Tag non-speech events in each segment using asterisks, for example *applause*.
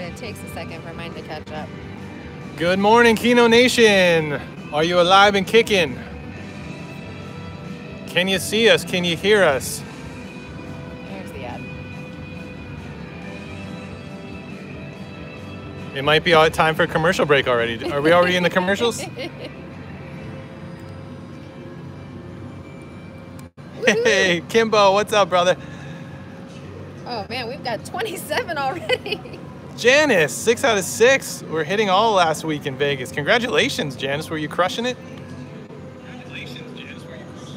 but it takes a second for mine to catch up. Good morning, Keno Nation. Are you alive and kicking? Can you see us? Can you hear us? Here's the ad. It might be all- time for a commercial break already. Are we already in the commercials? *laughs* Hey, Kimbo, what's up, brother? Oh man, we've got 27 already. *laughs* Janice, six out of six. We're hitting all last week in Vegas. Congratulations, Janice. Were you crushing it? Congratulations, Janice. Were you crushing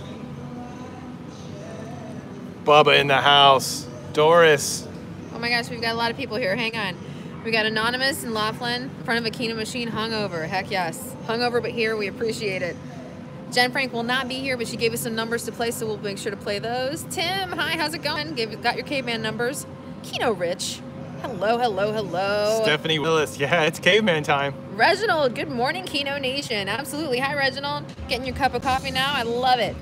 it? Bubba in the house. Doris. Oh my gosh, we've got a lot of people here. Hang on. We got Anonymous and Laughlin in front of a Keno machine hungover. Heck yes. Hungover, but here. We appreciate it. Jen Frank will not be here, but she gave us some numbers to play, so we'll make sure to play those. Tim, hi, how's it going? Gave, got your caveman numbers. Keno Rich. Hello, hello, hello. Stephanie Willis. Yeah, it's caveman time. Reginald, good morning, Keno Nation. Absolutely. Hi, Reginald. Getting your cup of coffee now. I love it.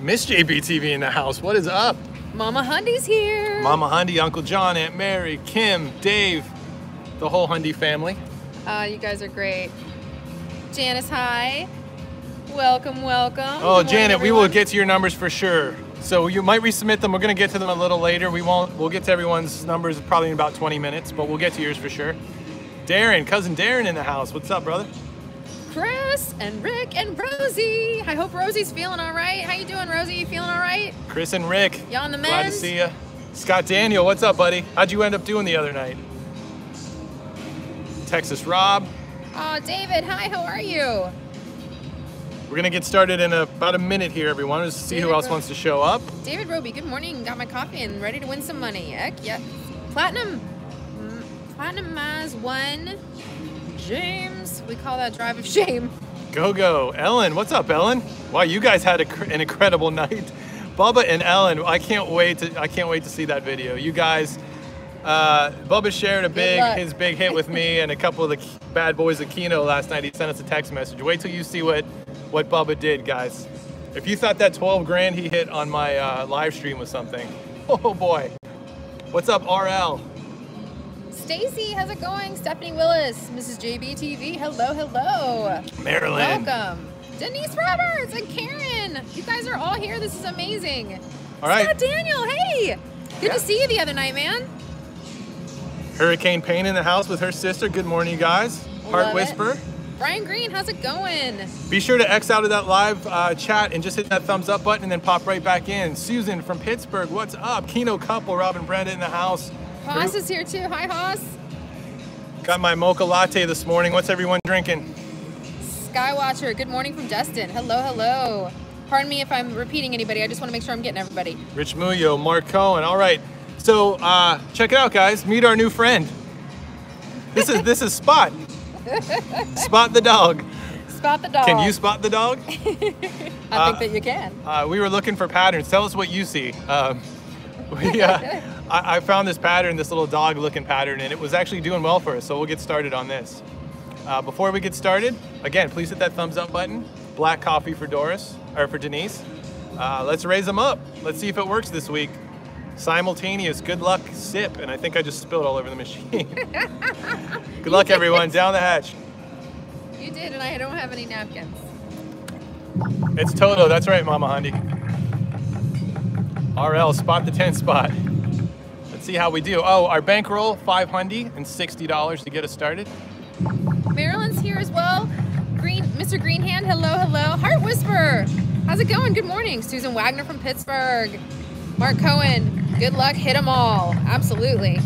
Miss JBTV in the house. What is up? Mama Hundy's here. Mama Hundy, Uncle John, Aunt Mary, Kim, Dave, the whole Hundy family. Uh, you guys are great. Janice, hi. Welcome, welcome. Oh, morning, Janet, we will get to your numbers for sure. So you might resubmit them. We're gonna get to them a little later. We won't. We'll get to everyone's numbers probably in about 20 minutes, but we'll get to yours for sure. Darren, cousin Darren in the house. What's up, brother? Chris and Rick and Rosie. I hope Rosie's feeling all right. How you doing, Rosie? You feeling all right? Chris and Rick. Y'all on the Glad to see you. Scott Daniel, what's up, buddy? How'd you end up doing the other night? Texas Rob. Oh, David, hi. How are you? We're gonna get started in about a minute here, everyone. Just to see who else wants to show up. David Roby, good morning. Got my coffee and ready to win some money. Heck yeah. Platinum. mm, Platinum Maz one. James. We call that drive of shame. Go go, Ellen. What's up, Ellen? Wow, you guys had a, an incredible *laughs* night. Bubba and Ellen, I can't wait to I can't wait to see that video. You guys, uh, Bubba shared a big his big hit with me and a couple of the bad boys of Keno last night. He sent us a text message. Wait till you see what what Bubba did, guys. If you thought that 12 grand he hit on my uh, live stream was something, *laughs* oh boy. What's up, RL? Stacy, how's it going? Stephanie Willis, Mrs. JB TV. Hello, hello. Marilyn. Welcome. Denise Roberts and Karen. You guys are all here. This is amazing. All right. Scott Daniel, hey. Good Yeah. to see you the other night, man. Hurricane Payne in the house with her sister. Good morning, you guys. Heart Love it. Whisper. Brian Green, how's it going? Be sure to X out of that live uh, chat and just hit that thumbs up button and then pop right back in. Susan from Pittsburgh, what's up? Keno couple, Robin Brenda in the house. Haas is here too. Hi, Haas. Got my mocha latte this morning. What's everyone drinking? Skywatcher, good morning from Destin. Hello, hello. Pardon me if I'm repeating anybody. I just want to make sure I'm getting everybody. Rich Muyo, Mark Cohen. All right. So uh, check it out, guys. Meet our new friend. This is this is Spot. *laughs* Spot the dog. Spot the dog. Can you spot the dog? *laughs* I uh, think that you can. Uh, we were looking for patterns. Tell us what you see. Um, *laughs* we, uh, I, I found this pattern, this little dog-looking pattern, and it was actually doing well for us. So we'll get started on this. Uh, before we get started, again, please hit that thumbs up button. Black coffee for Doris or for Denise. Uh, let's raise them up. Let's see if it works this week. Simultaneous. Good luck. Sip. And I think I just spilled all over the machine. *laughs* Good luck, everyone. Down the hatch. You did, and I don't have any napkins. It's Toto. That's right, Mama Hundy. RL, spot the 10 spot. Let's see how we do. Oh, our bankroll, 500 and $60 to get us started. Marilyn's here as well. Green, Mr. Greenhand, hello, hello. Heart Whisper, how's it going? Good morning. Susan Wagner from Pittsburgh. Mark Cohen, good luck. Hit them all. Absolutely.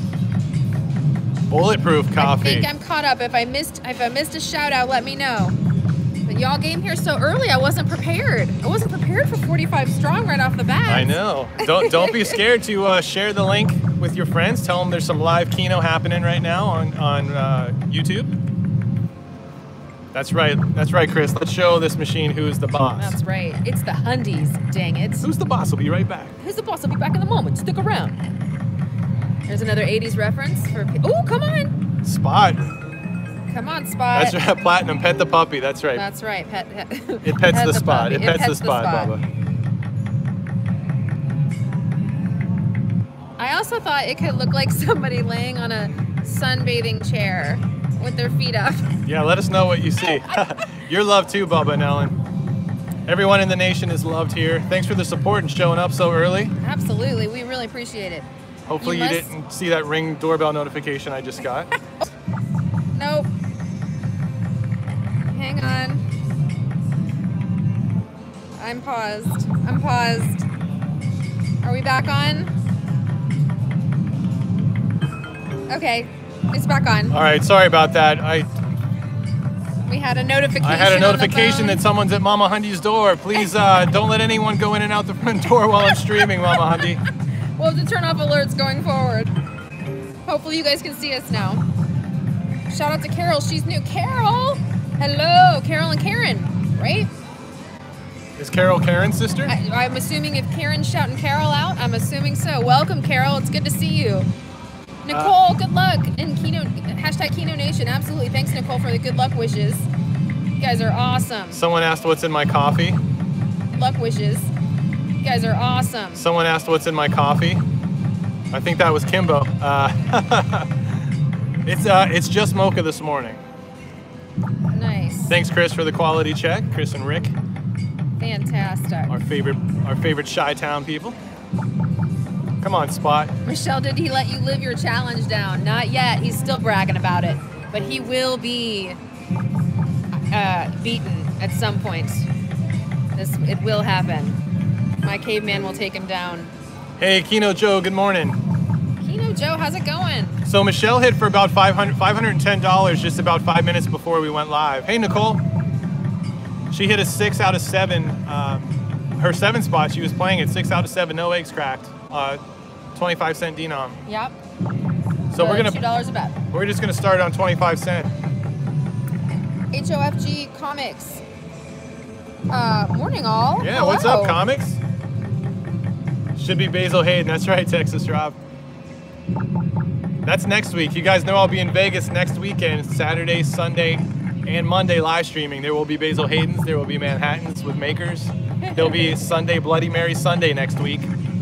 Bulletproof coffee. I think I'm caught up. If I missed, if I missed a shout out, let me know. But y'all came here so early, I wasn't prepared. I wasn't prepared for 45 strong right off the bat. I know. Don't don't be scared to uh, share the link with your friends. Tell them there's some live Keno happening right now on on uh, YouTube. That's right. That's right, Chris. Let's show this machine who's the boss. That's right. It's the Hundies. Dang it. Who's the boss? We'll be right back. Who's the boss? I'll be back in a moment. Stick around. There's another 80s reference for. Oh, come on. Spot. Come on, Spot. That's right. *laughs* Platinum. Pet the puppy. That's right. That's right. Pet, pet- *laughs* It pets pet the spot. puppy. It pets, the spot, Baba. I also thought it could look like somebody laying on a sunbathing chair with their feet up. Yeah, let us know what you see. *laughs* You're loved too, Bubba and Ellen. Everyone in the nation is loved here. Thanks for the support and showing up so early. Absolutely, we really appreciate it. Hopefully you, You must- didn't see that ring doorbell notification I just got. *laughs* Nope. Hang on. I'm paused. I'm paused. Are we back on? Okay, it's back on. All right, sorry about that. I We had a notification. I had a notification that someone's at Mama Hundy's door. Please uh, *laughs* don't let anyone go in and out the front door while I'm streaming, Mama Hundy. *laughs* We'll have to turn off alerts going forward. Hopefully, you guys can see us now. Shout out to Carol. She's new. Carol! Hello, Carol and Karen, right? Is Carol Karen's sister? I, I'm assuming if Karen's shouting Carol out, I'm assuming so. Welcome, Carol. It's good to see you. Nicole, good luck. And Keno, hashtag Keno Nation. Absolutely. Thanks, Nicole, for the good luck wishes. You guys are awesome. Someone asked what's in my coffee. Luck wishes. You guys are awesome. Someone asked what's in my coffee. I think that was Kimbo. Uh, *laughs* it's uh, it's just mocha this morning. Nice. Thanks, Chris, for the quality check. Chris and Rick, Fantastic. our favorite our favorite Chi Town people. Come on, Spot. Michelle, did he let you live your challenge down? Not yet. He's still bragging about it. But he will be uh, beaten at some point. This it will happen. My caveman will take him down. Hey, Keno Joe. Good morning. Keno Joe, how's it going? So Michelle hit for about 500, $510 just about five minutes before we went live. Hey, Nicole. She hit a six out of seven. Um, her seven spot, she was playing at six out of seven, no eggs cracked. Uh, 25 cent denom. Yep. So we're gonna two dollars a bet. we're just gonna start on 25 cent. HOFG Comics. Uh, morning all. Yeah, what's up, comics? Should be Basil Hayden. That's right, Texas Rob. That's next week. You guys know I'll be in Vegas next weekend, Saturday, Sunday, and Monday live streaming. There will be Basil Hayden's, there will be Manhattan's with makers. There'll be *laughs* Sunday Bloody Mary Sunday next week,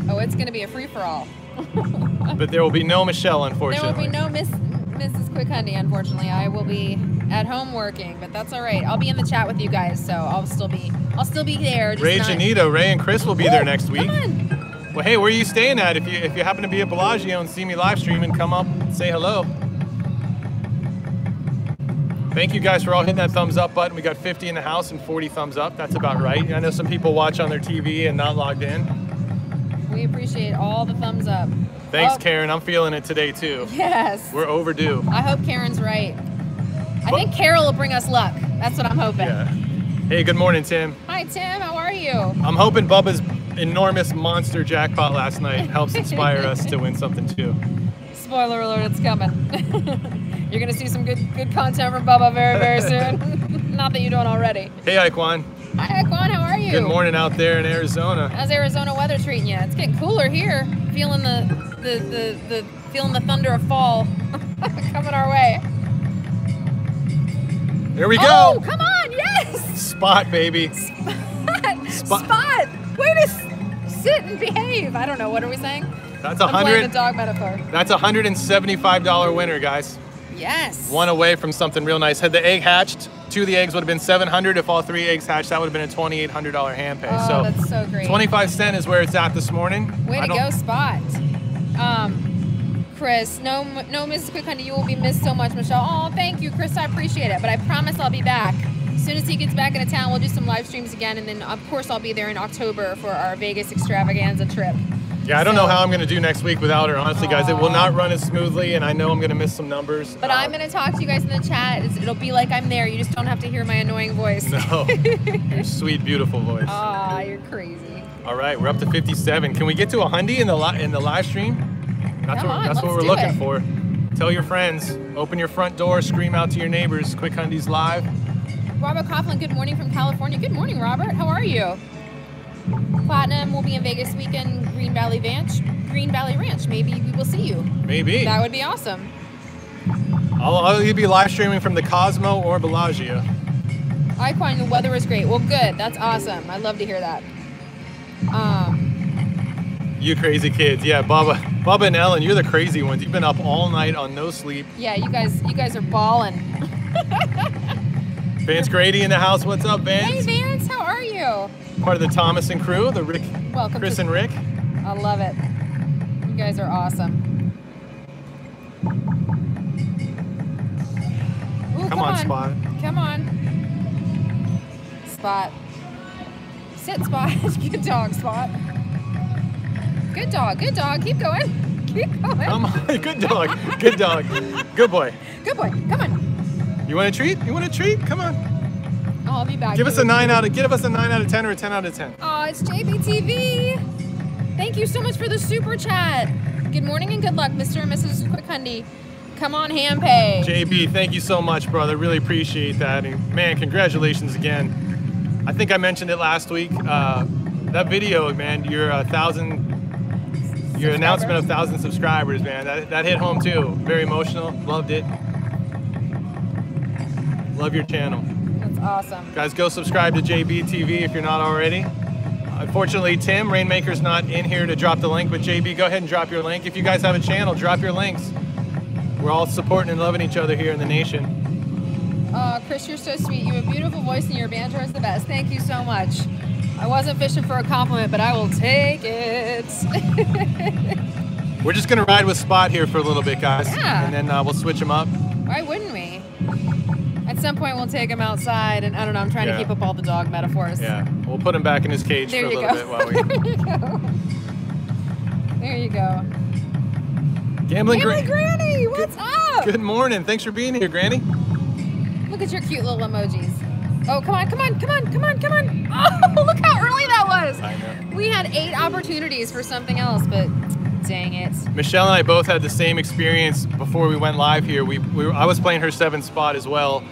Oh, it's gonna be a free for all. *laughs* but there will be no Michelle, unfortunately. There will be no Miss Mrs. Quick Hundy, unfortunately. I will be at home working, but that's all right. I'll be in the chat with you guys, so I'll still be I'll still be there. Ray not- Janito, Ray and Chris will be there next week. Come on. Well, hey, where are you staying at? If you if you happen to be at Bellagio and see me live streaming, come up, say hello. Thank you guys for all hitting that thumbs up button. We got 50 in the house and 40 thumbs up. That's about right. I know some people watch on their TV and not logged in. We appreciate all the thumbs up. Thanks, Oh, Karen. I'm feeling it today too. Yes. We're overdue. I hope Karen's right. I But- think Carol will bring us luck. That's what I'm hoping. Yeah. Hey, good morning, Tim. Hi Tim, how are you? I'm hoping Bubba's enormous monster jackpot last night *laughs* helps inspire us to win something too. Spoiler alert, it's coming. *laughs* You're gonna see some good good content from Bubba very, very *laughs* soon. Not that you don't already. Hey, Iquan. Hi Aquan, how are you? Good morning out there in Arizona. How's Arizona weather treating you? It's getting cooler here. Feeling the the the, the feeling the thunder of fall *laughs* coming our way. There we go. Oh, come on, yes! Spot, baby. *laughs* Spot. Spot. Spot. Way to sit and behave. I don't know. What are we saying? That's a I'm playing the hundred. dog metaphor. That's a hundred and seventy-five dollar winner, guys. Yes. One away from something real nice. Had the egg hatched, two of the eggs would have been seven hundred. If all three eggs hatched, that would have been a twenty-eight hundred dollar hand pay. Oh, so that's so great. twenty-five cent is where it's at this morning. Way I to go, Spot. Um, Chris, no, no, Mrs. Quick Hundy, you will be missed so much, Michelle. Oh, thank you, Chris. I appreciate it. But I promise I'll be back. As soon as he gets back into town, we'll do some live streams again, and then of course I'll be there in October for our Vegas extravaganza trip. Yeah, I don't know how I'm gonna do next week without her. Honestly, guys, it will not run as smoothly, and I know I'm gonna miss some numbers. But Uh, I'm gonna talk to you guys in the chat. It'll be like I'm there. You just don't have to hear my annoying voice. No, *laughs* your sweet, beautiful voice. Ah, you're crazy. All right, we're up to 57. Can we get to a hundy in the li- in the live stream? That's Come what on, that's what we're looking it. for. Tell your friends. Open your front door. Scream out to your neighbors. Quick hundies live. Robert Coughlin, good morning from California. Good morning, Robert. How are you? Platinum will be in Vegas weekend, Green Valley Ranch. Green Valley Ranch. Maybe we will see you. Maybe. That would be awesome. I'll, I'll either be live streaming from the Cosmo or Bellagio. Iquan, the weather was great. Well, good. That's awesome. I'd love to hear that. Um, You crazy kids. Yeah, Bubba. Bubba and Ellen, you're the crazy ones. You've been up all night on no sleep. Yeah, you guys, you guys are balling. *laughs* Vance Grady in the house. What's up, Vance? Hey, Vance? How are you? Part of the Thomas and crew, the Rick, Welcome Chris and Rick. I love it. You guys are awesome. Ooh, Come on, Spot. Come on. Spot. Sit, Spot. *laughs* good dog, Spot. Good dog, good dog. Keep going. *laughs* Keep going. Come on. Good dog. Good dog. *laughs* Good boy. Good boy. Come on. You want a treat? You want a treat? Come on. Oh, I'll be back. Give us a nine out of give us a nine out of ten or a ten out of ten. Oh, it's JBTV. Thank you so much for the super chat. Good morning and good luck, Mr. and Mrs. Quickhundy. Come on, hand pay. JB, thank you so much, brother. Really appreciate that. And man, congratulations again. I think I mentioned it last week. Uh, that video, man, your uh, thousand, your announcement of thousand subscribers, man, that, that hit home too. Very emotional. Loved it. Love your channel. That's awesome. Guys, go subscribe to JB TV if you're not already. Unfortunately, Tim, Rainmaker's not in here to drop the link, but JB, go ahead and drop your link. If you guys have a channel, drop your links. We're all supporting and loving each other here in the nation. Oh, Chris, you're so sweet. You have a beautiful voice and your banter is the best. Thank you so much. I wasn't fishing for a compliment, but I will take it. *laughs* We're just gonna ride with Spot here for a little bit, guys, Yeah. and then uh, we'll switch them up. Why wouldn't we? At some point, we'll take him outside, and I don't know. I'm trying Yeah. to keep up all the dog metaphors. Yeah, we'll put him back in his cage There for a little go. bit while we. *laughs* there you go. There you go. Gambling Gra- Granny, what's up? Good morning. Thanks for being here, Granny. Look at your cute little emojis. Oh, come on, come on, come on, come on, come on. *laughs* Oh, look how early that was. I know. We had eight opportunities for something else, but dang it. Michelle and I both had the same experience before we went live here. We, we I was playing her seven spot as well.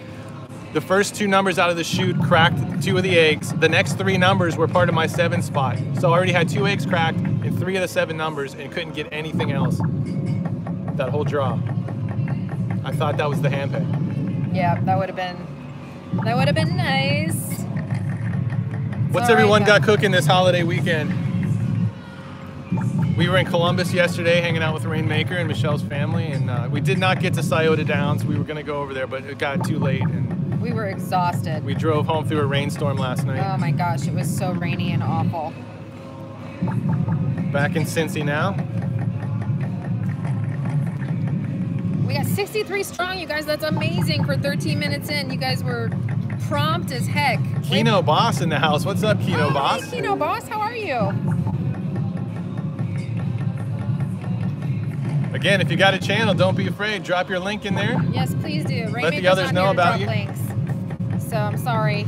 The first two numbers out of the chute cracked two of the eggs. The next three numbers were part of my seven spot. So I already had two eggs cracked in three of the seven numbers and couldn't get anything else. That whole draw. I thought that was the hand pay. Yeah, that would have been that would have been nice. What's right, everyone got cooking this holiday weekend? We were in Columbus yesterday hanging out with Rainmaker and Michelle's family, and uh, we did not get to Scioto Downs. We were going to go over there, but it got too late, and We were exhausted. we drove home through a rainstorm last night. Oh my gosh, it was so rainy and awful. Back in Cincy now. We got 63 strong, you guys. That's amazing for 13 minutes in. You guys were prompt as heck. Keno Boss in the house. What's up, Keno oh, Boss? Hey, Keno Boss, how are you? Again, if you got a channel, don't be afraid. Drop your link in there. Yes, please do. Rainmaker's the others know about you. Links. So I'm sorry.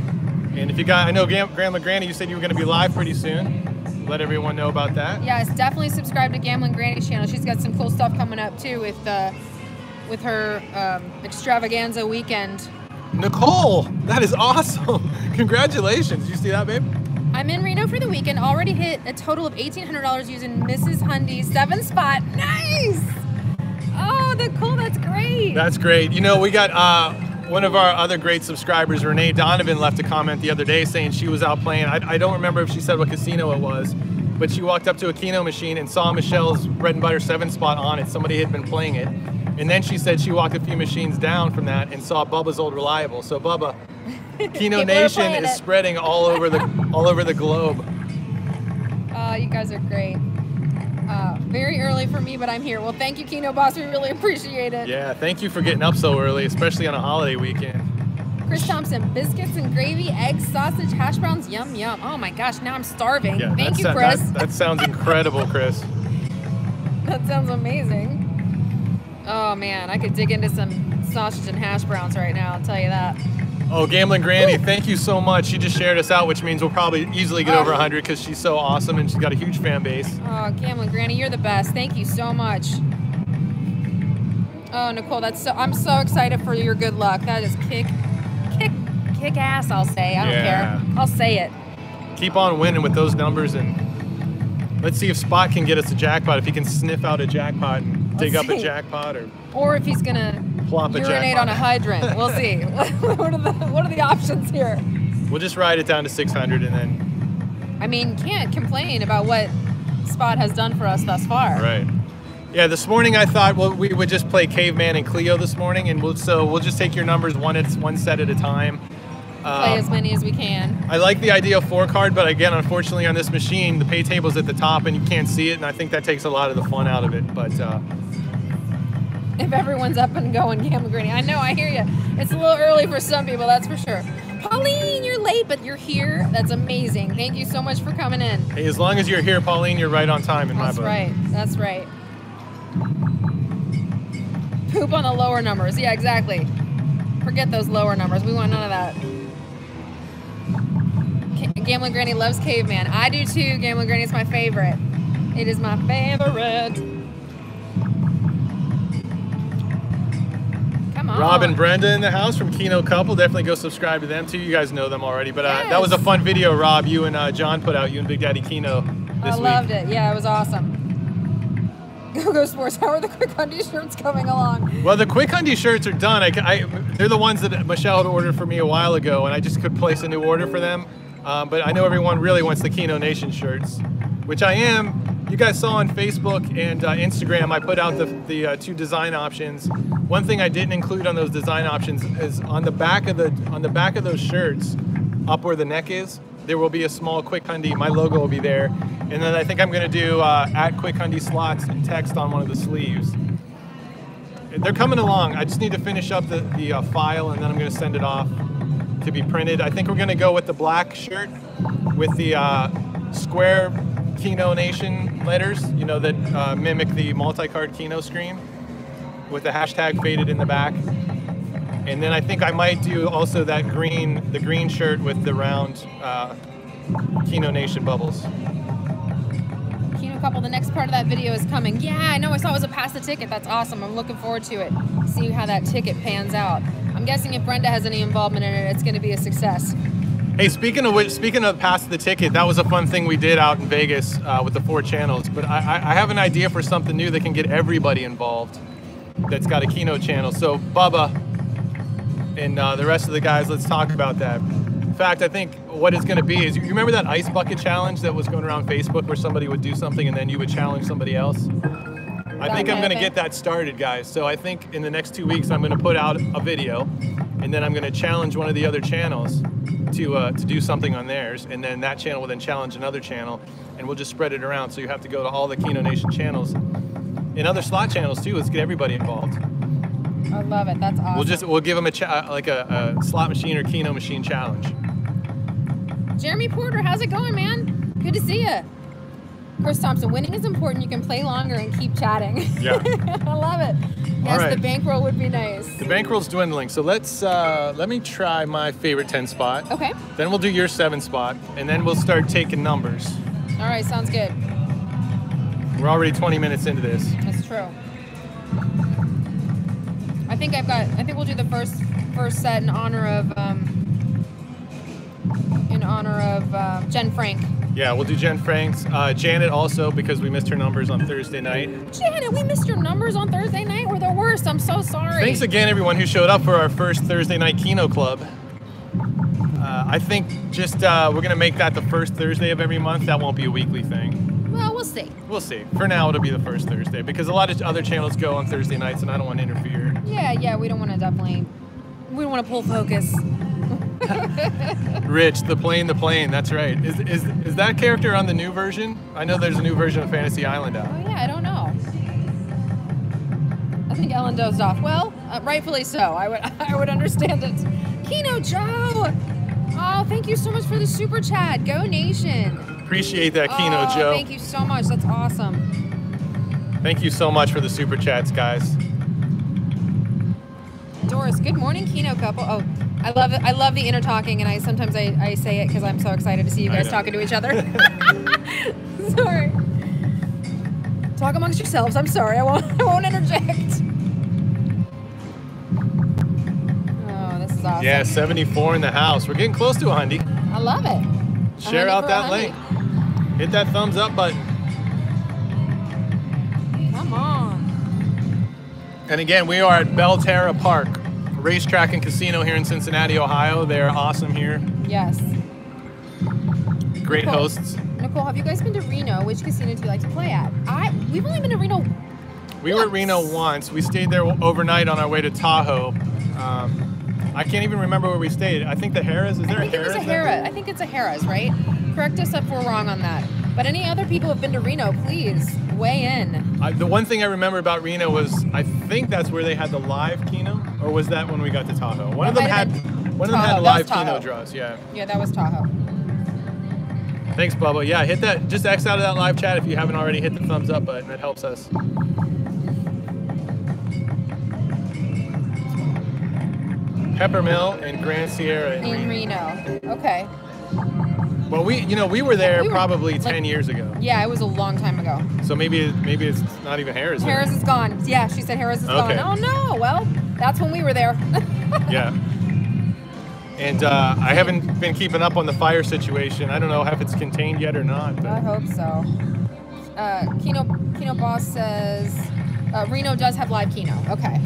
And if you got, I know Grandma Granny, you said you were going to be live pretty soon. Let everyone know about that. Yes, definitely subscribe to Gambling Granny's channel. She's got some cool stuff coming up too with uh, with her um, extravaganza weekend. Nicole, that is awesome. *laughs* Congratulations. Did you see that, babe? I'm in Reno for the weekend. Already hit a total of $1,800 using Mrs. Hundy's seven spot. Nice. Oh, the cool. That's great. That's great. You know, we got uh, one of our other great subscribers, Renee Donovan, left a comment the other day saying she was out playing. I, I don't remember if she said what casino it was, but she walked up to a Keno machine and saw Michelle's bread and butter seven spot on it. Somebody had been playing it. And then she said she walked a few machines down from that and saw Bubba's old reliable. So Bubba, *laughs* Keno Nation is it. spreading all over the all over the globe. Oh, you guys are great. Uh, very early for me, but I'm here. Well, thank you, Keno Boss. We really appreciate it. Yeah, thank you for getting up so early, especially on a holiday weekend. Chris Thompson, biscuits and gravy, eggs, sausage, hash browns, yum yum. Oh my gosh, now I'm starving. Yeah, Thank you, Chris. That, that sounds incredible, Chris. *laughs* That sounds amazing. Oh man, I could dig into some sausage and hash browns right now. I'll tell you that. Oh, Gambling Granny, thank you so much. She just shared us out, which means we'll probably easily get over Oh. 100 because she's so awesome and she's got a huge fan base. Oh, Gambling Granny, you're the best. Thank you so much. Oh, Nicole, that's so. I'm so excited for your good luck. That is kick, kick, kick ass. I'll say. I don't Yeah. care. I'll say it. Keep on winning with those numbers and let's see if Spot can get us a jackpot. If he can sniff out a jackpot and dig Let's up a jackpot or Or if he's gonna plop a urinate jackpot. on a hydrant. We'll see. *laughs* *laughs* what are the What are the options here? We'll just ride it down to 600 and then I mean, can't complain about what spot has done for us thus far. Right. Yeah, this morning I thought well we would just play Caveman and Cleo this morning, and we'll so we'll just take your numbers one at one set at a time. Play Um, as many as we can. I like the idea of four card, but again, unfortunately on this machine, the pay table's at the top and you can't see it, and I think that takes a lot of the fun out of it. But uh, If everyone's up and going, Gamma Granny. I know, I hear you. It's a little early for some people, that's for sure. Pauline, you're late, but you're here. That's amazing. Thank you so much for coming in. hey, as long as you're here, Pauline, you're right on time in That's my book. That's right. That's right. Poop on the lower numbers. Yeah, exactly. Forget those lower numbers. We want none of that. Gambling Granny loves Caveman. I do too. Gambling Granny is my favorite. It is my favorite. Come on. Rob and Brenda in the house from Keno Couple. Definitely go subscribe to them too. You guys know them already. But uh, that was a fun video, Rob. You and uh, John put out. You and Big Daddy Keno this I week. loved it. Yeah, it was awesome. *laughs* Go Go Sports. How are the quick Hundy shirts coming along? Well, the Quick Hundy shirts are done. I, I- they're the ones that Michelle had ordered for me a while ago, and I just could place a new order for them. Um, but I know everyone really wants the Keno Nation shirts, which I am. You guys saw on Facebook and uh, Instagram, I put out the, the uh, two design options. One thing I didn't include on those design options is on the back of the on the back of those shirts, up where the neck is, there will be a small Quick Hundy. My logo will be there, and then I think I'm going to do uh, at Quick Hundy slots and text on one of the sleeves. They're coming along. I just need to finish up the, the uh, file and then I'm going to send it off to be printed. I think we're going to go with the black shirt with the uh, square Keno Nation letters, you know, that uh, mimic the multi-card Keno screen with the hashtag faded in the back. And then I think I might do also that green, the green shirt with the round uh, Keno Nation bubbles. Keno Couple, the next part of that video is coming. Yeah, I know. I saw it was a pass the ticket. That's awesome. I'm looking forward to it. See how that ticket pans out. I'm guessing if Brenda has any involvement in it, it's going to be a success. Hey, speaking of which, speaking of pass the ticket, that was a fun thing we did out in Vegas uh, with the four channels. But I, I have an idea for something new that can get everybody involved. That's got a Keno channel. So Bubba and uh, the rest of the guys, let's talk about that. In fact, I think what it's going to be is you remember that ice bucket challenge that was going around Facebook where somebody would do something and then you would challenge somebody else. I think I'm going to get that started, guys. So I think in the next two weeks I'm going to put out a video, and then I'm going to challenge one of the other channels to uh, to do something on theirs, and then that channel will then challenge another channel, and we'll just spread it around. So you have to go to all the Keno Nation channels, and other slot channels too. Let's get everybody involved. I love it. That's awesome. We'll just we'll give them a cha- like a, a slot machine or Keno machine challenge. Jeremy Porter, how's it going, man? Good to see you. Chris Thompson, winning is important. You can play longer and keep chatting. Yeah. *laughs* I love it. Yes, right. the bankroll would be nice. The bankroll's dwindling, so let's uh, let me try my favorite ten spot. Okay. Then we'll do your seven spot, and then we'll start taking numbers. All right, sounds good. We're already 20 minutes into this. That's true. I think I've got. I think we'll do the first first set in honor of um, in honor of um, Jen Frank. Yeah, we'll do Jen Franks. Uh, Janet also because we missed her numbers on Thursday night. Janet, we missed your numbers on Thursday night. We're the worst. I'm so sorry. Thanks again, everyone who showed up for our first Thursday night Keno Club. Uh, I think just uh, we're gonna make that the first Thursday of every month. That won't be a weekly thing. Well, we'll see. We'll see. For now, it'll be the first Thursday because a lot of other channels go on Thursday nights, and I don't want to interfere. Yeah, yeah. We don't want to definitely. We don't want to pull focus. *laughs* Rich, the plane, the plane. That's right. Is, is is that character on the new version? I know there's a new version of Fantasy Island out. Oh yeah, I don't know. I think Ellen dozed off. Well, uh, rightfully so. I would *laughs* I would understand it. Keno Joe. Oh, thank you so much for the super chat. Go Nation. Appreciate that, Keno oh, Joe. Thank you so much. That's awesome. Thank you so much for the super chats, guys. Doris, good morning, Keno couple. Oh, I love. I love the inner talking, and I sometimes I, I say it because I'm so excited to see you guys talking to each other. *laughs* sorry. Talk amongst yourselves. I'm sorry. I won't. *laughs* I won't interject. Oh, this is awesome. Yeah, 74 in the house. We're getting close to a hundy. I love it. Share out that link. Hit that thumbs up button. Come on. And again, we are at Belterra Park, racetrack and casino here in Cincinnati, Ohio. They're awesome here. Yes. Great Cool. hosts. Nicole, have you guys been to Reno? Which casino do you like to play at? I we've only been to Reno. We were at Reno once. We stayed there overnight on our way to Tahoe. Um, I can't even remember where we stayed. I think the Harrah's. Is there I think a it was a? Harrah. I think it's a Harrah's, right? Correct us if we're wrong on that. But any other people who've been to Reno, please weigh in. I, the one thing I remember about Reno was I think that's where they had the live Keno, or was that when we got to Tahoe? One of them had one of them had live Tahoe. Keno draws. Yeah. Yeah, that was Tahoe. Thanks, Bubba. Yeah, hit that. Just X out of that live chat if you haven't already. Hit the thumbs up button. That helps us. Peppermill and Grand Sierra in, In Reno. Reno. Okay. Well, we you know we were there We were, probably like- ten years ago, Yeah, it was a long time ago. so maybe maybe it's not even Harrah's. Harrah's is gone. Yeah, she said Harrah's is Okay. gone. Oh no. Well, that's when we were there. *laughs* Yeah. And uh, I haven't been keeping up on the fire situation. I don't know if it's contained yet or not. I hope so. Uh, Keno Keno Boss says uh, Reno does have live Keno. Okay.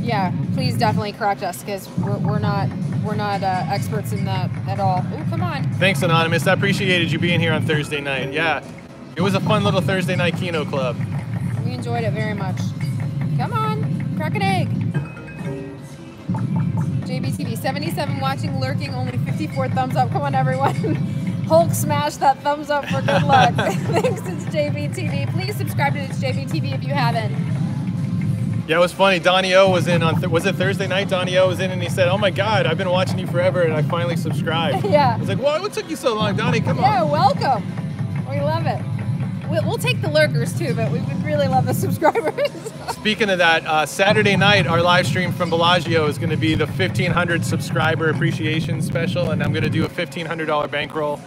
Yeah, please definitely correct us because we're, we're not we're not uh, experts in that at all. Oh, come on. thanks, Anonymous. I appreciated you being here on Thursday night. Yeah, it was a fun little Thursday night Keno club. We enjoyed it very much. Come on, crack an egg. JBTV 77 watching, lurking, only 54 thumbs up. Come on, everyone. *laughs* Hulk smash that thumbs up for good luck. *laughs* *laughs* Thanks, it's JBTV. Please subscribe to it's JBTV if you haven't. Yeah, it was funny. Donnie O was in on th- was it Thursday night? Donnie O was in and he said, "Oh my God, I've been watching you forever and I finally subscribed." *laughs* Yeah. I was like, "What? What took you so long, Donnie? Come on." Yeah, welcome. We love it. We'll, we'll take the lurkers too, but we would really love the *laughs* subscribers. Speaking of that, uh, Saturday night our live stream from Bellagio is going to be the 1500 subscriber appreciation special, and I'm going to do a $1500 bankroll,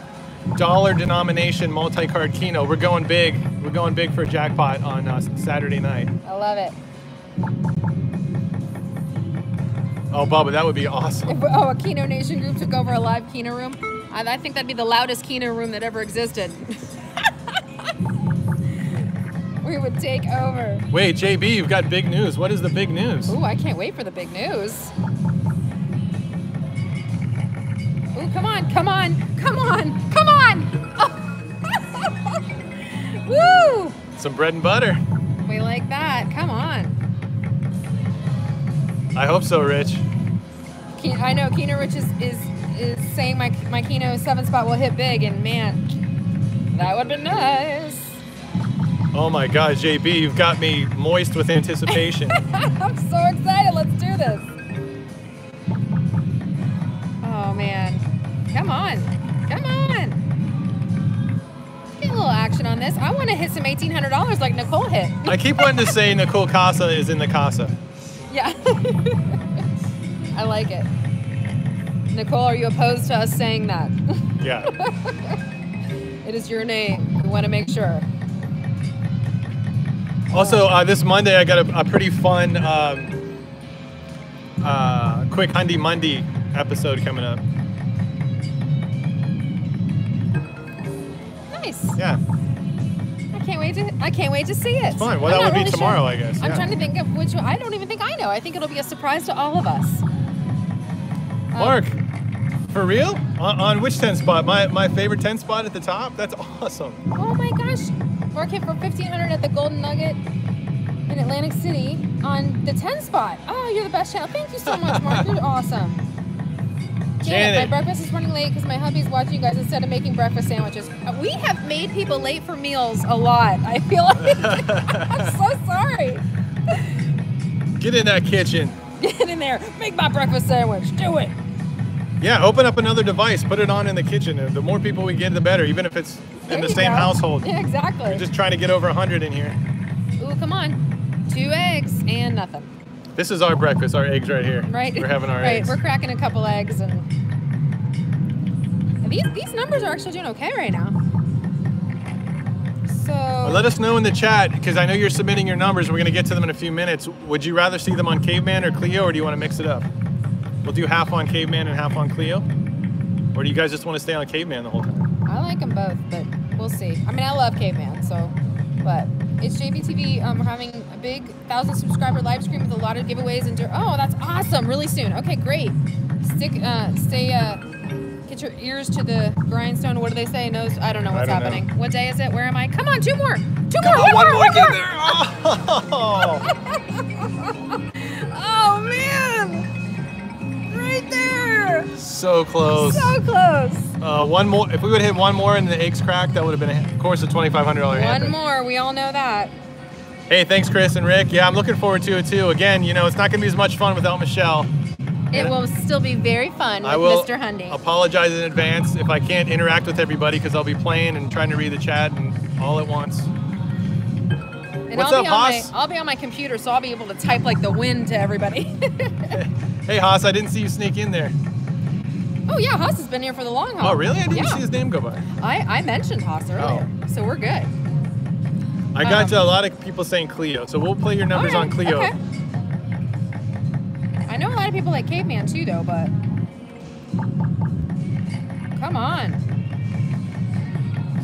dollar denomination multi-card Keno. We're going big. We're going big for a jackpot on uh, Saturday night. I love it. Oh, Bubba, that would be awesome. If, *laughs* oh, a Keno Nation group took over a live Keno room. I, I think that'd be the loudest Keno room that ever existed. *laughs* we would take over. Wait, JB, you've got big news. What is the big news? Ooh, I can't wait for the big news. Ooh, come on, come on, come on, come on! *laughs* Woo! Some bread and butter. We like that. Come on. I hope so, Rich. Ke- I know Keno Rich is, is is saying my my Keno seven spot will hit big, and man, that would be nice. Oh my God, JB, you've got me moist with anticipation. *laughs* I'm so excited. Let's do this. Oh man, come on, come on. Get a little action on this. I want to hit some eighteen hundred dollars like Nicole hit. I keep wanting to say *laughs* Nicole Casa is in the Casa. Yeah. *laughs* I like it. Nicole, are you opposed to us saying that? *laughs* Yeah. it is your name. We want to make sure. Also, uh, this Monday I got a, a pretty fun, um, uh, quick Hundy Monday episode coming up. Nice. Yeah, can't wait to. I can't wait to see it. fun. Well, I'm that would be tomorrow, sure. I guess. I'm trying to think of which. one- I don't even think I know. I think it'll be a surprise to all of us. Um, Mark, for real? On, on which 10 spot? My, my favorite 10 spot at the top? That's awesome. Oh my gosh! Mark hit for 1500 at the Golden Nugget in Atlantic City on the 10 spot. Oh, you're the best channel. Thank you so much, Mark. You're *laughs* awesome. Janet. my breakfast is running late because my hubby's watching you guys instead of making breakfast sandwiches. Uh, We have made people late for meals a lot. I feel like *laughs* I'm so sorry. Get in that kitchen. Get in there, make my breakfast sandwich. Do it. Yeah, open up another device, put it on in the kitchen. The more people we get, the better, even if it's There in the same go. household. Yeah, *laughs* exactly. We're just trying to get over 100 in here. Ooh, come on. Two eggs and nothing. This is our breakfast, our eggs right here. Right? We're having our right. eggs. We're cracking a couple eggs and, and these these numbers are actually doing okay right now. So Well, let us know in the chat because I know you're submitting your numbers. We're going to get to them in a few minutes. Would you rather see them on Caveman or Cleo, or do you want to mix it up? We'll do half on Caveman and half on Cleo, or do you guys just want to stay on Caveman the whole time? I like them both, but we'll see. I mean, I love Caveman, so but it's JBTV. Um, we're having a big thousand subscriber live stream with a lot of giveaways and oh, that's awesome! Really soon. Okay, great. Stick, uh, stay, uh, Get your ears to the grindstone. What do they say? Nose. I don't know what's don't know. happening. What day is it? Where am I? Come on, two more. Two Come more. on, one more, one get more. there. *laughs* Oh. *laughs* Oh man! Right there. so close. So close. Uh, one more. If we would hit one more and the eggs cracked, that would have been, of course, a twenty-five hundred dollar One more. We all know that. Hey, thanks, Chris and Rick. Yeah, I'm looking forward to it too. Again, you know, it's not going to be as much fun without Michelle. It will still be very fun with I will Mr. Hundy. apologize in advance if I can't interact with everybody because I'll be playing and trying to read the chat and all at once. And What's I'll up, be Haas? My, I'll be on my computer, so I'll be able to type like the wind to everybody. *laughs* Hey, Haas, I didn't see you sneak in there. Oh yeah, Haas has been here for the long haul. Oh, really? I didn't yeah. see his name go by. I, I mentioned Haas earlier, so we're good. I got Um, a lot of people saying Cleo, so we'll play your numbers on Alright, Cleo. Okay. I know a lot of people like Caveman too, though, but come on,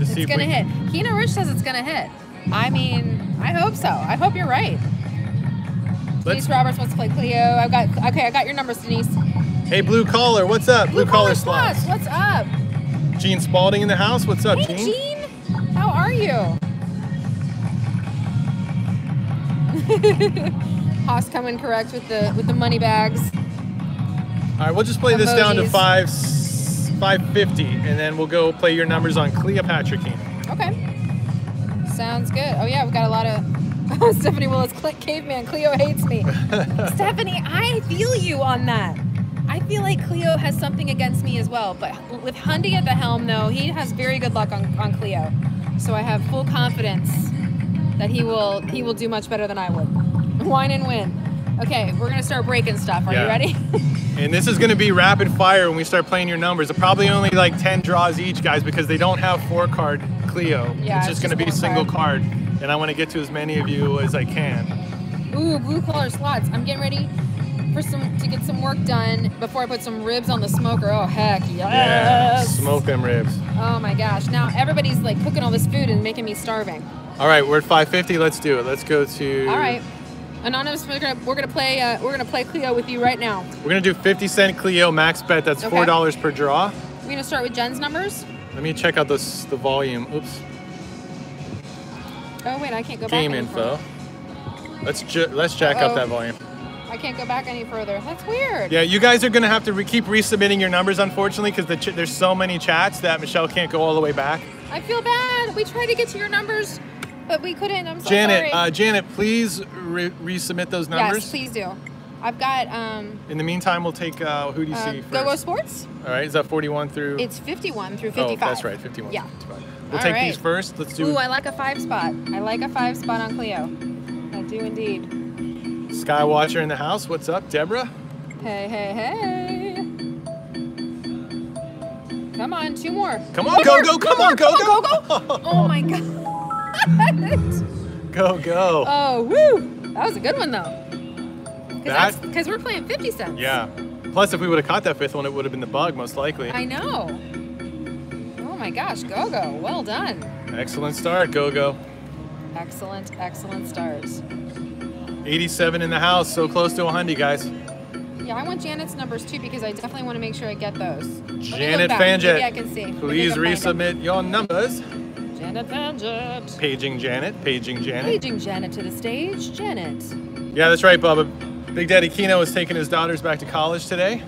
see it's gonna we- hit. Keno Rich says it's gonna hit. I mean, I hope so. I hope you're right. Let's- Denise Roberts wants to play Cleo. I've got okay. I got your numbers, Denise. Hey, Blue Collar, what's up? Blue, Collar slots. What's up? Gene Spalding in the house. What's up, Hey, Gene? Gene. How are you? *laughs* Haas coming correct with the with the money bags. All right, we'll just play this down to five, five fifty, and then we'll go play your numbers on Cleopatra Keno. Okay. Sounds good. Oh yeah, we've got a lot of. *laughs* Stephanie Willis, Cl- caveman. Cleo hates me. *laughs* Stephanie, I feel you on that. I feel like Cleo has something against me as well. But with Hundy at the helm, though, he has very good luck on, on Cleo. So I have full confidence that he will he will do much better than I would. Wine and win. Okay, we're gonna start breaking stuff. Are Yeah. you ready? *laughs* And this is going to be rapid fire when we start playing your numbers. Probably only like 10 draws each, guys, because they don't have four card Cleo. Yeah, it's just going to be just single card. And I want to get to as many of you as I can. Ooh, blue collar slots. I'm getting ready for some to get some work done before I put some ribs on the smoker. Oh heck yes! Yeah, smoke them ribs. Oh my gosh! Now everybody's like cooking all this food and making me starving. All right, we're at 550. Let's do it. Let's go to. All right, anonymous. We're gonna we're gonna play uh, we're gonna play Cleo with you right now. We're going to do 50 cent Cleo max bet. That's $4 per draw. We're gonna start with Jen's numbers. Let me check out this the volume. Oops. Oh wait, I can't go Game back. any info. Let's ju- let's jack up Uh-oh. that volume. I can't go back any further. That's weird. Yeah, you guys are gonna have to re- keep resubmitting your numbers, unfortunately, because the ch- there's so many chats that Michelle can't go all the way back. I feel bad. We tried to get to your numbers, but we couldn't. I'm so Janet, sorry. uh, Janet, please re- resubmit those numbers. yes, please do. I've got um, In the meantime, we'll take uh, who do you uh, see first? Go Go Sports. All right, is that 41 through? It's 51 through 55. oh, 55. that's right, 51. Yeah. 55. We'll All take right. these first. Let's do Ooh, I like a five spot. I like a five spot on Cleo. I do indeed. Skywatcher in the house. What's up, Deborah? Hey, hey, hey. Come on, two more. Come on, go, go, come on, go, go. go, go. Oh my god. Go, go. oh, woo. That was a good one though. Because we're playing 50 cents. yeah. Plus, if we would have caught that fifth one, it would have been the bug, most likely. I know. Oh my gosh, go go. Well done. Excellent start, go, go. Excellent, excellent stars. 87 in the house, so close to 100, guys. Yeah, I want Janet's numbers too because I definitely want to make sure I get those. Let me look Janet back. Fanjet, Maybe I can see. Please I can resubmit your numbers. Janet Fanjet. Paging Janet, paging Janet. Paging Janet to the stage. Janet. Yeah, that's right, Bubba. Big Daddy Keno is taking his daughters back to college today.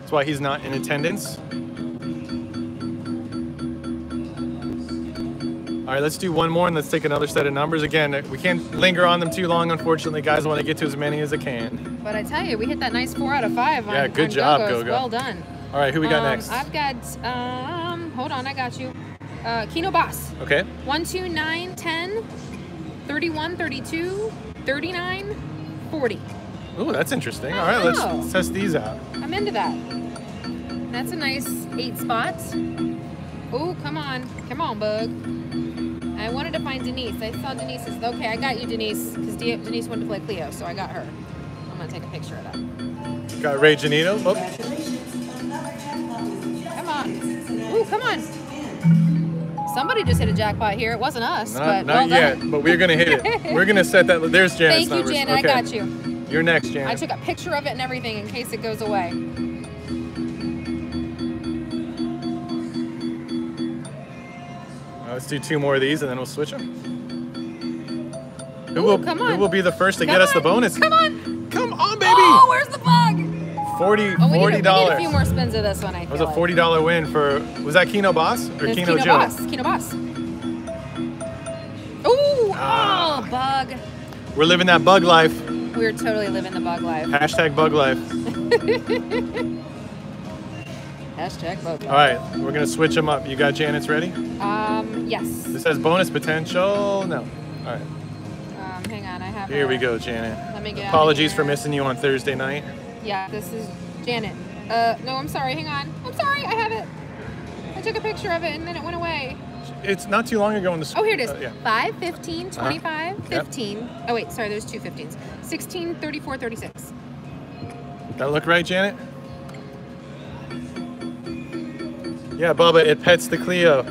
That's why he's not in attendance. All right, let's do one more and let's take another set of numbers. Again, we can't linger on them too long, unfortunately, guys. I want to get to as many as I can. But I tell you, we hit that nice four out of five. On, Yeah, good job, Go-Go's. Go-Go. Well done. All right, who we got Um, next? I've got, um, hold on, I got you. Uh, Keno Boss. Okay. 1, 2, 9, 10, 31, 32, 39, 40. Ooh, that's interesting. All right, let's, let's test these out. I'm into that. That's a nice eight spots. Oh, come on. Come on, bug. I wanted to find Denise. I saw Denise's. Okay, I got you, Denise, because Denise wanted to play Cleo, so I got her. I'm going to take a picture of that. Got Ray Janito. Oh, Come on. Ooh, come on. Somebody just hit a jackpot here. It wasn't us, not, but not well yet, but we're gonna hit it. *laughs* We're gonna set that. There's Janet's Thank you, numbers. Janet. Okay. I got you. You're next, Janet. I took a picture of it and everything in case it goes away. Let's do two more of these and then we'll switch them. Who will, come Who will be the first to Come get us the bonus? Come on. Come on, baby! Oh, where's the bug? 40 Oh, $40. need a, need a few more spins of this one, I That was a forty dollar win for was that Keno Boss or Keno, Keno Joe? Boss. Keno Boss. Ooh, Ah. oh, bug. We're living that bug life. We're totally living the bug life. Hashtag bug life. *laughs* Hashtag. All right, we're gonna switch them up. You got Janet's ready? Um, yes. This has bonus potential. No. All right, Um, hang on, I have. here a- we go, Janet. Let me get. Apologies for missing you on Thursday night. Yeah, this is Janet. Uh, no, I'm sorry. Hang on. I'm sorry. I have it. I took a picture of it and then it went away. It's not too long ago in the. Oh, here it is. uh, yeah. 5, 15, 25, Yep. 15. Oh, wait, sorry, there's two 15s. 16, 34, 36. That look right, Janet? Yeah, Bubba, it pets the Cleo.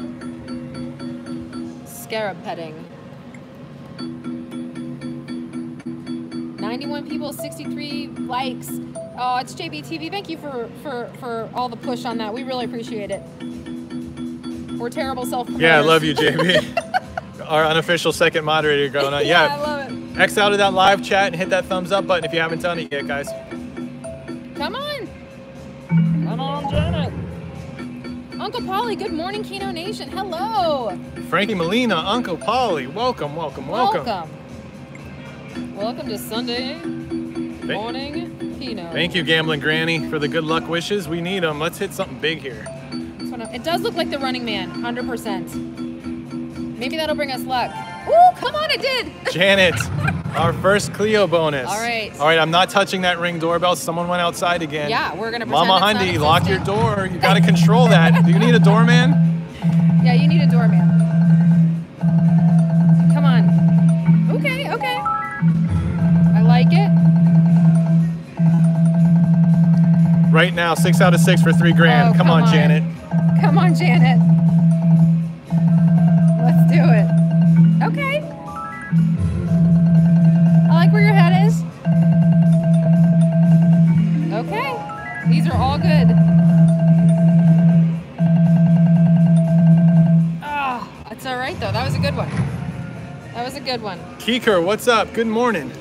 Scarab petting. 91 people, 63 likes. Oh, it's JBTV. Thank you for, for, for all the push on that. We really appreciate it. We're terrible self Yeah, I love you, *laughs* JB. Our unofficial second moderator going on. *laughs* yeah, I love it. X out of that live chat and hit that thumbs up button if you haven't done it yet, guys. Uncle Polly, good morning, Keno Nation. Hello. Frankie Molina, Uncle Polly, welcome, welcome, welcome. Welcome. Welcome to Sunday morning Keno. Thank you, Gambling Granny, for the good luck wishes. We need them. Let's hit something big here. That's what I'm- It does look like the Running Man, 100%. Maybe that'll bring us luck. Ooh, come on, it did. *laughs* Janet, our first Cleo bonus. All right. All right, I'm not touching that ring doorbell. Someone went outside again. Yeah, we're gonna pretend Mama Hundy, lock your door. You got to control that. Do you need a doorman? *laughs* Yeah, you need a doorman. Come on. Okay, okay. I like it. Right now, six out of six for three grand. Oh, come, come on, on. Janet. Come on, Janet. Let's do it. Was a good one. Keeker, what's up? Good morning.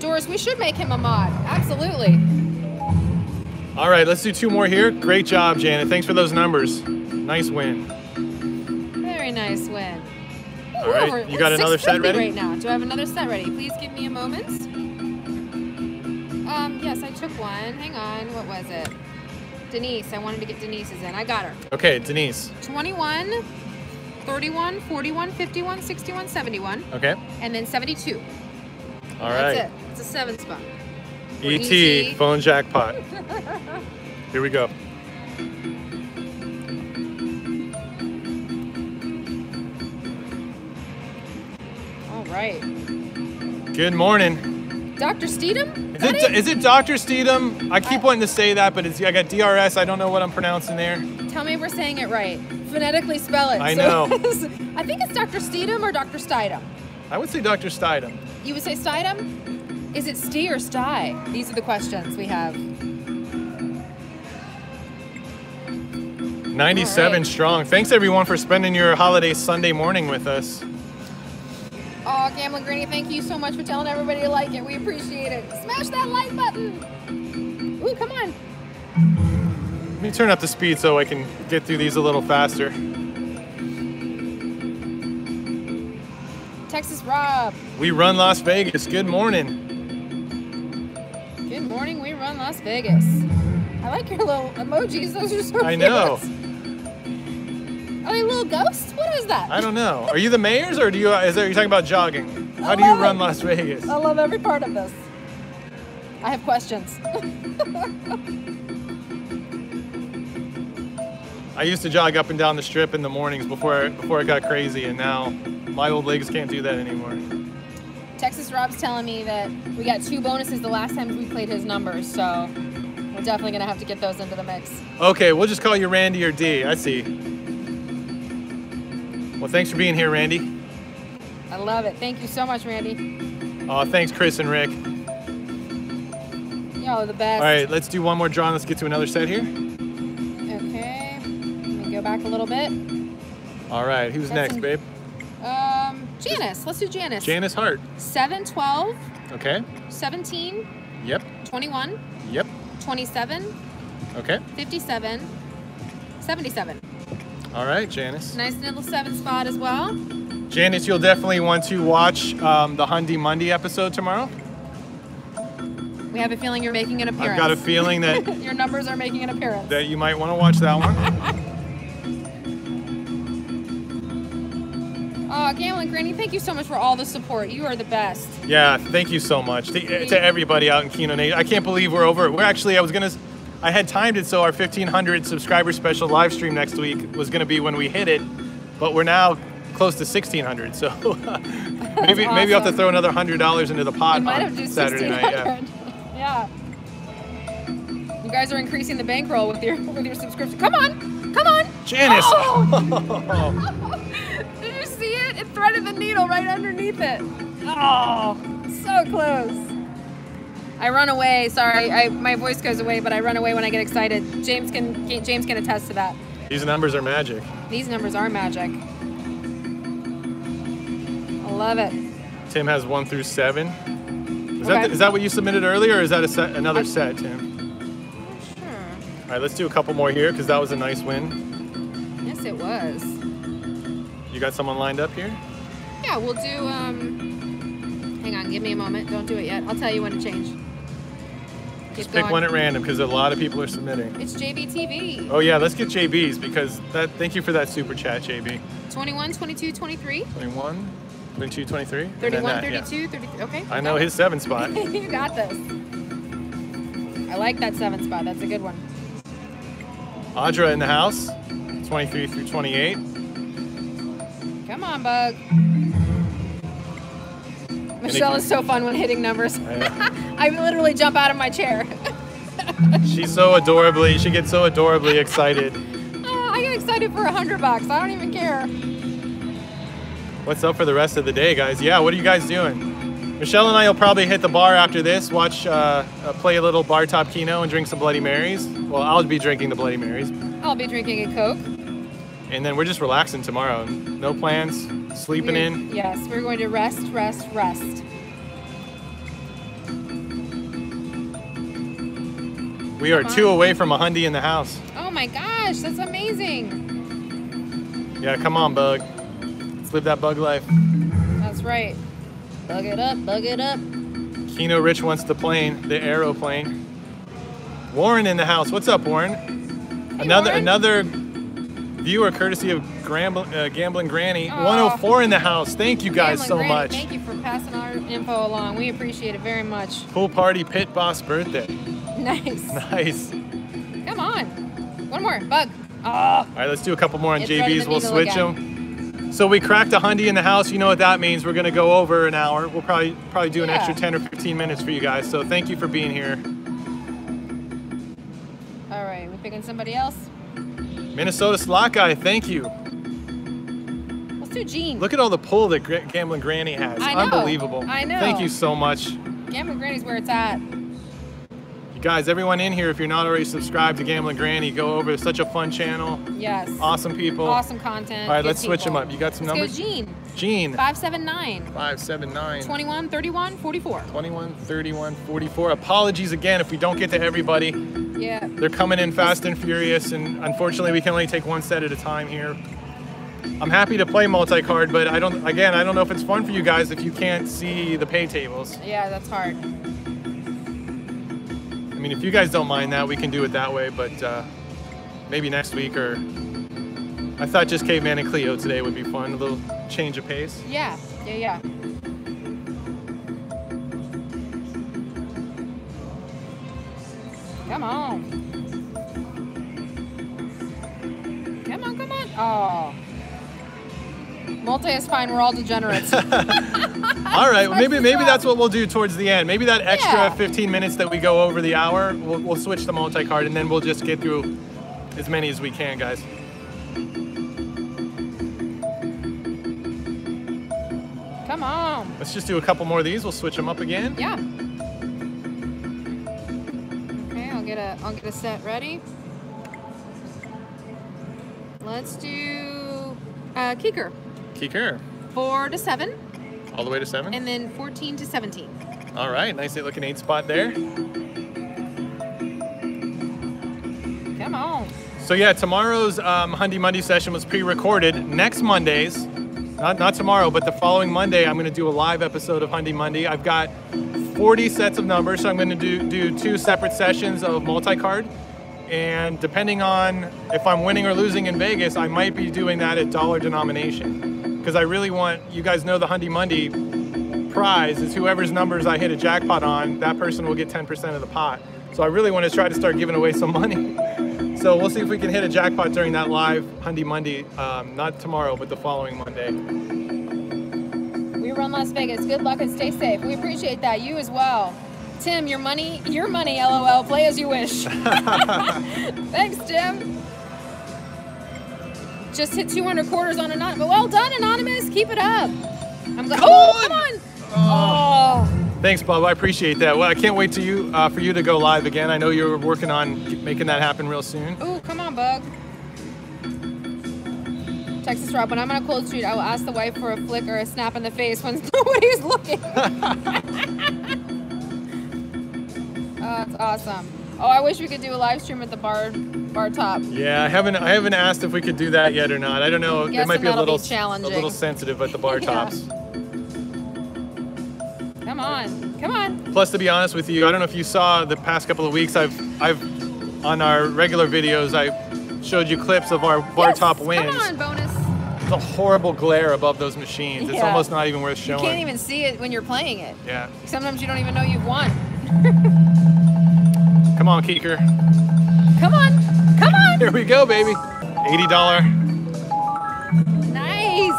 Doris, we should make him a mod. Absolutely. All right, let's do two more here. Great job, Janet. Thanks for those numbers. Nice win. Very nice win. All right, we're- you got another set ready? Right now. Do I have another set ready? Please give me a moment. Um, yes, I took one. Hang on. What was it? Denise. I wanted to get Denise's in. I got her. Okay, Denise. 21, 31, 41, 51, 61, 71, Okay. and then 72. All right. That's it. It's a seven spot. ET, ET. phone jackpot. *laughs* Here we go. All right. Good morning. Dr. Steedham? Is it, is it Dr. Steedham? I keep wanting to say that, but it's I got DRS. I don't know what I'm pronouncing there. Tell me if we're saying it right. Phonetically spell it. I So- know. *laughs* I think it's Dr. Steedham or Dr. Steidham. I would say Dr. Steidham. You would say Steidham? Is it Stee or Sty? These are the questions we have. 97 All right. strong. Thanks everyone for spending your holiday Sunday morning with us. Oh, Gambling Granny, thank you so much for telling everybody to like it. We appreciate it. Smash that like button. Ooh, come on. Let me turn up the speed so I can get through these a little faster. Texas Rob. We run Las Vegas. Good morning. Good morning. We run Las Vegas. I like your little emojis. Those are so I know. cute. Are they little ghosts? What is that? I don't know. Are you the mayor's or do you is that, are you talking about jogging? How do you run it. Las Vegas? I love every part of this. I have questions. *laughs* I used to jog up and down the strip in the mornings before before it got crazy, and now my old legs can't do that anymore. Texas Rob's telling me that we got two bonuses the last time we played his numbers, so we're definitely gonna have to get those into the mix. Okay, we'll just call you Randy or D. I see. Well, thanks for being here, Randy. I love it. Thank you so much, Randy. Uh, thanks, Chris and Rick. Y'all are the best. All right, let's do one more draw and let's get to another set here. Okay. Let me go back a little bit. All right, who's Got next, babe? Janice. Let's do Janice. Janice Hart. 7, 12, Okay. 17, Yep. 21, Yep. 27, Okay. 57, 77. All right, Janice. Nice little seven spot as well. Janice, you'll definitely want to watch um, the Hundy Monday episode tomorrow. We have a feeling you're making an appearance. I've got a feeling that *laughs* Your numbers are making an appearance. that you might want to watch that one. *laughs* Oh, Gambling Granny, thank you so much for all the support. You are the best. Yeah, thank you so much to, eh, to everybody out in Keno Nation. I can't believe we're over. We're actually, I was gonna, I had timed it so our 1500 subscriber special live stream next week was gonna be when we hit it, but we're now close to 1600. So *laughs* maybe maybe I'll have to throw another hundred dollars into the pot on Saturday night. Yeah. Yeah. You guys are increasing the bankroll with your with your subscription. Come on, come on. Janice. Oh! *laughs* *laughs* Did you see it? It threaded the needle right underneath it. Oh, so close. I run away. Sorry, I, my voice goes away, but I run away when I get excited. James can James can attest to that. These numbers are magic. These numbers are magic. I love it. Tim has one through seven. Is Okay. that is that what you submitted earlier, or is that a set, another I- set, Tim? Sure. All right, let's do a couple more here because that was a nice win. Yes, it was. You got someone lined up here? Yeah, we'll do. Um, hang on, give me a moment. Don't do it yet. I'll tell you when to change. Keep Just pick going. one at random because a lot of people are submitting. It's JBTV. Oh yeah, let's get JB's because that. Thank you for that super chat, JB. 21, 22, 23, 21, 22, 23. 31, that, yeah. 32, 33. Okay. I know his seven spot. *laughs* you got this. I like that seven spot. That's a good one. Audra in the house, 23 through 28. Come on, Bug. Michelle is so fun when hitting numbers. *laughs* I literally jump out of my chair. *laughs* She's so adorably. She gets so adorably excited. *laughs* Oh, I get excited for a hundred bucks. I don't even care. What's up for the rest of the day, guys? Yeah, what are you guys doing? Michelle and I will probably hit the bar after this, watch, uh, uh, play a little bar top keno, and drink some Bloody Marys. Well, I'll be drinking the Bloody Marys, I'll be drinking a Coke. And then we're just relaxing tomorrow. No plans, sleeping We're- in. Yes, we're going to rest, rest, rest. We are two away from a Hundy in the house. Oh my gosh, that's amazing. Yeah, come on, Bug. Let's live that Bug life. That's right. Bug it up, bug it up. Keno Rich wants the plane, the aeroplane. Warren in the house. What's up, Warren? another Warren. another viewer courtesy of Gramble, uh, Gambling Granny. Aw. 104 in the house. Thank you guys Gambling so Granny, much. Thank you for passing our info along. We appreciate it very much. Pool party pit boss birthday. Nice. *laughs* Nice. Come on. One more. Bug. Oh, All right, let's do a couple more on It's JB's. We'll switch again. them. So we cracked a Hundy in the house. You know what that means. We're gonna go over an hour. We'll probably probably do an Yeah. extra 10 or 15 minutes for you guys. So thank you for being here. all right. We picking somebody else? Minnesota slot guy, thank you. Let's do Gene. Look at all the pull that Gambling Granny has. I know. Unbelievable. I know. Thank you so much. Gambling Granny's where it's at. Guys, everyone in here, if you're not already subscribed to Gambling Granny, go over. It's such a fun channel. Yes. Awesome people. Awesome content. All right, good let's switch them up. You got some Let's numbers? go Gene. Gene, 579 579 21 31 44. 21 31 44. Apologies again if we don't get to everybody. Yeah. They're coming in fast and furious, and unfortunately, we can only take one set at a time here. I'm happy to play multi-card, but I don't. Again, I don't know if it's fun for you guys if you can't see the pay tables. Yeah, that's hard. I mean, if you guys don't mind that, we can do it that way, but uh, maybe next week or. I thought just Caveman and Cleo today would be fun, a little change of pace. Yeah. Yeah, yeah. Come on. Come on, come on. Oh. Multi is fine. We're all degenerates. *laughs* All right, well, maybe maybe that's what we'll do towards the end. Maybe that extra Yeah. 15 minutes that we go over the hour, we'll, we'll switch the multi-card, and then we'll just get through as many as we can, guys. come on. Let's just do a couple more of these. We'll switch them up again. Yeah. Okay, I'll get a I'll get a set ready. Let's do uh, Kicker. Kicker. four to seven, All the way to seven. and then 14 to 17. All right, nice looking eight spot there. Come on. So yeah, tomorrow's um, Hundy Monday session was pre-recorded. Next Mondays, not not tomorrow, but the following Monday, I'm going to do a live episode of Hundy Monday. I've got 40 sets of numbers, so I'm going to do do two separate sessions of multi-card. And depending on if I'm winning or losing in Vegas, I might be doing that at dollar denomination because I really want you guys know the Hundy Monday prize is whoever's numbers I hit a jackpot on, that person will get 10% of the pot. So I really want to try to start giving away some *laughs* money. So we'll see if we can hit a jackpot during that live Hundy Monday, um, not tomorrow, but the following Monday. We run Las Vegas. Good luck and stay safe. We appreciate that. You as well. Tim, your money, your money, LOL. Play as you wish. *laughs* Thanks, Tim. Just hit 200 quarters on anonymous. Well done, anonymous. Keep it up. I'm glad. Oh, come on. Oh. Thanks, Bob. I appreciate that. Well, I can't wait to you uh, for you to go live again. I know you're working on making that happen real soon. Oh, come on, bug. Texas Rob, when I'm on a cold street, I will ask the wife for a flick or a snap in the face when *laughs* nobody's looking. *laughs* that's awesome. Oh, I wish we could do a live stream at the bar bar top. Yeah, I haven't I haven't asked if we could do that yet or not. I don't know. It might be a that'll be little challenging. a little sensitive at the bar *laughs* Yeah. tops. Come on, come on. Plus, to be honest with you, I don't know if you saw the past couple of weeks. I've I've on our regular videos I showed you clips of our bar Yes, top wins. Come on, bonus. It's a horrible glare above those machines. It's almost not even worth showing. You can't even see it when you're playing it. yeah. Sometimes you don't even know you've won. *laughs* Come on, Keeker. Come on, come on. Here we go, baby. Eighty dollar. Nice.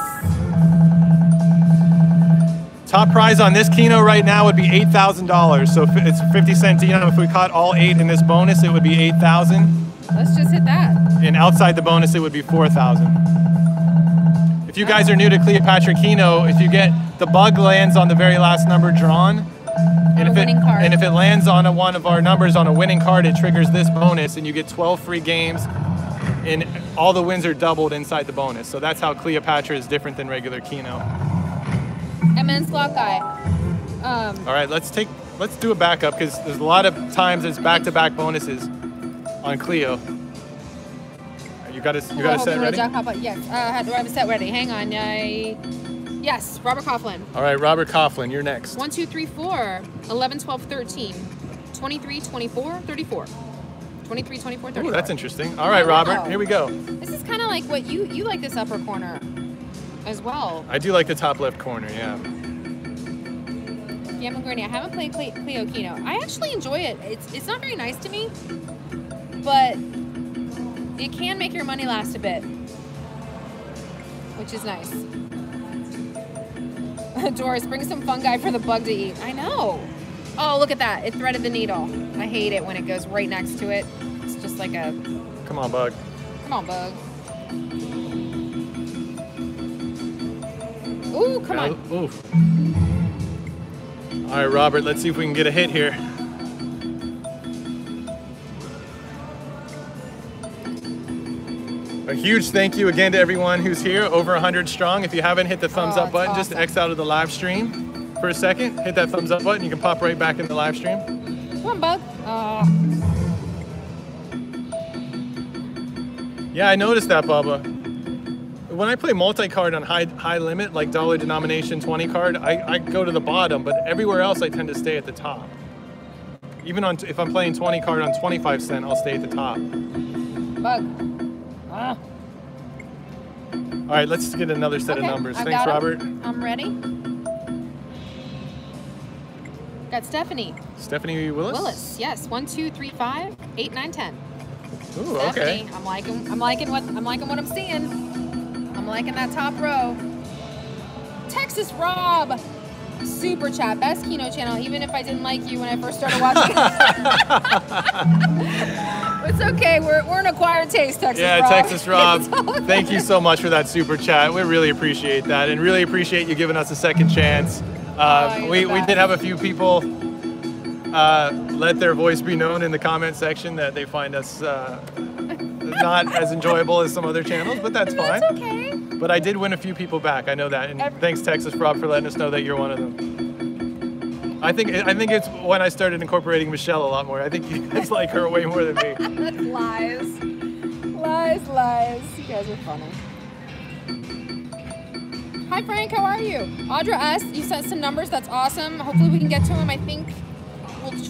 Top prize on this Keno right now would be eight thousand dollars. So it's fifty cent Dino. If we caught all eight in this bonus, it would be eight thousand. Let's just hit that. And outside the bonus, it would be four thousand. If you guys are new to Cleopatra Keno, if you get the bug lands on the very last number drawn, and if it and if it lands on a, one of our numbers on a winning card, it triggers this bonus, and you get 12 free games, and all the wins are doubled inside the bonus. So that's how Cleopatra is different than regular Keno. Immense Lock Guy. Um, All right, let's take let's do a backup because there's a lot of times it's back-to-back bonuses on Cleo. You got it. You got it oh, set ready. to Jack. Yes. Uh, do I have it set ready? Hang on. I... Yes. Robert Coughlin. All right, Robert Coughlin, you're next. 1, 2, 3, 4, 11, 12, 13, 23, 24, 34. 23, 24, 34. Ooh, that's interesting. All right, Robert, Wow. here we go. This is kind of like what you you like this upper corner as well. I do like the top left corner. Yeah. Yeah, Gurney. I haven't played Cle- Cleo Keno. I actually enjoy it. It's it's not very nice to me, but it can make your money last a bit, which is nice. Doris, bring some fungi for the bug to eat. I know. Oh, look at that. It threaded the needle. I hate it when it goes right next to it. It's just like a, Come on, bug. come on, bug. Ooh, come on. Ooh. All right, Robert. Let's see if we can get a hit here. A huge thank you again to everyone who's here, over 100 strong. If you haven't hit the thumbs Oh, up button, that's just X out of the live stream for a second. Hit that thumbs up button. You can pop right back in the live stream. Come on, bug. Oh. Uh. Yeah, I noticed that, Bubba. When I play multi-card on high high limit, like dollar denomination 20 card, I, I go to the bottom, but everywhere else I tend to stay at the top. Even on if I'm playing 20 card on 25 cent, I'll stay at the top. Bug. Ah. All right, let's get another set Okay, of numbers. I've Thanks. Robert. I'm ready. Got Stephanie Stephanie Willis. Willis. Yes, one, two, three, five, eight, nine, ten. Ooh, Stephanie, okay. I'm liking. I'm liking what I'm liking what I'm seeing. I'm liking that top row. Texas Rob. Super chat, best Keno channel, even if I didn't like you when I first started watching. *laughs* it's okay, we're, we're an acquired taste, Texas Yeah, Rob. Texas *laughs* Rob. It's all good. Thank you so much for that super chat. We really appreciate that, and really appreciate you giving us a second chance. Uh, Oh, we, we did have a few people uh, let their voice be known in the comment section that they find us uh, not as enjoyable as some other channels, but that's fine. That's okay. But I did win a few people back. I know that, and Every- thanks Texas Rob for letting us know that you're one of them. I think I think it's when I started incorporating Michelle a lot more. I think you guys like her way more than me. *laughs* Lies. Lies, lies. You guys are funny. Hi, Frank. How are you? Audra S. You sent some numbers. That's awesome. Hopefully, we can get to them. I think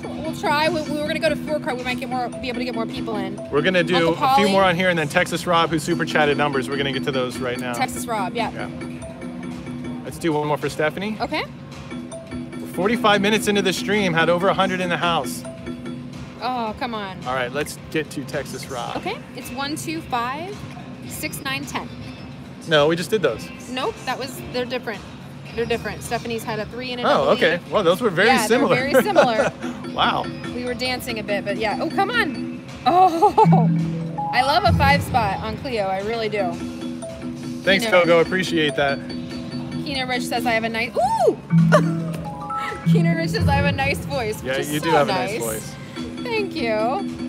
we'll, try. We, we were gonna go to four card. We might get more, be able to get more people in. We're gonna do a few more on here, and then Texas Rob, who super chatted numbers. We're gonna get to those right now. Texas Rob. Yeah. Yeah. Let's do one more for Stephanie. Okay. 45 minutes into the stream, had over 100 in the house. Oh, come on. All right, let's get to Texas Rob. Okay. It's one, two, five, six, nine, ten. No, we just did those. Nope. That was. They're different. They're different. Stephanie's had a three in it. I Oh, okay. Well, those were very Yeah, similar. very similar. *laughs* wow. We were dancing a bit, but yeah. Oh, come on. Oh, I love a five spot on Cleo. I really do. Thanks, Kogo. Appreciate that. Keno Rich says I have a nice. Ooh. *laughs* Keno Rich says I have a nice voice. Yeah, you do so have a nice voice. Thank you.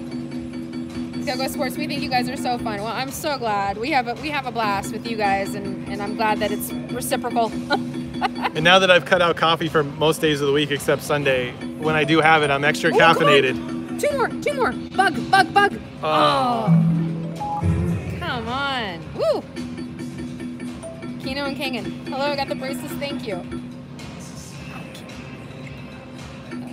Go Sports. We think you guys are so fun. Well, I'm so glad we have a we have a blast with you guys, and and I'm glad that it's reciprocal. *laughs* And now that I've cut out coffee for most days of the week except Sunday, when I do have it, I'm extra Oh, caffeinated. two more, two more. Bug, bug, bug. Oh. oh. Come on. Woo. Keno and Kangan. Hello, I got the bracelets. Thank you.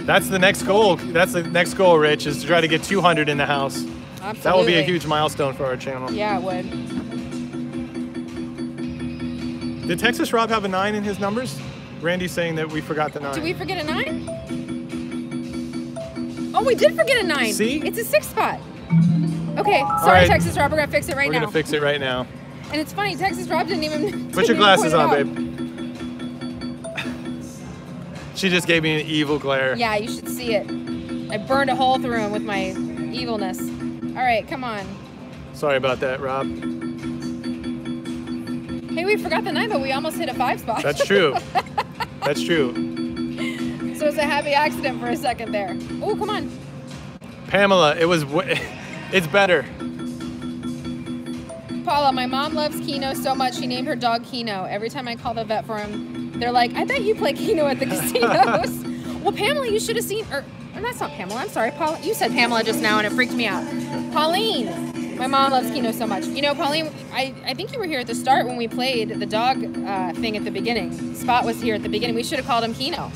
That's the next goal. That's the next goal, Rich, is to try to get 200 in the house. Absolutely. That will be a huge milestone for our channel. Yeah, it would. Did Texas Rob have a nine in his numbers? Randy's saying that we forgot the nine. Did we forget a nine? Oh, we did forget a nine. See? It's a six spot. Okay, sorry, right. Texas Rob. We're gonna fix it right now. We're gonna fix it right now. and it's funny, Texas Rob didn't even. *laughs* Put didn't your glasses on, babe. She just gave me an evil glare. Yeah, you should see it. I burned a hole through him with my evilness. All right, come on. Sorry about that, Rob. Hey, we forgot the nine, but we almost hit a five spot. That's true. *laughs* That's true. so it's a happy accident for a second there. Oh, come on. Pamela, it was. W- *laughs* it's better. Paula, my mom loves Keno so much she named her dog Keno. Every time I call the vet for him, they're like, I bet you play Keno at the casinos. *laughs* well, Pamela, you should have seen, er, or, or that's not Pamela, I'm sorry, Paula. You said Pamela just now and it freaked me out. Pauline, my mom loves Keno so much. You know, Pauline, I, I think you were here at the start when we played the dog uh, thing at the beginning. Spot was here at the beginning. We should have called him Keno.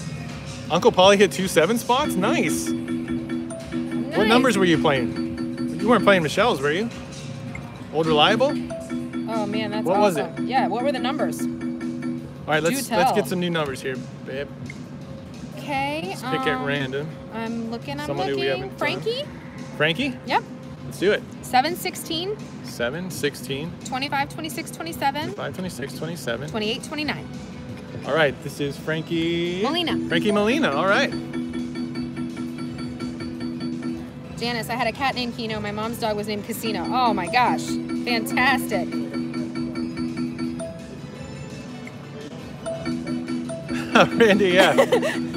Uncle Polly hit two seven spots. Nice. What numbers were you playing? You weren't playing Michelle's, were you? Old reliable. Oh man, that's What was awesome. Yeah, what were the numbers? All right, let's let's get some new numbers here, babe. Okay. Let's pick at um, random. I'm looking, I'm Someone who we looking. haven't done. Frankie? Frankie, Yep. Let's do it. 7, 16, 7, 16, 25, 26, 27, 5, 26, 27. 28, 29. All right, this is Frankie. Molina. Frankie Molina. All right. Janice, I had a cat named Keno. My mom's dog was named Casino. Oh my gosh. Fantastic. *laughs* Randy, yeah. *laughs*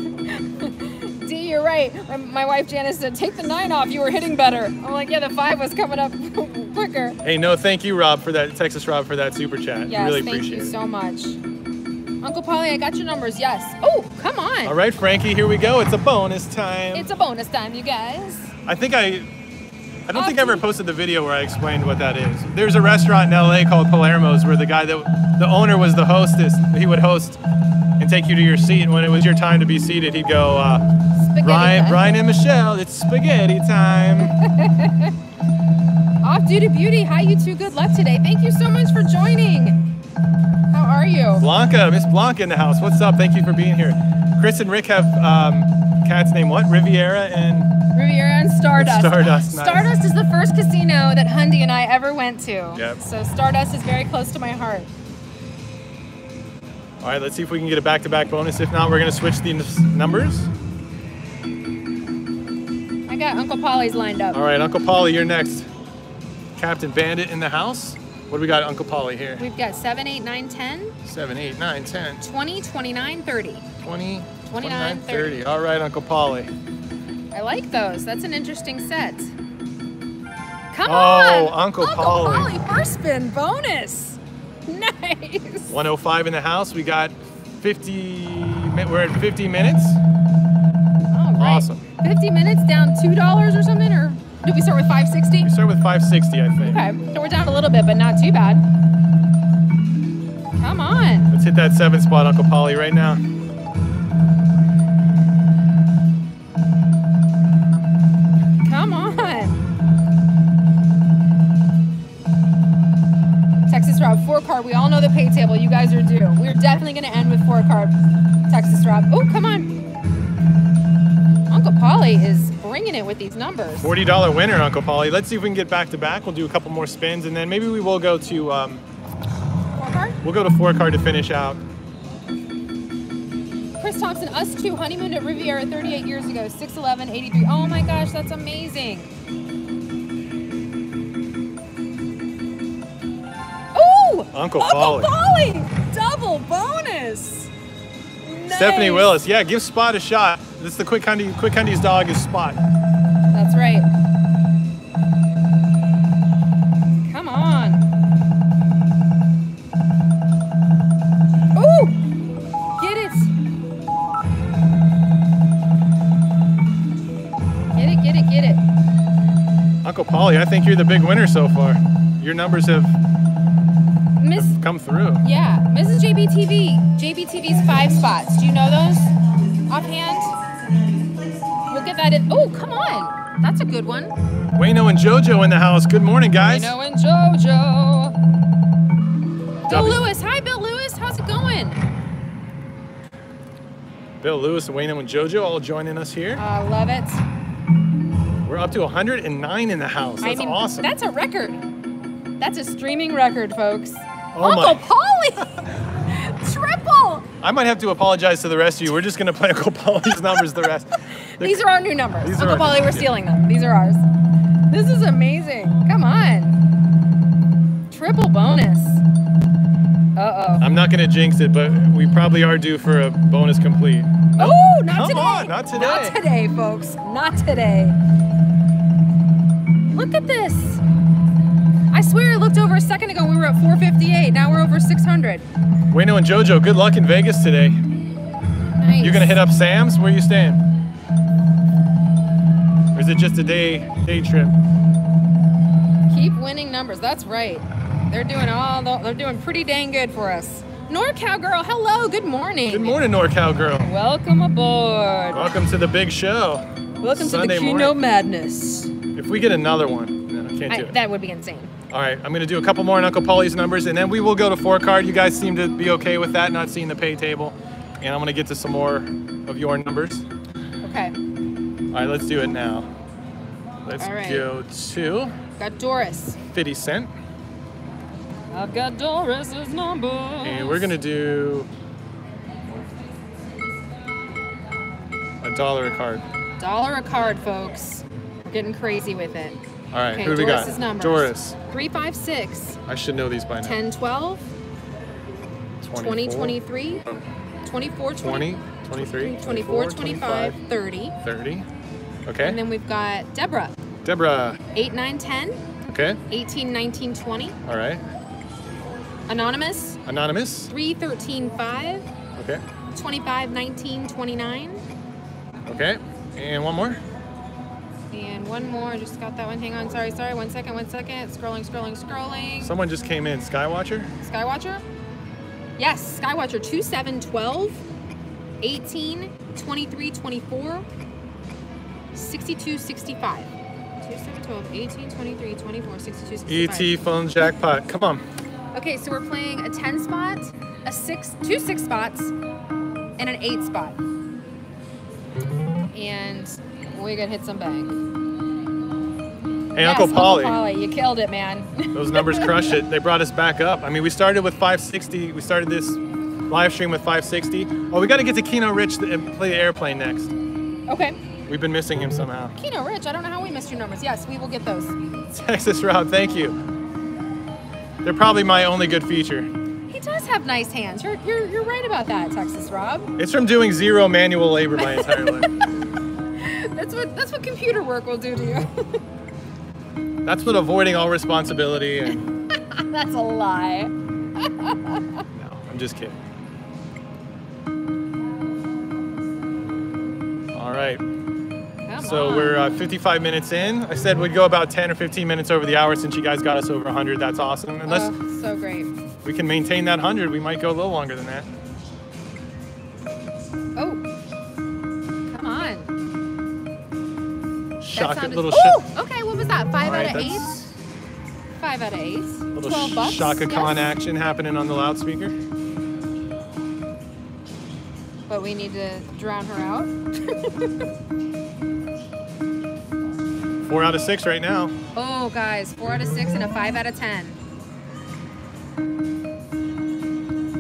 You're right. My, wife Janice said, take the nine off. You were hitting better. I'm like, yeah, the five was coming up *laughs* quicker. hey, no, thank you, Rob, for that Texas Rob for that super chat. Yes, really thank appreciate you it. so much. Uncle Polly, I got your numbers. Yes. Oh, come on. All right, Frankie, here we go. It's a bonus time. It's a bonus time, you guys. I think I, I don't think I ever posted the video where I explained what that is. There's a restaurant in LA called Palermo's where the guy that the owner was the hostess. He would host and take you to your seat, and when it was your time to be seated, he'd go, uh, Ryan. Ryan and Michelle, it's spaghetti time. *laughs* Off duty beauty. Hi, you two. Good luck today. Thank you so much for joining. How are you? Blanca, Miss Blanca in the house. What's up? Thank you for being here. Chris and Rick have um, cat's name what? Riviera and Riviera and Stardust. Stardust, nice. Stardust is the first casino that Hundy and I ever went to. Yep. So Stardust is very close to my heart. all right. Let's see if we can get a back-to-back bonus. If not, we're gonna switch the numbers. I got Uncle Polly's lined up. All right, Uncle Polly, you're next. Captain Bandit in the house. What do we got, Uncle Polly here? We've got 7, 8, 9, 10, 7, 8, 9, 10, 20, 29, 30. 20, 29, 29, 30. All right, Uncle Polly. I like those. That's an interesting set. Come Oh, on! Uncle Uncle Polly. Polly, first spin bonus. *laughs* Nice. Nice. 105 in the house. We got 50. We're at 50 minutes. All right. Awesome. 50 minutes down $2 or something? Or did we start with 560? We start with 560, I think. Okay, so we're down a little bit, but not too bad. Come on. Let's hit that seven spot, Uncle Polly, right now. We all know the pay table. You guys are due. We're definitely going to end with four card. Texas Rob. Oh, come on. Uncle Polly is bringing it with these numbers. $40 winner, Uncle Polly. Let's see if we can get back to back. We'll do a couple more spins, and then maybe we will go to um, Four card. we'll go to four card to finish out. Chris Thompson, us two, honeymooned at Riviera 38 years ago, 6'11, 83. Oh my gosh, that's amazing. Uncle Uncle Polly. Polly! Double bonus! Stephanie Willis, yeah, give Spot a shot. This is the Quick Hundy, Quick Hundy's dog is Spot. That's right. Come on. Ooh! Get it! Get it, get it, get it. Uncle Polly, I think you're the big winner so far. Your numbers have, Miss come through. Yeah, Mrs. JBTV. JBTV's five spots. Do you know those offhand? We'll get that in. Oh, come on. That's a good one. Wayno and JoJo in the house. Good morning, guys. Reno and JoJo. Bill W. Lewis. Hi, Bill Lewis. How's it going? Bill Lewis Wayno and JoJo all joining us here. I love it. We're up to 109 in the house. That's I mean, awesome. that's a record. That's a streaming record, folks. Oh Uncle my- Polly! *laughs* Triple! I might have to apologize to the rest of you. We're just gonna play Uncle Polly's numbers the rest. They're- *laughs* These are our new numbers. These Uncle Polly, we're stealing them. These are ours. This is amazing. Come on. Triple bonus. Uh oh. I'm not gonna jinx it, but we probably are due for a bonus complete. oh. Oh, not come today. on, not today. Not today, folks. Not today. Look at this. I swear I looked over a second ago. We were at 458. Now we're over 600. Wayno and JoJo, good luck in Vegas today. Nice. You're gonna hit up Sam's? Where are you staying? Or is it just a day day trip? Keep winning numbers. That's right. They're doing all. The, they're doing pretty dang good for us. NorCal girl, hello. Good morning. Good morning, NorCal girl. Welcome aboard. Welcome to the big show. Welcome Sunday to the morning. Keno Madness. If we get another one, no, I can't I, do it. that would be insane. All right, I'm gonna do a couple more on Uncle Polly's numbers, and then we will go to four card. You guys seem to be okay with that, not seeing the pay table, and I'm gonna get to some more of your numbers. Okay. All right, let's do it now. Let's All right. go to Got Doris. 50 cent, I've got Doris's number. and we're gonna do a dollar a card. Dollar a card, folks. We're getting crazy with it. All right, Okay, who do we got? Doris's numbers. Doris. 356, I should know these by now. 10, 12, 24, 20, 23, 24, 20, 23, 24, 25, 30. 30. Okay. And then we've got Deborah. Deborah. 8, 9, 10, Okay. 18, 19, 20. All right. Anonymous. Anonymous. 3, 13, 5, Okay. 25, 19, 29. Okay. And one more. And one more. Just got that one. Hang on. Sorry, sorry. One second, one second. Scrolling, scrolling, scrolling. Someone just came in. Skywatcher. Skywatcher? Yes, Skywatcher 2, 7, 12, 18, 23, 24, 62, 65. 2, 7, 12, 18, 23, 24, 62, 65. ET phone jackpot. Come on. Okay, so we're playing a 10 spot, a 6, two 6 spots, and an 8 spot. And we're gonna hit some bank. Hey, Yes, Uncle Polly. Polly, you killed it, man. *laughs* Those numbers crushed it. They brought us back up. I mean, we started with 560. We started this live stream with 560. Oh, we got to get to Keno Rich and play the airplane next. okay. We've been missing him somehow. Keno Rich, I don't know how we missed your numbers. Yes, we will get those. Texas Rob, thank you. They're probably my only good feature. He does have nice hands. You're, you're, you're right about that, Texas Rob. It's from doing zero manual labor my entire life. *laughs* That's what that's what computer work will do to you. *laughs* That's what avoiding all responsibility and *laughs* that's a lie. no, I'm just kidding. All right. Come So on. we're uh, 55 minutes in. I said we'd go about 10 or 15 minutes over the hour since you guys got us over 100. That's awesome. Unless Oh, so great. we can maintain that 100, we might go a little longer than that. Shock, sounded- little Ooh, sh- okay, what was that? Five right, out of eight? Five out of eight. little Twelve sh- bucks. Shaka Khan yes. action happening on the loudspeaker. But we need to drown her out. *laughs* Four out of six right now. Oh, guys, four out of six and a five out of ten.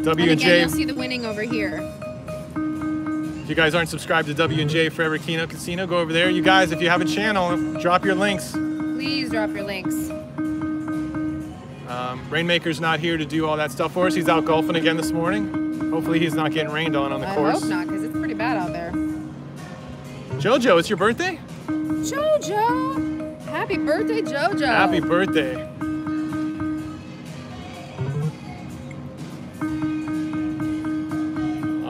W and and J. you'll see the winning over here. If you guys aren't subscribed to W and J Forever Keno Casino, go over there. You guys, if you have a channel, drop your links. Please drop your links. Um, Rainmaker's not here to do all that stuff for us. He's out golfing again this morning. Hopefully, he's not getting rained on on the I course. hope not, because it's pretty bad out there. Jojo, it's your birthday. Jojo! Happy birthday, Jojo! Happy birthday.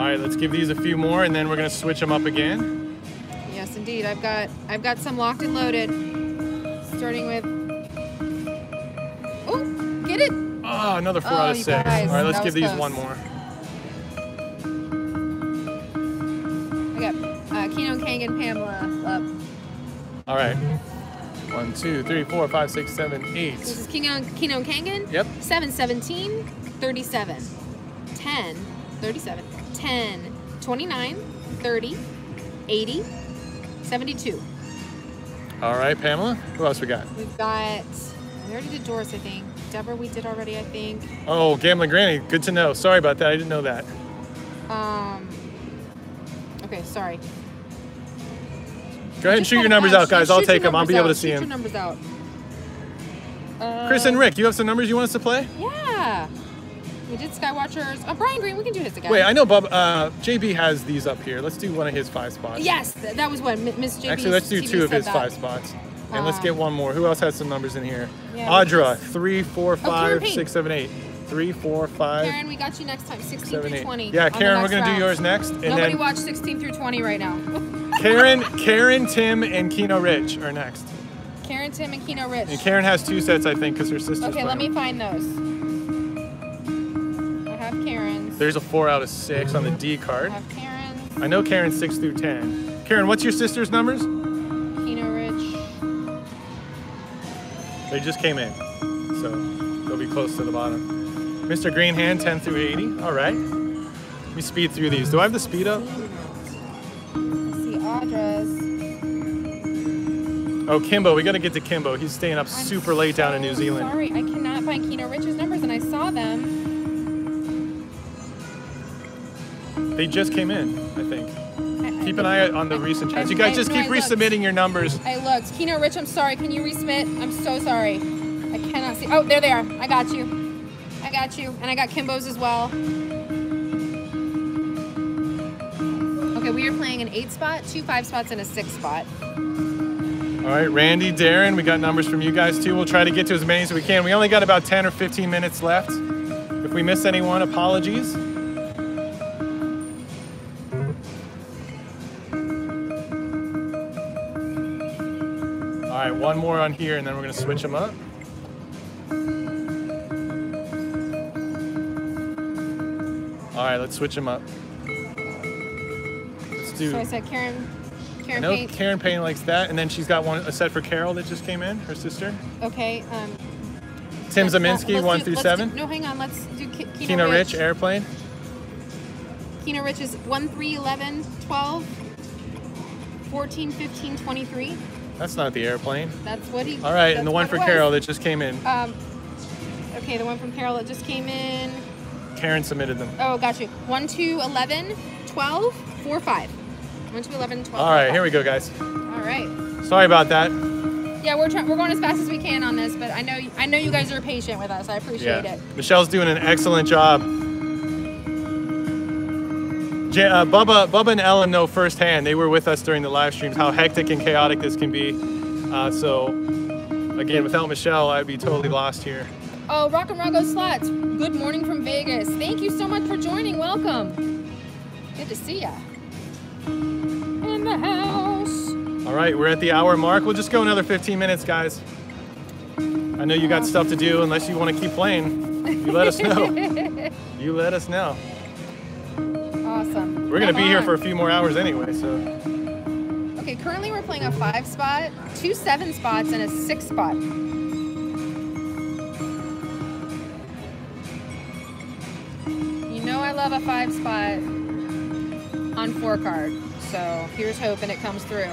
Right, let's give these a few more, and then we're gonna switch them up again. Yes, indeed. I've got I've got some locked and loaded. Starting with. Oh, get it! Oh, another four Oh, out of six. guys, All right, let's give these close. one more. I got uh, Keno Kangan Pamela up. All right. One, two, three, four, five, six, seven, eight. This is Keno, Keno Kangan. Yep. 7, 17, 37, 10, 37, 10, 29, 30, 80, 72. All right, Pamela. Who else we got? We've got, we already did Doris, I think. Deborah, we did already, I think. Oh, Gambling Granny. Good to know. Sorry about that. I didn't know that. Um, okay, sorry. Go ahead and shoot your numbers out, guys. I'll take them. I'll be able to see them. your numbers out. Uh, Chris and Rick, you have some numbers you want us to play? Yeah. We did Skywatchers. Oh, Brian Green, we can do his again. Wait, I know Bob. Uh, JB has these up here. Let's do one of his five spots. Yes, th- that was M- Miss JB. Actually, let's do TV two of his that. five spots. And let's get one more. Who else has some numbers in here? Yeah, Audra, is- three, four, five, Payne. six, seven, eight. Three, four, five, Karen, we got you next time. 16 seven, through eight. 20. Yeah, Karen, we're gonna do yours next, and Nobody then watch 16 through 20 right now. *laughs* Karen, Karen, Tim, and Keno Rich are next. Karen, Tim, and Keno Rich. And Karen has two sets, I think, because her sister's. okay, let me find those. I. There's a four out of six on the D card. have Karen's. I know Karen's six through ten. Karen, what's your sister's numbers? Keno Rich. They just came in, so they'll be close to the bottom. Mr. Greenhand, 10 through 80. All right. Let me speed through these. Do I have the speed up? Let's see Audra's. Oh, Kimbo. We got to get to Kimbo. He's staying up I'm super late down in New Zealand. Sorry, I cannot find Keno Rich's numbers, and I saw them. They just came in, I think. I- Keep an eye out on the recent chats. You I- guys just keep resubmitting your numbers. I looked. Keno Rich, I'm sorry. Can you resubmit? I'm so sorry. I cannot see. Oh, there they are. I got you. I got you. And I got Kimbo's as well. Okay, we are playing an eight spot, two five spots, and a six spot. All right, Randy, Darren, we got numbers from you guys too. We'll try to get to as many as we can. We only got about 10 or 15 minutes left. If we miss anyone, apologies. Right, one more on here, and then we're gonna switch them up. All right, let's switch them up. Let's do. So I said Karen. Karen I know Payne. Karen Payne likes that, and then she's got one a set for Carol that just came in, her sister. Okay. Um, Tim let's, uh, one do- through seven. Do, no, hang on. Let's do K- Keno, Keno Rich, Airplane. Keno Rich is 1, 3, 11, 12, 14, 15, 23. That's not the airplane. That's what he. All right, and the one for. Carol that just came in. Um, okay, the one from Carol that just came in. Karen submitted them. Oh, got you. 1 to 11, 12, 4, 5. 1 to 11, 12. All right, here we go, guys. All right. Sorry about that. Yeah, we're. We're going as fast as we can on this, but I know I know you guys are patient with us. I appreciate Yeah, it. Michelle's doing an excellent job. J- uh, Bubba, Bubba and Ellen know firsthand. They were with us during the live streams how hectic and chaotic this can be. Uh, so, again, without Michelle, I'd be totally lost here. Oh, Rock and Rocco Slots. Good morning from Vegas. Thank you so much for joining. Welcome. Good to see ya. In the house. All right, we're at the hour mark. We'll just go another 15 minutes, guys. I know you got stuff to do unless you want to keep playing. You let us know. *laughs* you let us know. Awesome. We're going to be here for a few more hours anyway, so. Okay, currently we're playing a five spot, two seven spots, and a six spot. You know I love a five spot on four card. So here's hoping it comes through.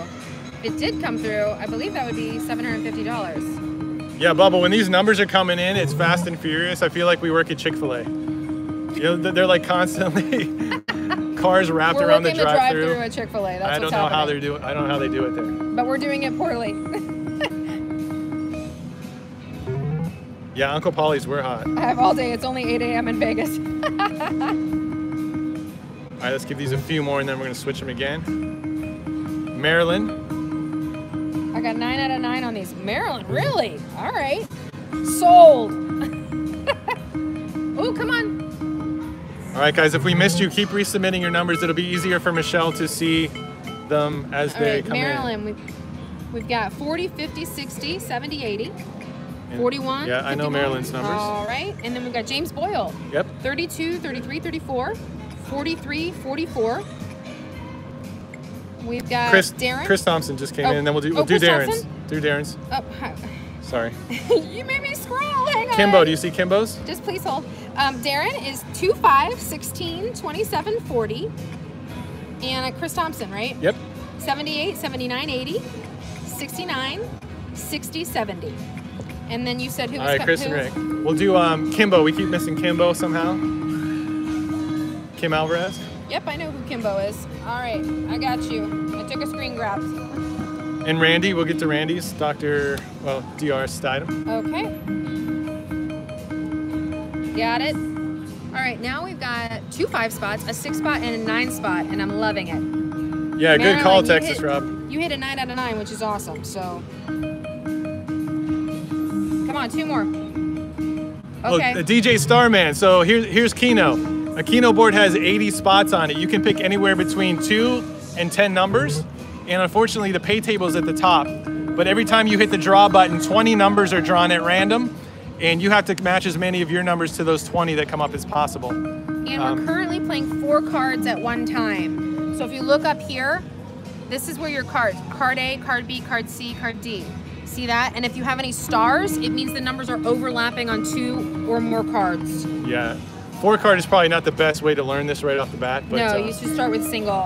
If it did come through, I believe that would be $750. Yeah, Bubba, when these numbers are coming in, it's fast and furious. I feel like we work at Chick fil A. You know, they're like constantly *laughs* *laughs* cars wrapped We're around the working the drive through drive-through. at Chick fil A. That's I don't know how they're doing. I don't know how they do it there. But we're doing it poorly. *laughs* Yeah, Uncle Polly's, we're hot. I have all day. It's only 8 a.m. in Vegas. *laughs* all right, let's give these a few more, and then we're gonna switch them again. Maryland, I got nine out of nine on these. Maryland, really? All right. Sold. *laughs* oh, come on. All right, guys, if we missed you, keep resubmitting your numbers. It'll be easier for Michelle to see them as All they right, come Maryland, we've, we've got 40, 50, 60, 70, 80, in. 41. Yeah, I know 51. Maryland's numbers. All right. And then we've got James Boyle, Yep. 32, 33, 34, 43, 44. We've got Chris, Darren. Chris Thompson just came Oh, in, and then we'll do oh, we'll do Chris Darren's. Thompson? Do Darren's. Oh, hi. Sorry. *laughs* you made me scroll. Hang on. Kimbo, do you see Kimbo's? Just please hold. Um, Darren is 2, 5, 16, 27, 40. And uh, Chris Thompson, right? Yep. 78, 79, 80, 69, 60, 70. And then you said who All was right, co- Chris who? and Rick. We'll do um, Kimbo. We keep missing Kimbo somehow. Kim Alvarez. Yep, I know who Kimbo is. All right, I got you. I took a screen grab. And Randy. We'll get to Randy's. Dr. Well, Dr. Stidham. Okay. Got it. All right, now we've got two five spots, a six spot, and a nine spot, and I'm loving it. Yeah, good call, Texas hit- Rob. You hit a nine out of nine, which is awesome. So, come on, two more. Oh, okay. Uh, oh, DJ Starman. So here's here's Keno. A Keno board has 80 spots on it. You can pick anywhere between two and 10 numbers. And unfortunately, the pay table is at the top. But every time you hit the draw button, 20 numbers are drawn at random, and you have to match as many of your numbers to those 20 that come up as possible. And Um, we're currently playing four cards at one time. So if you look up here, this is where your cards card A, card B, card C, card D. See that? And if you have any stars, it means the numbers are overlapping on two or more cards. Yeah. Four card is probably not the best way to learn this right off the bat, but no, uh, you should start with single.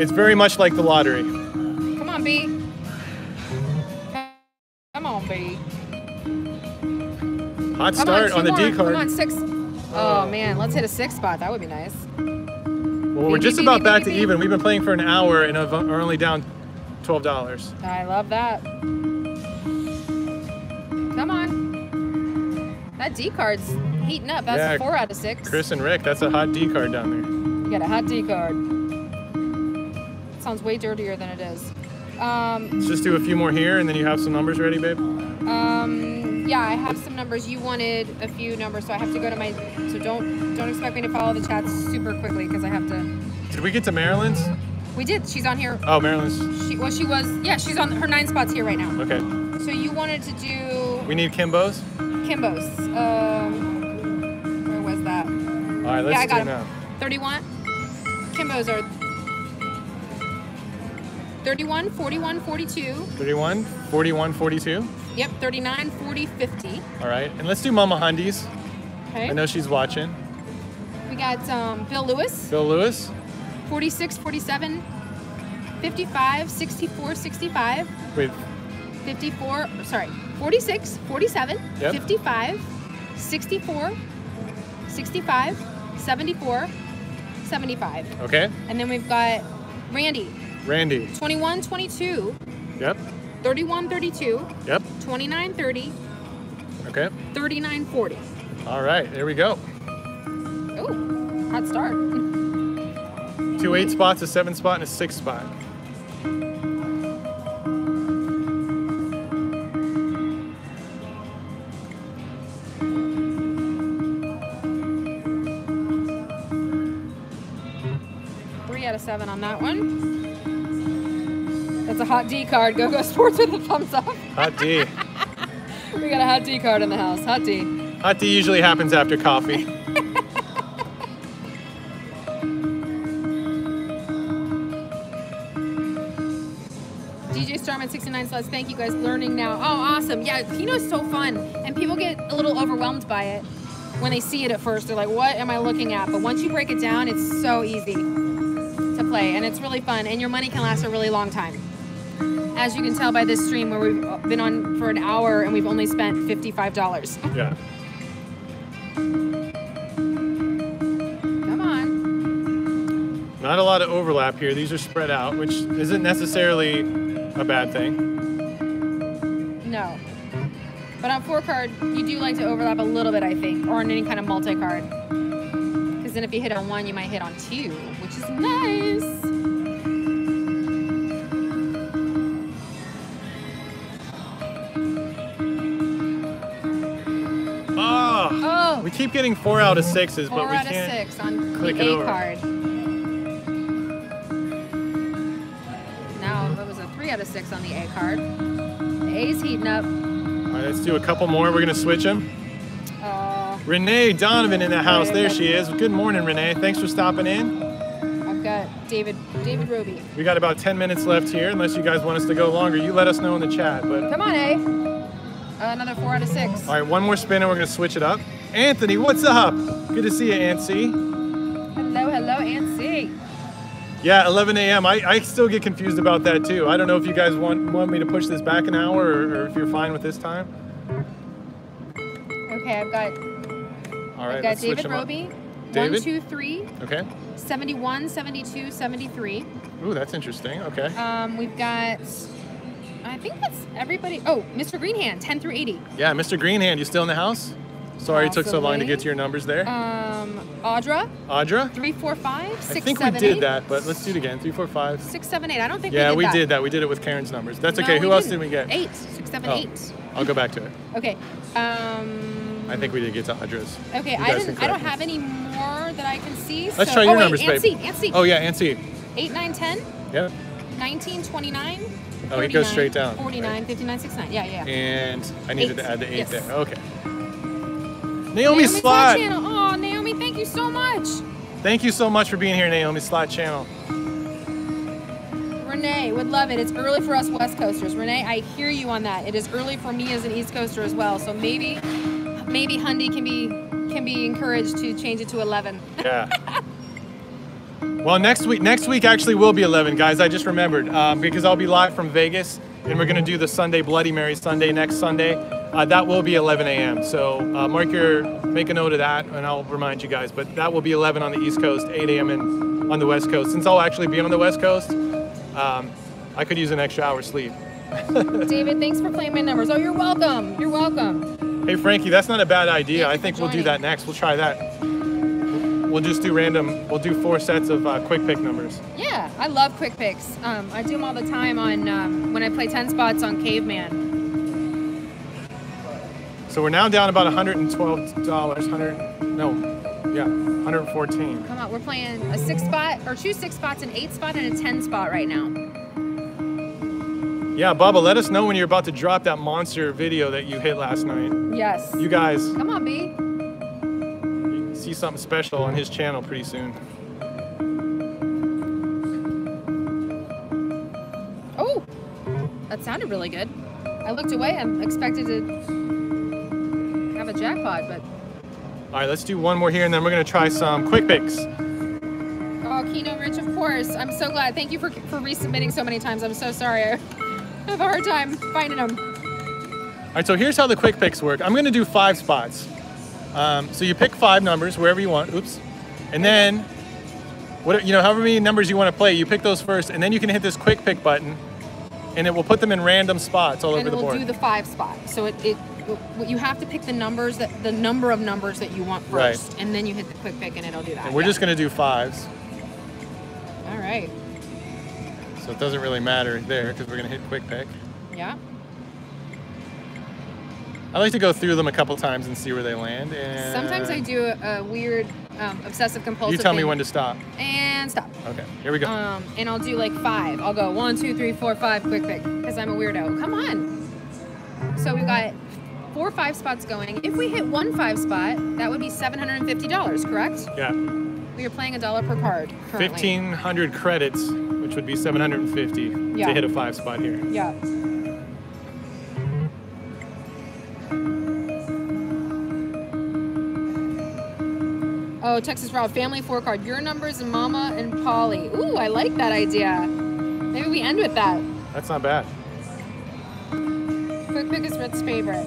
it's very much like the lottery. Come on, B. Hot start on, on, the more. D card. Come on, six. Oh man, let's hit a six spot. That would be nice. Well, we're just about back to even. We've been playing for an hour and are only down $12. I love that. Come on. That D card's heating up. That's Yeah, a four out of six. Chris and Rick, that's a hot D card down there. You got a hot D card. Sounds way dirtier than it is. Um, Let's just do a few more here and then you have some numbers ready, babe. um, yeah, I have some numbers. You wanted a few numbers, so I have to go to my. So don't don't expect me to follow the chats super quickly because I have to. Did we get to Maryland's? We did. She's on here. Oh, Maryland's. She well, she was. Yeah, she's on her nine spots here right now. Okay. So you wanted to do We need Kimbo's. Kimbo's. Um, where was that? All right, let's yeah, I do got it him. now. 31. Kimbo's are 31, 41, 42. 31, 41, 42. Yep, 39, 40, 50. All right. And let's do Mama Hundies. Okay. I know she's watching. We got um, Bill Lewis, Bill Lewis. 46, 47, 55, 64, 65, Wait, 54, sorry, 46, 47, Yep. 55, 64, 65, 74, 75. okay. And then we've got Randy, Randy. 21, 22. Yep. 31, 32. Yep. 29, 30. Okay. 39, 40. All right, there we go. Oh, hot start. *laughs* Two eight spots, a seven spot, and a six spot. Three out of seven on that one. That's a hot D card. Go go sports with a thumbs up. Hot D. *laughs* We got a hot D card in the house. Hot D. Hot D usually happens after coffee. *laughs* DJ Starman 69 slots. Thank you guys. Learning now. Oh, awesome. Yeah, Keno's so fun. And people get a little overwhelmed by it when they see it at first. They're like, what am I looking at? But once you break it down, it's so easy to play. And it's really fun. And your money can last a really long time. As you can tell by this stream where we've uh, been on for an hour and we've only spent $55. Yeah. Come on. Not a lot of overlap here. These are spread out, which isn't necessarily a bad thing. No. But on four card, you do like to overlap a little bit, I think, or on any kind of multi card. Because then if you hit on one, you might hit on two, which is nice. We keep getting four out of sixes, four but we can't. Four out of six on click the A over. card. Now, that was a three out of six on the A card. The A's heating up. All right, let's do a couple more. We're gonna switch them. Uh, Renee Donovan in the house. There she is. Good morning, Renee. Thanks for stopping in. I've got David David Roby. We got about 10 minutes left here, unless you guys want us to go longer. You let us know in the chat. But Come on, A. Uh, another four out of six. all right, one more spin and we're gonna switch it up. Anthony, what's up? Good to see you, Ancy. Hello, hello, C. Yeah, 11 a.m. I, I still get confused about that too. I don't know if you guys want want me to push this back an hour or, or if you're fine with this time. Okay, I've got All right, I've got David. Roby. David? One, two, three. Okay. 71, 72, 73. Ooh, that's interesting. Okay. Um, we've got, I think that's everybody. Oh, Mr. Greenhand, 10 through 80. Yeah, Mr. Greenhand, you still in the house? Sorry it took so long to get to your numbers there. Um, Audra, Audra? 345, I 678. think we did that, but let's do it again. Three, four, five. 678. I don't think Yeah, we we did that. did that. We did it with Karen's numbers. That's No, okay. Who else didn't. did we get? Eight. Six, seven, Oh. eight. I'll go back to it. Okay. Um, I think we did get to Audra's. Okay, I didn't. I don't have any more that I can see. Let's so, try your oh, wait, numbers, babe. Ansi, Ansi. Oh yeah, Nancy. 8, 9, 10, Yep. 19, 29. Oh, it goes straight down, 49, right? 59, 69. Yeah, yeah. And I needed Eight. to add the eight Yes. there. Okay. Naomi, Naomi Slot. Channel. Oh, Naomi, thank you so much. Thank you so much for being here, Naomi Slot Channel. Renee would love it. It's early for us West Coasters. Renee, I hear you on that. It is early for me as an East Coaster as well. So maybe, maybe Hundy can be can be encouraged to change it to 11. Yeah. well, next week, next week actually will be 11, guys. I just remembered um, because I'll be live from Vegas, and we're gonna do the Sunday Bloody Mary Sunday next Sunday. Uh, that will be 11 a.m. So uh, mark your, make a note of that, and I'll remind you guys. But that will be 11 on the East Coast, 8 a.m. In, on the West Coast. Since I'll actually be on the West Coast, um, I could use an extra hour's sleep. *laughs* David, thanks for playing my numbers. Oh, you're welcome. You're welcome. Hey Frankie, that's not a bad idea. Thank I think we'll do that next. We'll try that. We'll just do random. We'll do four sets of uh, quick pick numbers. Yeah, I love quick picks. Um, I do them all the time on um, when I play 10 spots on Caveman. So we're now down about $112. 100. No, yeah, 114. Come on, we're playing a six spot or two six spots, an eight spot, and a 10 spot right now. Yeah, Bubba, let us know when you're about to drop that monster video that you hit last night. Yes. You guys Come on, B. You see something special on his channel pretty soon. Oh, that sounded really good. I looked away. I expected to jackpot, but All right, let's do one more here, and then we're gonna try some quick picks. oh, Keno Rich, of course. I'm so glad. Thank you for for resubmitting so many times. I'm so sorry. *laughs* I have a hard time finding them. All right, so here's how the quick picks work. I'm gonna do five spots. Um, so you pick five numbers wherever you want. Oops, and then what you know, however many numbers you want to play, you pick those first, and then you can hit this quick pick button, and it will put them in random spots all and over it the will board. do the five spot. So it, it you have to pick the numbers that the number of numbers that you want Right. first, and then you hit the quick pick, and it'll do that. and we're Yeah. just gonna do fives, all right. so it doesn't really matter there because we're gonna hit quick pick. Yeah. I like to go through them a couple times and see where they land. And Sometimes I do a, a weird um, obsessive compulsive You tell me thing. when to stop. And stop. Okay, here we go. Um, and I'll do like five. I'll go one, two, three, four, five, quick pick, because I'm a weirdo. Come on. So we've got four five spots going. If we hit one five spot, that would be $750, correct? yeah, We are playing a dollar per card currently. 1,500 credits, which would be 750 Yeah. to hit a five spot here. Yeah. Oh, Texas Rob, family four card. Your numbers Mama and Polly. Ooh, I like that idea. Maybe we end with that. That's not bad. Quick pick is Rick's favorite.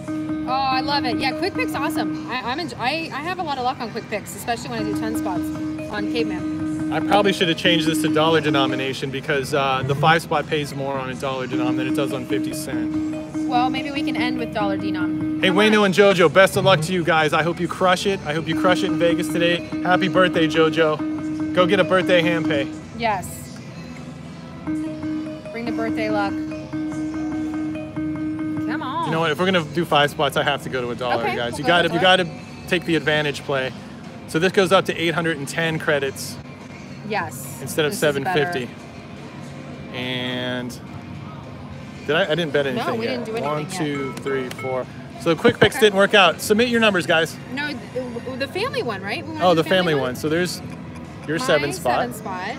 Oh, I love it. Yeah, quick pick's awesome. I, I'm enj- I, I have a lot of luck on quick picks, especially when I do 10 spots on Caveman. I probably should have changed this to dollar denomination because uh, the five spot pays more on a dollar denom than it does on 50 cent. Well, maybe we can end with dollar denom. Hey, Come Wayno on. and JoJo, best of luck to you guys. I hope you crush it. I hope you crush it in Vegas today. Happy birthday, JoJo. Go get a birthday hand pay. Yes. Bring the birthday luck. You know what? If we're gonna do five spots, I have to go to a dollar, Okay, guys. we'll You go got to to you got to take the advantage play. So this goes up to 810 credits Yes. instead of 750. And did I? I didn't bet anything No, we yet. didn't do anything One, yet. two, three, four. So the quick picks Okay. didn't work out. Submit your numbers, guys. No, the, family one, right? Oh, the family one. So there's your My seven spot, Seven spot.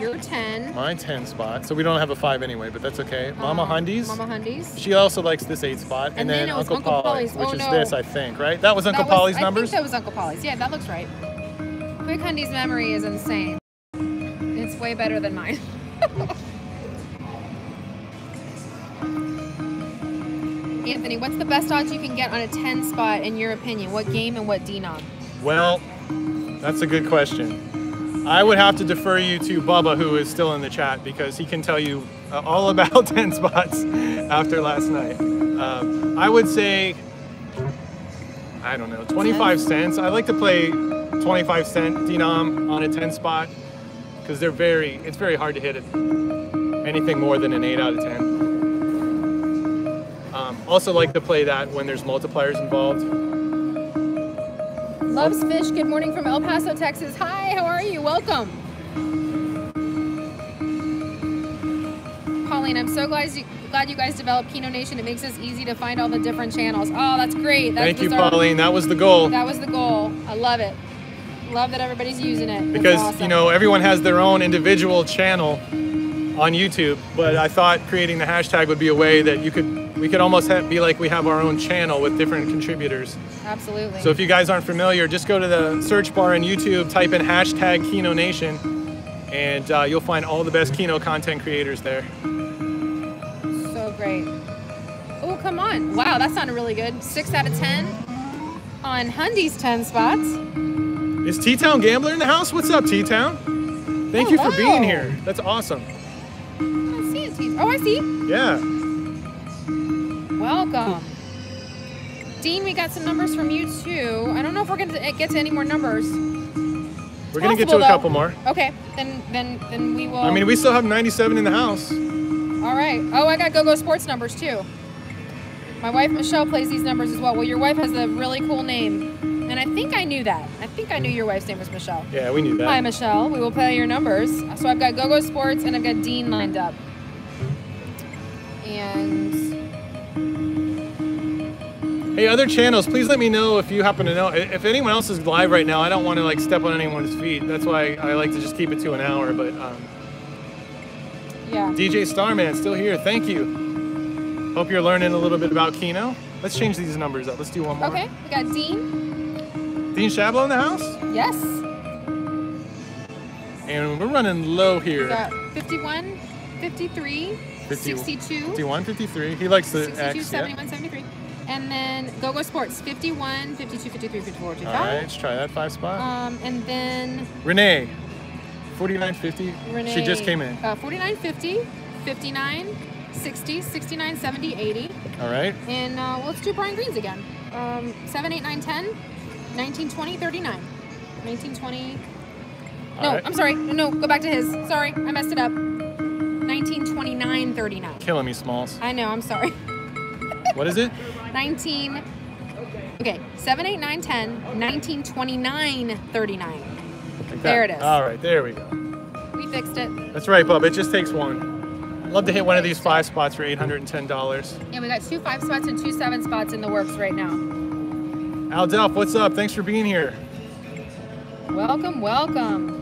Your ten. my 10 spot. So we don't have a five anyway, but that's okay. Mama um, Hundies. Mama Hundies. She also likes this eight spot, and, And then was Uncle, Uncle Polly's, which Oh, is no. this, I think, right? That was Uncle That was- Polly's I numbers. think that was Uncle Polly's. Yeah, that looks right. Quick Hundy's memory is insane. It's way better than mine. *laughs* Anthony, what's the best odds you can get on a 10 spot in your opinion? What game and what denom? Well, that's a good question. I would have to defer you to Bubba, who is still in the chat, because he can tell you uh, all about *laughs* 10 spots after last night. Um, I would say, I don't know, 25 cents. I like to play 25 cent denom on a 10 spot because they're very, it's very hard to hit it, anything more than an 8 out of 10. Um, also like to play that when there's multipliers involved. Loves Fish, good morning from El Paso, Texas. Hi, how are you? Welcome. Pauline, I'm so glad you, glad you guys developed Keno Nation. It makes us easy to find all the different channels. Oh, that's great. That's Thank you. Pauline. That was the goal. That was the goal. I love it. Love that everybody's using it. That's because awesome. you know everyone has their own individual channel on YouTube, but I thought creating the hashtag would be a way that you could we could almost have, be like we have our own channel with different contributors. Absolutely. So if you guys aren't familiar, just go to the search bar in YouTube, type in hashtag Keno Nation, and uh, you'll find all the best Keno content creators there. so great. Oh, come on. Wow, that sounded really good. Six out of 10 on Hundy's 10 spots. Is T Town Gambler in the house? What's up, T Town? Thank you for being here. That's awesome. I see it. T- Oh, I see. Yeah. Welcome. Dean, we got some numbers from you too. I don't know if we're going to get to any more numbers. We're gonna get to a though. couple more. Okay, then then then we will. I mean, we still have 97 in the house. All right. Oh, I got Go Go Sports numbers too. My wife Michelle plays these numbers as well. Well, your wife has a really cool name, and I think I knew that. I think I knew your wife's name was Michelle. Yeah, we knew that. Hi, Michelle. We will play your numbers. So I've got Go Go Sports and I've got Dean lined up. And Hey, other channels, please let me know if you happen to know. If anyone else is live right now, I don't want to like step on anyone's feet. That's why I like to just keep it to an hour. But um, yeah. DJ Starman still here. Thank you. Hope you're learning a little bit about Keno. Let's change these numbers up. Let's do one more. Okay. We got Dean. Dean Shablo in the house, Yes. and we're running low We here. got 51, 53, 50 62, 51, 53. He likes the 62, X. Yeah. 73. And then Go Go Sports 51, 52, 53, 54, 55. right, let's try that five spot. Um, and then Renee, 4950. Renee. She just came in. Uh, 49, 50, 59, 60, 69, 70, 80. All right. And uh, let's do Brian Green's again. Um, 7, 8, 9, 10, 19, 20, 39. 19, 20. All No, right. I'm sorry. No, go back to his. Sorry, I messed it up. 19, 29, 39. Killing me, Smalls. I know, I'm sorry. *laughs* What is it? 19. Okay, 7, 8, 9, 10, 19, 29, 39. Like. There it is. All right, there we go. We fixed it. That's right, Bub. It just takes one. I'd love to hit one of these five spots for $810. Yeah, we got two five spots and two seven spots in the works right now. Al Delph, what's up? Thanks for being here. Welcome, welcome.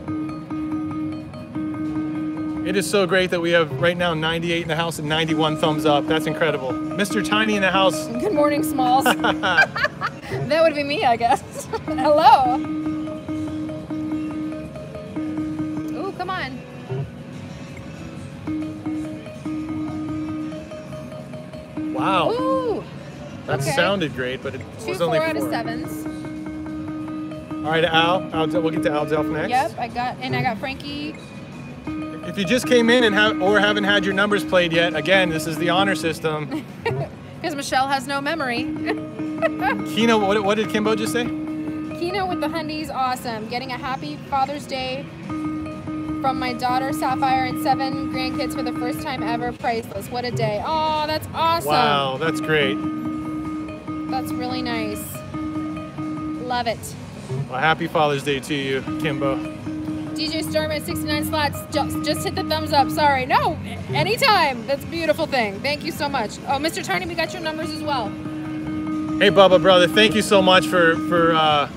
It is so great that we have right now 98 in the house and 91 thumbs up. That's incredible. Mr. Tiny in the house. Good morning, Smalls. *laughs* that would be me, I guess. Hello. Ooh, come on. Wow. Ooh. That okay. sounded great, but it Two was four only out of sevens. All right, Al. Al we'll get to Al Delph next. Yep, I got, and I got Frankie. If you just came in and have or haven't had your numbers played yet, again, this is the honor system. *laughs* Because Michelle has no memory. *laughs* Keno, what, what did Kimbo just say? Keno with the Hundies, awesome. Getting a happy Father's Day from my daughter Sapphire and seven grandkids for the first time ever. Priceless. What a day. Oh, that's awesome. Wow, that's great. That's really nice. Love it. Well, happy Father's Day to you, Kimbo. DJ Starman 69 slots. Just, just hit the thumbs up. Sorry. No, anytime. That's a beautiful thing. Thank you so much. Oh, Mr. Tiny, we got your numbers as well. Hey, Bubba, brother, thank you so much for for uh,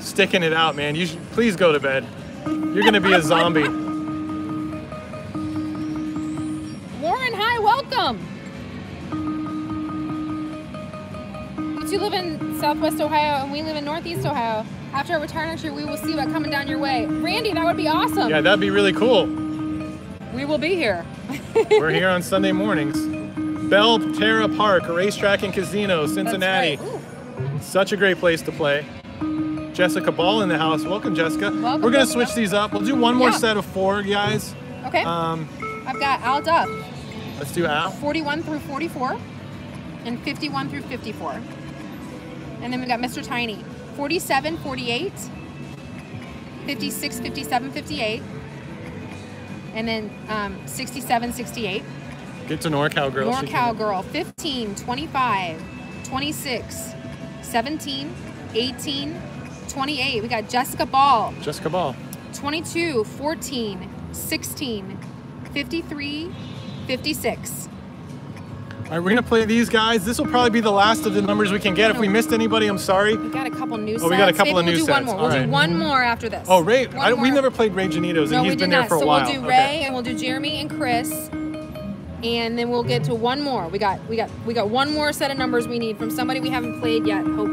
sticking it out, man. You should please go to bed. You're gonna be a zombie. *laughs* Warren, hi, welcome. You two live in Southwest Ohio and we live in Northeast Ohio. After I retire next year, we will see about coming down your way. Randy, that would be awesome. Yeah, that'd be really cool. We will be here. *laughs* We're here on Sunday mornings. Bell Terra Park, racetrack and casino, Cincinnati. Right. Such a great place to play. Jessica Ball in the house. Welcome, Jessica. Welcome, We're gonna switch these up. We'll do one more Yeah. set of four, guys. Okay, Um, I've got Al Duff, let's do Al. 41 through 44, and 51 through 54. And then we got Mr. Tiny, 47, 48, 56, 57, 58, and then um, 67, 68. Get to NorCal girl. NorCal Girl, can- 15, 25, 26, 17, 18, 28. We got Jessica Ball, Jessica Ball. 22, 14, 16, 53, 56. All right, we're gonna play these guys. This will probably be the last of the numbers we can get. If we missed anybody, I'm sorry. We got a couple new sets. Oh, we got a couple Maybe of new sets. we'll do one more. All We'll right. do one more after this. Oh, Ray. I, we never played Ray Janitos, No, and he's been there for a so while. we'll do Okay. Ray and we'll do Jeremy and Chris. And then we'll get to one more. We got we got we got one more set of numbers we need from somebody we haven't played yet. Hope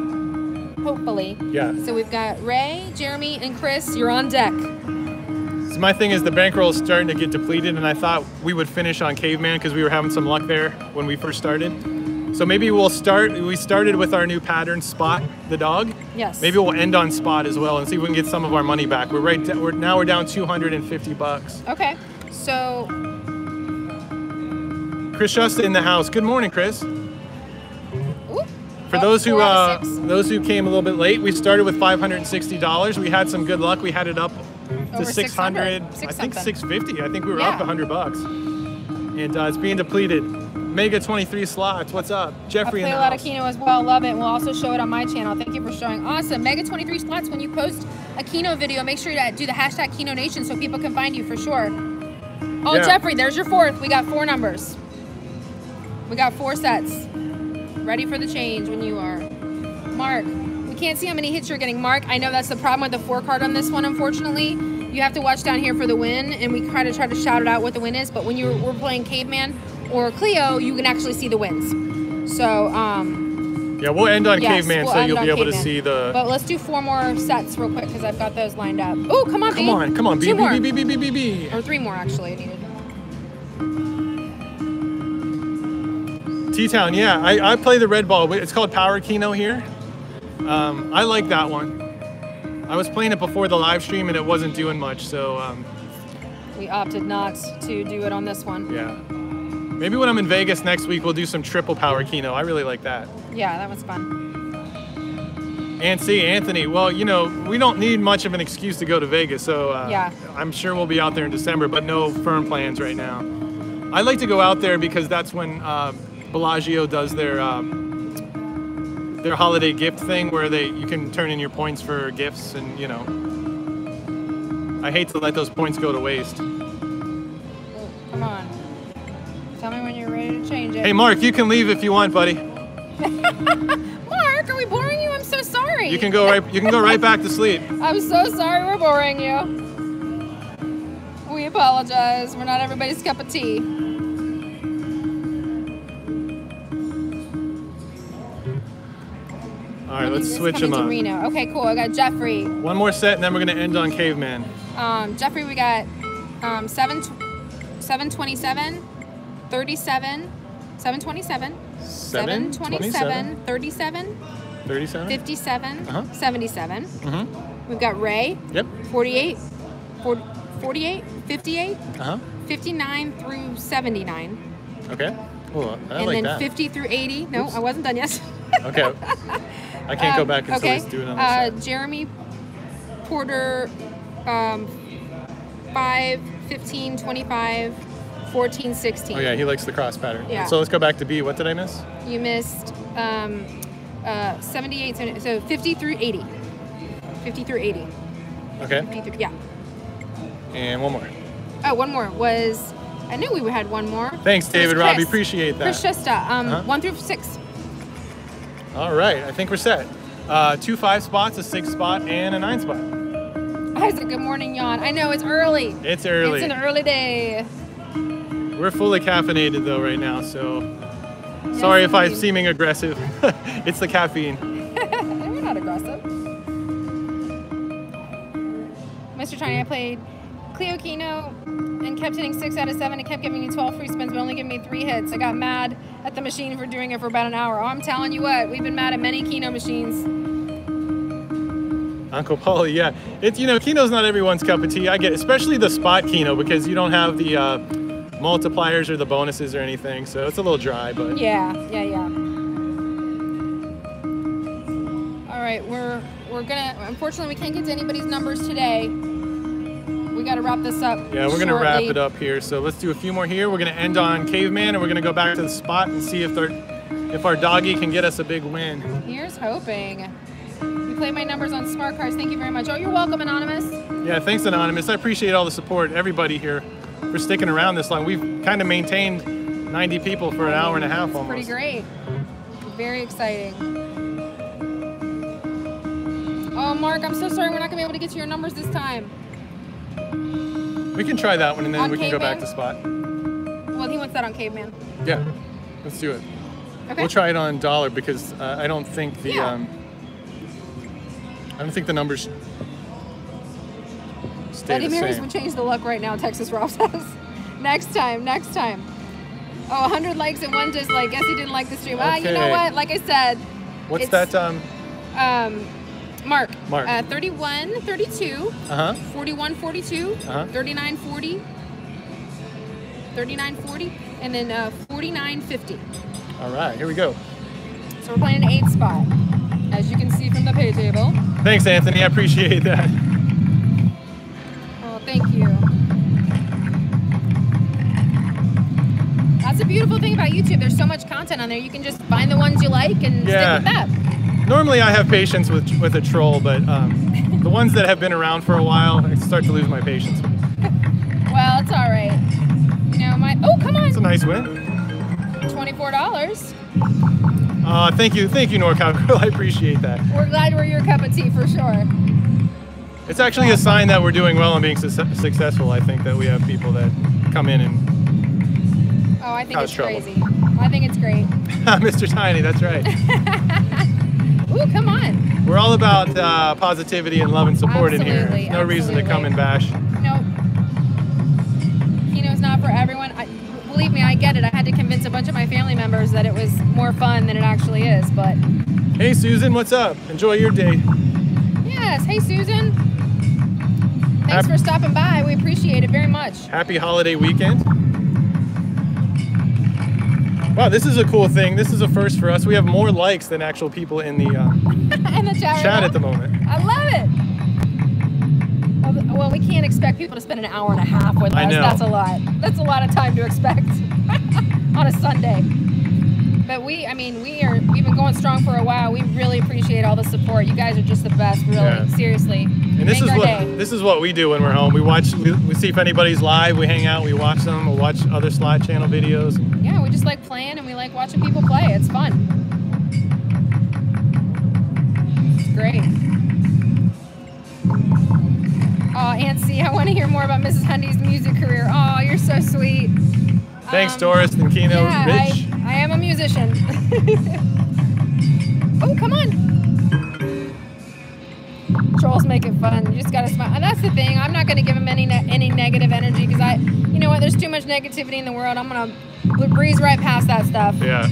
hopefully. Yeah. So we've got Ray, Jeremy, and Chris. You're on deck. My thing is the bankroll is starting to get depleted, and I thought we would finish on Caveman because we were having some luck there when we first started. So maybe we'll start. We started with our new pattern, Spot the dog. Yes. Maybe we'll end on Spot as well and see if we can get some of our money back. We're right. We're now we're down 250 bucks. Okay. So Chris Shusta in the house. Good morning, Chris. For oh, those who uh, those who came a little bit late, we started with $560. We had some good luck. We had it up to Over 600. 600, I think something. 650. I think we were Yeah. up 100 bucks. And uh, it's being depleted. Mega 23 slots. What's up, I Jeffrey? play a lot of Keno as well. Love it. We'll also show it on my channel. Thank you for showing. Awesome. Mega 23 slots. When you post a Keno video, make sure to do the hashtag Keno Nation so people can find you for sure. Oh, Yeah. Jeffrey, there's your fourth. We got four numbers. We got four sets. Ready for the change when you are. Mark, we can't see how many hits you're getting. Mark, I know that's the problem with the four card on this one, unfortunately. You have to watch down here for the win, and we kind of try to shout it out what the win is. But when you're we're playing Caveman or Cleo, you can actually see the wins. So, um, Yeah, we'll end on yes, Caveman we'll so you'll be able to see the. But let's do four more sets real quick because I've got those lined up. Oh, come on, come B. on, come on, B Two B more. B B B B B B. Or three more, actually, I needed. T Town, yeah. I, I play the red ball. It's called Power Keno here. Um, I like that one. I was playing it before the live stream and it wasn't doing much, so um, We opted not to do it on this one. yeah. Maybe when I'm in Vegas next week, we'll do some triple Power Keno. I really like that. Yeah, that was fun. And see, Anthony, well, you know, we don't need much of an excuse to go to Vegas, so uh, Yeah. I'm sure we'll be out there in December, but no firm plans right now. I like to go out there because that's when um, Bellagio does their um, their holiday gift thing where they you can turn in your points for gifts and you know. I hate to let those points go to waste. Come on. Tell me when you're ready to change it. Hey Mark, you can leave if you want, buddy. *laughs* Mark, are we boring you? I'm so sorry. You can go right you can go right back to sleep. *laughs* I'm so sorry we're boring you. We apologize. We're not everybody's cup of tea. All right, let's switch them up. Reno. Okay, cool. I got Jeffrey. One more set and then we're gonna end on Caveman. Um, Jeffrey, we got um, 7, 727, 37, 727, 727, 37, 37? 57, Uh-huh. 77. Mm-hmm. We've got Ray, Yep. 48, 40, 48, 58, Uh-huh. 59 through 79. Okay. Cool. I and like then that. 50 through 80. No, Oops. I wasn't done yet. Okay. *laughs* I can't go Um, back until okay. doing on uh. Jeremy Porter, um, 5, 15, 25, 14, 16. Oh yeah, he likes the cross pattern. Yeah. So let's go back to B. What did I miss? You missed um, uh, 78, 70, so 50 through 80. 50 through 80. Okay. 50 through, yeah. And one more. Oh, one more was, I knew we had one more. Thanks, David Robbie. Appreciate that. Chris Shesta, um, Uh-huh. 1 through 6. All right, I think we're set. Uh, two five spots, a six spot, and a nine spot. Isaac, good morning, yawn. I know it's early. It's early. It's an early day. We're fully caffeinated though right now, so sorry if I'm seeming aggressive. *laughs* it's the caffeine. *laughs* We're not aggressive. Mr. Tiny, I played Cleo Keno and kept hitting six out of seven. It kept giving me 12 free spins, but only giving me three hits. I got mad at the machine for doing it for about an hour. Oh, I'm telling you what, we've been mad at many Keno machines. Uncle Paulie, *laughs* yeah. It's you know, Keno's not everyone's cup of tea. I get, especially the spot Keno because you don't have the uh, multipliers or the bonuses or anything, so it's a little dry. But Yeah, yeah, yeah. All right, we're we're gonna. Unfortunately, we can't get to anybody's numbers today. We got to wrap this up. yeah, we're gonna wrap it up here. So let's do a few more here. We're gonna end on Caveman, and we're gonna go back to the spot and see if our if our doggy can get us a big win. Here's hoping. You played my numbers on smart cards. Thank you very much. Oh, you're welcome, Anonymous. Yeah, thanks Anonymous. I appreciate all the support, everybody here, for sticking around this long. We've kind of maintained 90 people for an hour and a half almost. Pretty great. Very exciting. Oh, Mark, I'm so sorry. We're not going to be able to get to your numbers this time. We can try that one and then On we can go back to spot. Well, he wants that on Caveman. Yeah, let's do it. Okay. We'll try it on dollar because uh, I don't think the Yeah. um, I don't think the numbers stay Eddie the Mary's would change the luck right now, Texas Rob says. *laughs* next time, next time. Oh, 100 likes and one dislike. Guess he didn't like the stream. Ah, you know what? Like I said, What's that? Um, um, Mark. Mark. Uh, 31, 32, uh huh. 41, 42, Uh-huh. 39, 40, 39, 40, and then uh, 49, 50. All right, here we go. So we're playing an eight spot, as you can see from the pay table. Thanks, Anthony. I appreciate that. Oh, thank you. That's a beautiful thing about YouTube. There's so much content on there. You can just find the ones you like and Yeah. stick with that. Normally, I have patience with with a troll, but um, the ones that have been around for a while, I start to lose my patience. Well, it's all right. You know, my oh come on. It's a nice win. twenty-four dollars. Uh, thank you, thank you, NorCal *laughs* Girl. I appreciate that. We're glad we're your cup of tea for sure. It's actually a sign that we're doing well and being su- successful. I think that we have people that come in and Oh, I think it's trouble. crazy. I think it's great. *laughs* Mr. Tiny. That's right. *laughs* Ooh, come on. We're all about uh, positivity and love and support in Absolutely, here. No reason to come and bash. Nope. Keno's not for everyone. I, believe me, I get it. I had to convince a bunch of my family members that it was more fun than it actually is. But Hey, Susan, what's up? Enjoy your day. yes, hey Susan. Thanks Hap- for stopping by. We appreciate it very much. Happy holiday weekend. Wow, this is a cool thing. This is a first for us. We have more likes than actual people in the *laughs* uh, and the chat, chat at the moment. I love it. Well, Well, we can't expect people to spend an hour and a half with I us. know. That's a lot. That's a lot of time to expect *laughs* on a Sunday. But we, I mean, we are we've been going strong for a while. We really appreciate all the support. You guys are just the best, really. Yeah. Seriously. And this Make is what day. this is what we do when we're home. We watch, we, we see if anybody's live. We hang out, we watch them. We'll watch other slot channel videos. Yeah, we just like playing and we like watching people play. It's fun. It's great. Oh, Aunt C, I want to hear more about Mrs. Hundy's music career. Oh, you're so sweet. Thanks, Um, Doris and Keno. Yeah, Rich. I, I am a musician. *laughs* oh, come on. Trolls make it fun. You just gotta smile. And that's the thing. I'm not gonna give them any ne- any negative energy because I, you know what? There's too much negativity in the world. I'm gonna breeze right past that stuff. Yeah.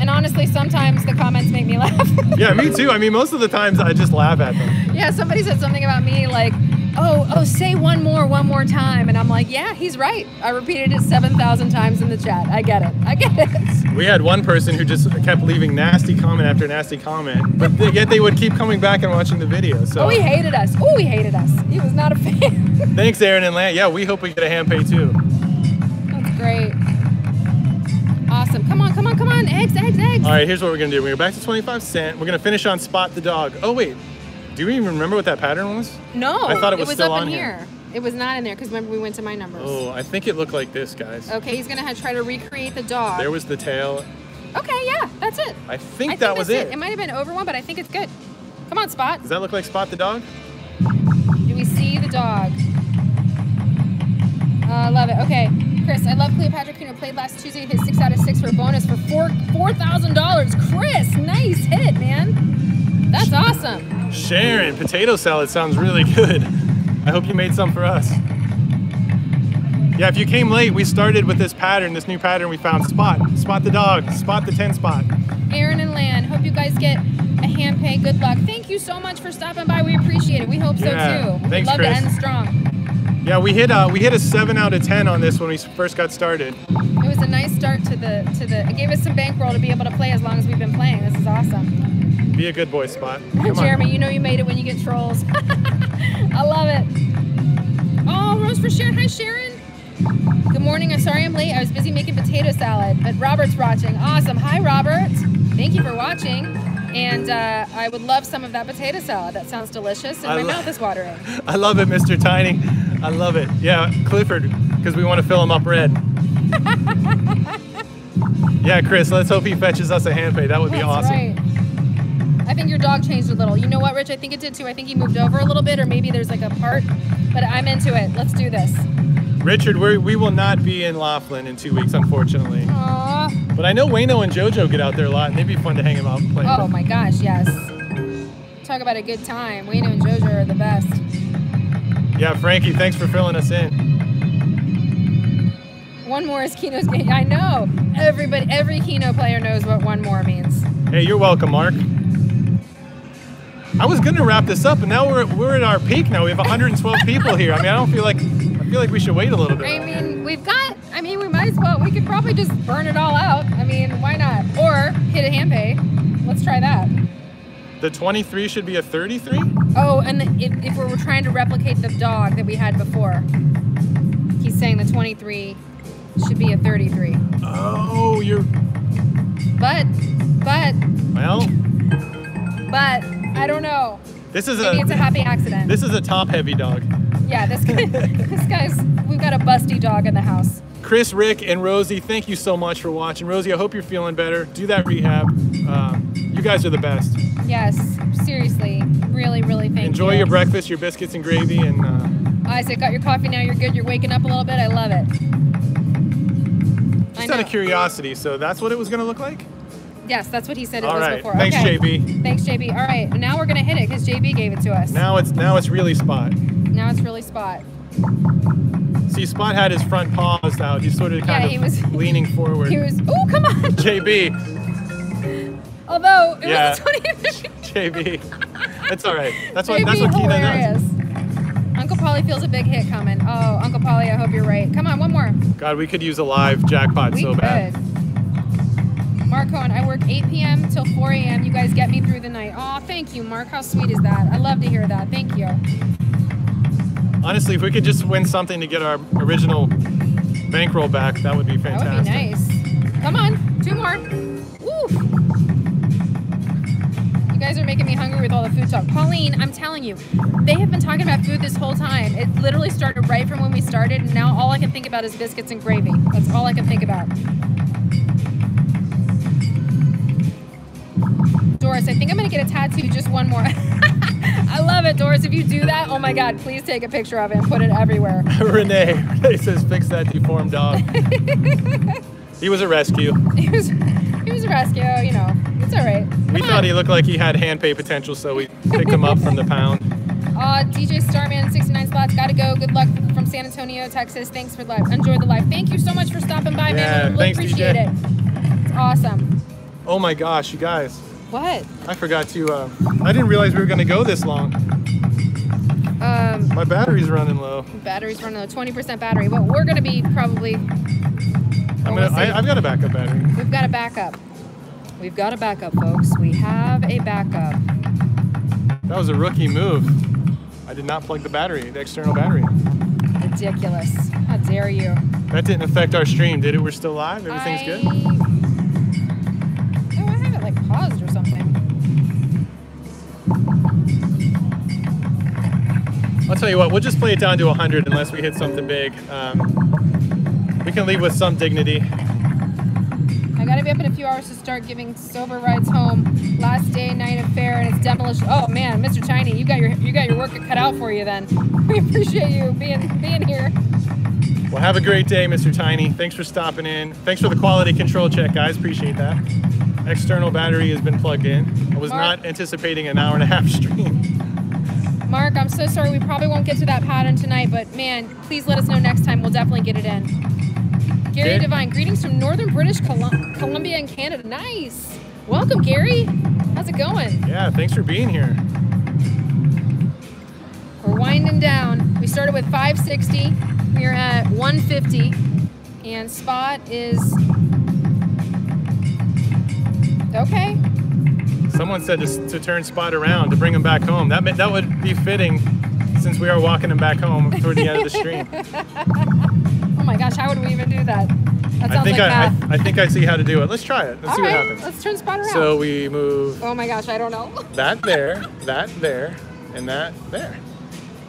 And honestly, sometimes the comments make me *laughs* laugh. Yeah, me too. I mean, most of the times I just laugh at them. yeah, somebody said something about me like, "Oh, oh, say one more, one more time," and I'm like, "Yeah, he's right. I repeated it seven thousand times in the chat. I get it. I get it." We had one person who just kept leaving nasty comment after nasty comment, but they- yet they would keep coming back and watching the video. So Oh, he hated us. Oh, he hated us. He was not a fan. *laughs* thanks, Aaron and Lant. Yeah, we hope we get a hand pay too. That's great. Awesome. Come on, come on, come on. Eggs, eggs, eggs. All right, here's what we're gonna do. We're back to 25 cent. We're gonna finish on Spot the Dog. Oh wait, do we even remember what that pattern was? No, I thought it was still up on in here. here. It was not in there because remember we went to my numbers. Oh, I think it looked like this, guys. Okay, he's gonna have, try to recreate the dog. There was the tail. okay, yeah, that's it. I think I that was that's it. It might have been over one, but I think it's good. Come on, Spot. Does that look like Spot the Dog? Do we see the dog? Uh, I love it. Okay, Chris, I love Cleopatra Keno. Played last Tuesday, hit six out of six for a bonus for four four thousand dollars. Chris, nice hit, man. That's awesome. Sharon, potato salad sounds really good. I hope you made some for us. Yeah, if you came late, we started with this pattern, this new pattern we found. Spot, spot the dog, spot the 10 spot. Aaron and Lan, hope you guys get a hand pay. Good luck. Thank you so much for stopping by. We appreciate it. We hope so Yeah. too. Thanks, We'd love Chris. to end strong. Yeah, we hit a, we hit a seven out of 10 on this when we first got started. It was a nice start to the to the. It gave us some bankroll to be able to play as long as we've been playing. This is awesome. Be a good boy, spot. *laughs* Come Jeremy, on. you know you made it when you get trolls. *laughs* I love it. Oh, Rose for Sharon. Hi, Sharon. Good morning. I'm sorry I'm late. I was busy making potato salad, but Robert's watching. Awesome. Hi, Robert. Thank you for watching. And uh, I would love some of that potato salad. That sounds delicious, and I my mouth is watering. *laughs* I love it, Mr. Tiny. I love it. Yeah, Clifford, because we want to fill him up red. yeah, Chris, let's hope he fetches us a hand pay. That would be That's awesome. right. I think your dog changed a little. You know what, Rich? I think it did too. I think he moved over a little bit, or maybe there's like a part. But I'm into it. Let's do this. Richard, we're, we will not be in Laughlin in two weeks, unfortunately. Aww. But I know Wayno and JoJo get out there a lot, and they'd be fun to hang them out and play. Oh with. my gosh, yes. Talk about a good time. Wayno and JoJo are the best. Yeah, Frankie, thanks for filling us in. One more is Keno's game. I know. Everybody, every Keno player knows what one more means. Hey, you're welcome, Mark. I was gonna wrap this up, and now we're we're at our peak. Now we have 112 people here. I mean, I don't feel like I feel like we should wait a little bit. I mean, we've got. I mean, we might as well. We could probably just burn it all out. I mean, why not? Or hit a hand pay. Let's try that. The 23 should be a 33. Oh, and the, if, if we're trying to replicate the dog that we had before, he's saying the 23 should be a 33. Oh, you're But, but, well. but, I don't know. This is Maybe it's a a happy accident. this is a top heavy dog. Yeah, this guy, *laughs* this guy's. We've got a busty dog in the house. Chris, Rick, and Rosie, thank you so much for watching. Rosie, I hope you're feeling better. Do that rehab. Um, you guys are the best. Yes, seriously, really, really thank Enjoy you. your breakfast, your biscuits and gravy, and uh, Isaac, got your coffee now. You're good. You're waking up a little bit. I love it. Just out of curiosity. So that's what it was going to look like. Yes, that's what he said it All was right. before. Thanks, okay. JB. Thanks, JB. All right, now we're gonna hit it because JB gave it to us. Now it's now it's really Spot. Now it's really spot. See, Spot had his front paws out. He's sort of kind Yeah, of he was- *laughs* leaning forward. He was. Oh, come on. *laughs* JB, Although it Yeah. was a 20 *laughs* JB. That's all right. That's what JB that's what Keno hilarious. does. Uncle Polly feels a big hit coming. Oh, Uncle Polly, I hope you're right. Come on, one more. God, we could use a live jackpot we so could. bad. Mark and I work 8 p.m. till 4 a.m. You guys get me through the night. Oh, thank you, Mark. How sweet is that? I love to hear that. Thank you. Honestly, if we could just win something to get our original bankroll back, that would be fantastic. That would be nice. Come on, two more. Woo. You guys are making me hungry with all the food talk. Pauline, I'm telling you, they have been talking about food this whole time. It literally started right from when we started, and now all I can think about is biscuits and gravy. That's all I can think about. Doris, I think I'm gonna get a tattoo, just one more. *laughs* I love it, Doris. If you do that, oh my God, please take a picture of it and put it everywhere. *laughs* Renee, Renee says, fix that deformed dog. *laughs* he was a rescue. He was, he was a rescue, you know. It's all right. We Come thought he looked like he had hand pay potential, so we picked him up from the pound. Uh, DJ Starman, 69 spots, gotta go. Good luck from San Antonio, Texas. Thanks for the live. Enjoy the live. Thank you so much for stopping by, Yeah, man. We really thanks, appreciate DJ. it. It's awesome. Oh my gosh, you guys. What? I forgot to, uh, I didn't realize we were gonna go this long. Um, My battery's running low. battery's running low, 20% battery. Well, we're gonna be probably. I'm gonna, I, I've got a backup battery. We've got a backup. We've got a backup, folks. We have a backup. That was a rookie move. I did not plug the battery, the external battery. Ridiculous. How dare you? That didn't affect our stream, did it? We're still live? Everything's I... good? I have it like paused or something. I'll tell you what, we'll just play it down to 100 unless we hit something big. Um, we can leave with some dignity. I gotta be up in a few hours to start giving sober rides home. Last day, night of fair, and it's demolition. Oh man, Mr. Tiny, you got your you got your work cut out for you. Then *laughs* we appreciate you being being here. Well, have a great day, Mr. Tiny. Thanks for stopping in. Thanks for the quality control check, guys. Appreciate that. External battery has been plugged in. I was Mark. not anticipating an hour and a half *laughs* stream. Mark, I'm so sorry. We probably won't get to that pattern tonight, but man, please let us know next time. We'll definitely get it in. Gary Okay. Devine, greetings from Northern British Colum- Columbia and Canada. Nice. Welcome, Gary. How's it going? Yeah, thanks for being here. We're winding down. We started with 560. We are at 150. And spot is okay. Someone said to, to turn Spot around to bring him back home. That that would be fitting since we are walking him back home toward the end of the stream. *laughs* Oh my gosh, how would we even do that? That sounds I think like I. I, I think I see how to do it. Let's try it. Let's All see right, what happens. let's turn spot around. So we move oh my gosh, I don't know. *laughs* that there, that there, and that there.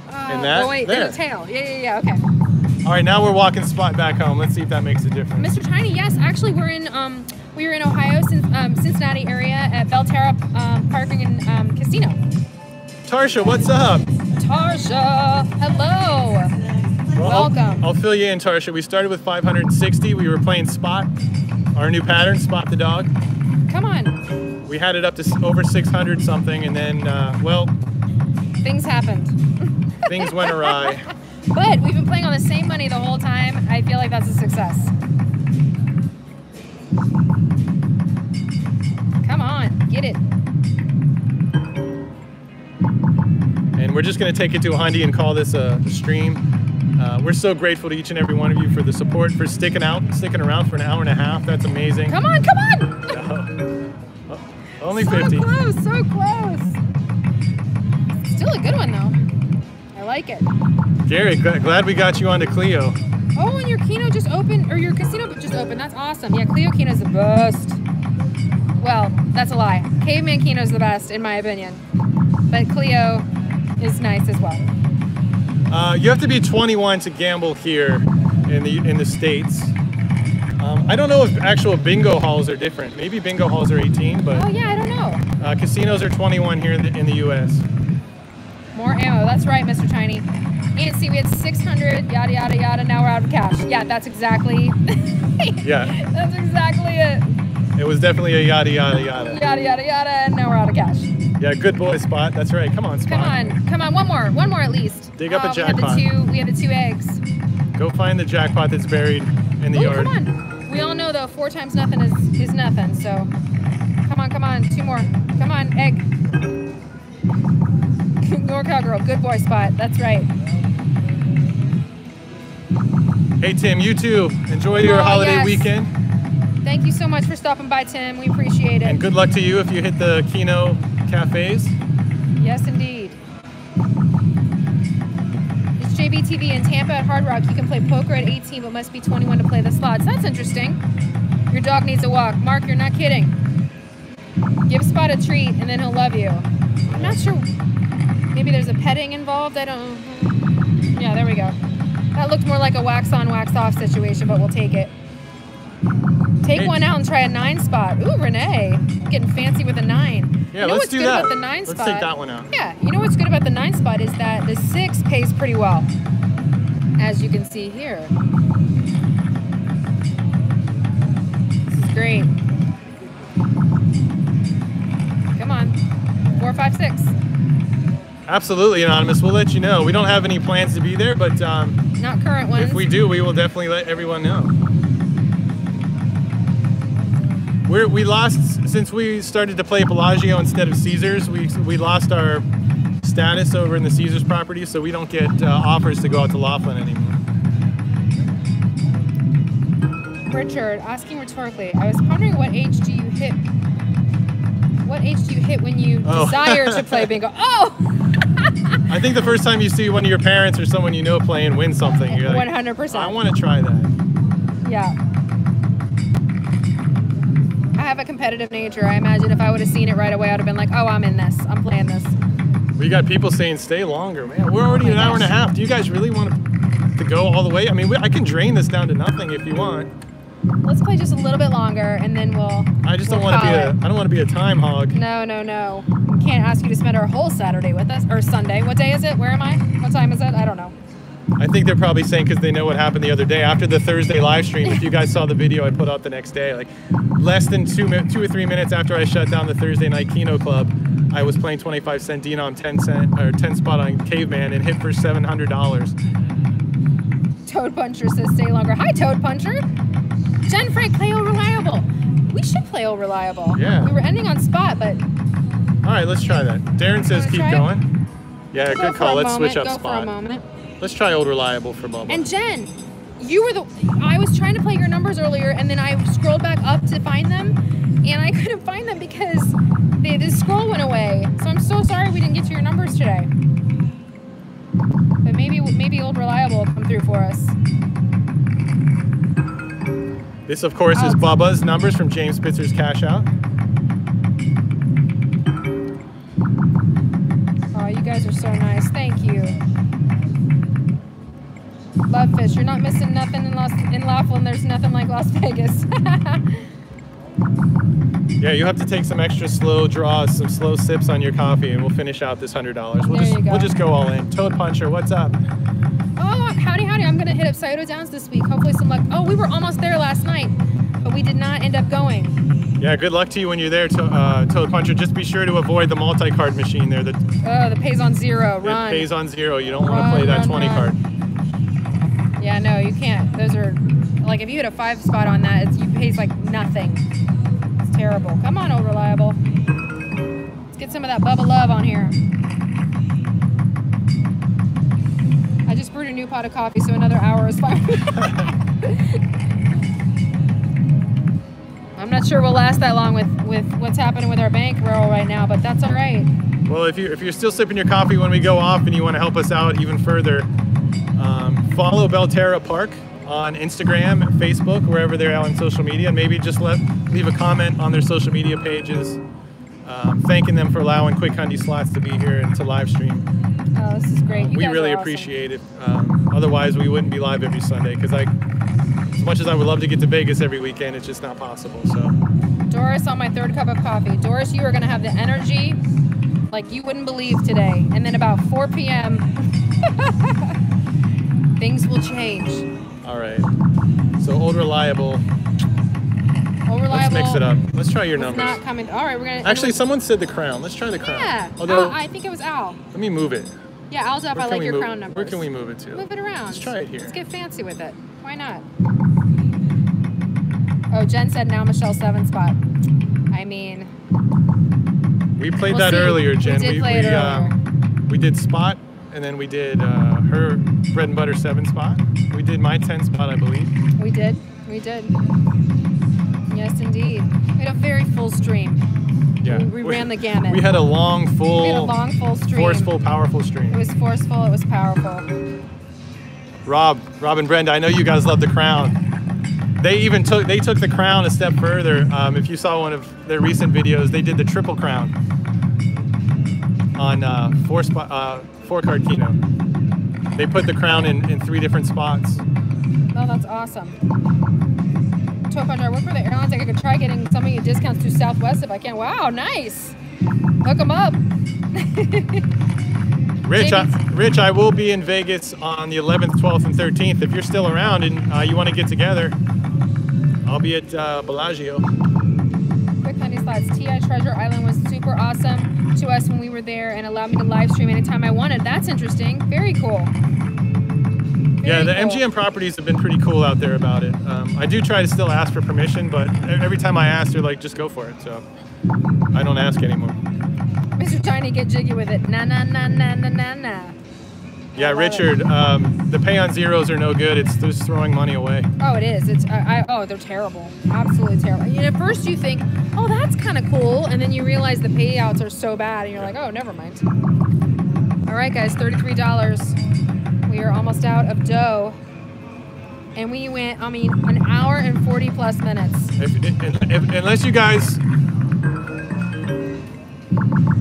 Uh, that oh wait, there. the tail. Yeah, yeah, yeah. Okay. All right, now we're walking Spot back home. Let's see if that makes a difference. Mr. Tiny, yes, actually, we're in um, we were in Ohio, um, Cincinnati area at Belterra um, Parking and um, Casino. Tarsha, what's up? Tarsha, hello. Well, I'll- Welcome. I'll, fill you in, Tarsha. We started with 560. We were playing Spot, our new pattern, Spot the Dog. Come on, We had it up to over 600 something, and then, uh, well, things happened. *laughs* things went awry. But we've been playing on the same money the whole time. I feel like that's a success. Get it. And we're just going to take it to a hundy and call this a, stream. Uh, we're so grateful to each and every one of you for the support, for sticking out, sticking around for an hour and a half. That's amazing. Come on, come on. *laughs* Oh, only so 50. close, so close. Still a good one though. I like it. Gary, glad we got you onto Cleo. Oh, and your Keno just opened, or your casino just opened. That's awesome. Yeah, Cleo Keno's the best. Well, that's a lie. Caveman Keno's the best, in my opinion. But Cleo is nice as well. Uh, you have to be 21 to gamble here in the in the states. Um, I don't know if actual bingo halls are different. Maybe bingo halls are 18, but Oh, yeah, I don't know. uh, casinos are 21 here in the, in the U.S. More ammo. That's right, Mr. Tiny. And see, we had 600, yada, yada, yada. Now we're out of cash. Yeah, that's exactly. *laughs* Yeah, That's exactly it. It was definitely a yada yada yada. Yada, yada, yada. And now we're out of cash. Yeah, good boy, Spot. That's right. Come on, Spot. Come on. Come on. One more. One more at least. Dig up a Oh, jackpot. We have the two, we have the two eggs. Go find the jackpot that's buried in the Oh, yard. come on. We all know though, four times nothing is, is nothing. So, come on, come on, two more. Come on, egg. *laughs* NorCal girl, good boy spot. That's right. Hey Tim, you too. Enjoy your Oh, holiday yes. weekend, Thank you so much for stopping by, Tim. We appreciate it. and good luck to you if you hit the Keno cafes. Yes, indeed. It's JBTV in Tampa at Hard Rock. You can play poker at 18, but must be 21 to play the slots. That's interesting. Your dog needs a walk. Mark, you're not kidding. Give Spot a treat and then he'll love you. I'm not sure. Maybe there's a petting involved. I don't. Yeah, there we go. That looked more like a wax on, wax off situation, but we'll take it. Take Hey. one out and try a nine spot. Ooh, Renee, getting fancy with a nine. Yeah, you know let's what's do good that. about the 9 Let's spot? take that one out. Yeah, you know what's good about the nine spot is that the six pays pretty well, as you can see here. This is great. Come on, four, five, six. Absolutely, Anonymous. We'll let you know. We don't have any plans to be there, but um, Not current ones. if we do, we will definitely let everyone know. We're, we lost since we started to play Bellagio instead of Caesars. We we lost our status over in the Caesars property, so we don't get uh, offers to go out to Laughlin anymore. Richard, asking rhetorically, I was wondering what age do you hit? What age do you hit when you Oh. desire to play bingo? *laughs* Oh, I think the first time you see one of your parents or someone you know playing win something, you're like, 100%. I want to try that. Yeah. I have a competitive nature. I imagine if I would have seen it right away, I'd have been like, oh, I'm in this. I'm playing this. We got people saying stay longer, man. We're already Oh an hour and a half. Do you guys really want to, to go all the way? I mean, we, I can drain this down to nothing if you want. Let's play just a little bit longer and then we'll. I just don't want to be a it. I don't want to be a time hog. No, no, no. We can't ask you to spend our whole Saturday with us or Sunday. What day is it? Where am I? What time is it? I don't know. I think they're probably saying because they know what happened the other day after the Thursday live stream. If you guys saw the video I put out the next day, like less than two two or three minutes after I shut down the Thursday night Keno Club, I was playing 25 cent denom 10 cent or 10 spot on Caveman and hit for seven hundred dollars. Toad Puncher says stay longer. Hi, Toad Puncher. Jen Frank, play old reliable. We should play old reliable. Yeah. We were ending on spot, but All right, let's try that. Darren says keep try it? going. Yeah, go good call. Let's moment. switch up go for a moment. Let's try old reliable for Bubba. And Jen, you were the. I was trying to play your numbers earlier, and then I scrolled back up to find them, and I *laughs* couldn't find them because the, scroll went away. So I'm so sorry we didn't get to your numbers today. But maybe maybe old reliable will come through for us. This, of course, is oh. Out. Bubba's numbers from James Spitzer's cash out. Oh, you guys are so nice. Thank you. Love fish. You're not missing nothing in Las in Laughlin. There's nothing like Las Vegas. *laughs* Yeah, you have to take some extra slow draws, some slow sips on your coffee, and we'll finish out this hundred dollars. We'll There just go. we'll just go all in. Toad Puncher, what's up? Oh, howdy, howdy. I'm going to hit up Scioto Downs this week. Hopefully, some luck. Oh, we were almost there last night, but we did not end up going. Yeah, good luck to you when you're there, to, uh, Toad Puncher. Just be sure to avoid the multi-card machine there. That Oh, the pays on zero. Run. it pays on zero. You don't want to play that run, 20 run. card. Yeah, no, you can't. Those are, like, if you hit a five spot on that, it's, you pays like nothing. It's terrible. Come on, old reliable. Let's get some of that Bubba Love on here. I just brewed a new pot of coffee, so another hour is fine. *laughs* I'm not sure we'll last that long with, with what's happening with our bankroll right now, but that's all right. Well, if you're, if you're still sipping your coffee when we go off, and you want to help us out even further, um, follow Belterra Park on Instagram, Facebook, wherever they're out on social media, and maybe just let leave a comment on their social media pages, um, thanking them for allowing Quick Hundy Slots to be here and to live stream. Oh, this is great. You we really awesome. appreciate it. Um, otherwise, we wouldn't be live every Sunday because I, as much as I would love to get to Vegas every weekend, it's just not possible. So Doris on my third cup of coffee. Doris, you are going to have the energy like you wouldn't believe today. And then about 4 p.m., *laughs* things will change. all right. So old reliable. Old reliable. Let's mix it up. Let's try your numbers. Not coming. All right, we're gonna. Actually, someone said the crown. Let's try the crown. Yeah. Although, oh, I think it was Al. let me move it. Yeah, Al's up. Where I like your move- crown numbers. Where can we move it to? Move it around. Let's try it here. Let's get fancy with it. Why not? Oh, Jen said now Michelle seven spot. I mean, We played We'll that see. earlier, We Jen. did play it uh, we did spot, and then we did uh, her bread and butter seven spot. We did my ten spot, I believe. we did. We did. Yes, indeed. We had a very full stream. Yeah. We, we ran the gamut. We had a long, full, We had a long, full stream. forceful, powerful stream. It was forceful. It was powerful. Rob, Rob and Brenda, I know you guys love the crown. they even took they took the crown a step further. Um, if you saw one of their recent videos, they did the triple crown on uh, four spot uh, four card keno. They put the crown in, in three different spots. Oh, that's awesome. Top Hunter, what were the airlines I could try getting some of your discounts through Southwest if I can? Wow, nice. Hook them up. *laughs* Rich, I, Rich, I will be in Vegas on the 11th, 12th, and 13th. If you're still around and uh, you want to get together, I'll be at uh, Bellagio. Slides. TI Treasure Island was super awesome to us when we were there and allowed me to live stream anytime I wanted. That's interesting. Very cool. Yeah, the cool. MGM properties have been pretty cool out there about it. Um, I do try to still ask for permission, but every time I ask, they're like, just go for it. So I don't ask anymore. Mr. Tiny, get jiggy with it. Na na na na na na na. Yeah. Richard, um, the pay on zeros are no good. It's just throwing money away. Oh, it is. It's I, I oh, they're terrible. Absolutely terrible. You know, at first you think, oh, that's kind of cool, and then you realize the payouts are so bad, and you're like, oh, never mind. All right, guys, thirty-three dollars. We are almost out of dough, and we went. I mean, an hour and forty plus minutes. If, if, if, unless you guys,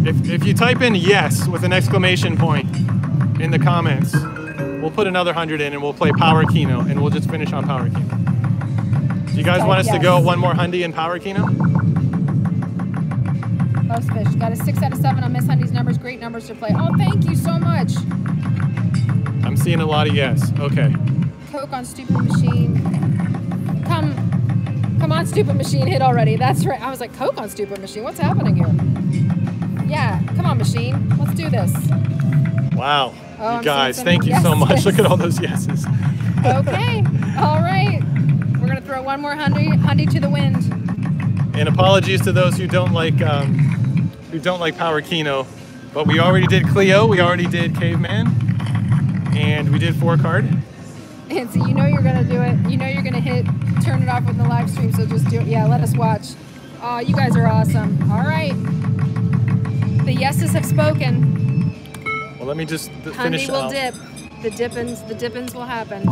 if, if you type in yes with an exclamation point in the comments, we'll put another hundred in and we'll play Power Keno and we'll just finish on Power Keno. Do you guys want us to go one more hundy in Power Keno? Loves fish. Got a six out of seven on Miss Hundy's numbers. Great numbers to play. Oh, thank you so much. I'm seeing a lot of yes. Okay. Coke on stupid machine. Come, come on, stupid machine, hit already. That's right. I was like, Coke on stupid machine. What's happening here? Yeah, come on, machine. Let's do this. Wow. Oh, you guys, thank you so much. Look at all those yeses. Okay. All right. We're gonna throw one more hundy, hundy to the wind. And apologies to those who don't like um, who don't like Power Keno, but we already did Cleo, we already did Caveman, and we did four card. And so you know you're gonna do it. You know you're gonna hit turn it off with the live stream. So just do it. Yeah, let us watch. Oh, you guys are awesome. All right. The yeses have spoken. Well, let me just th- finish will out. dip. The dippins, the dippins will happen.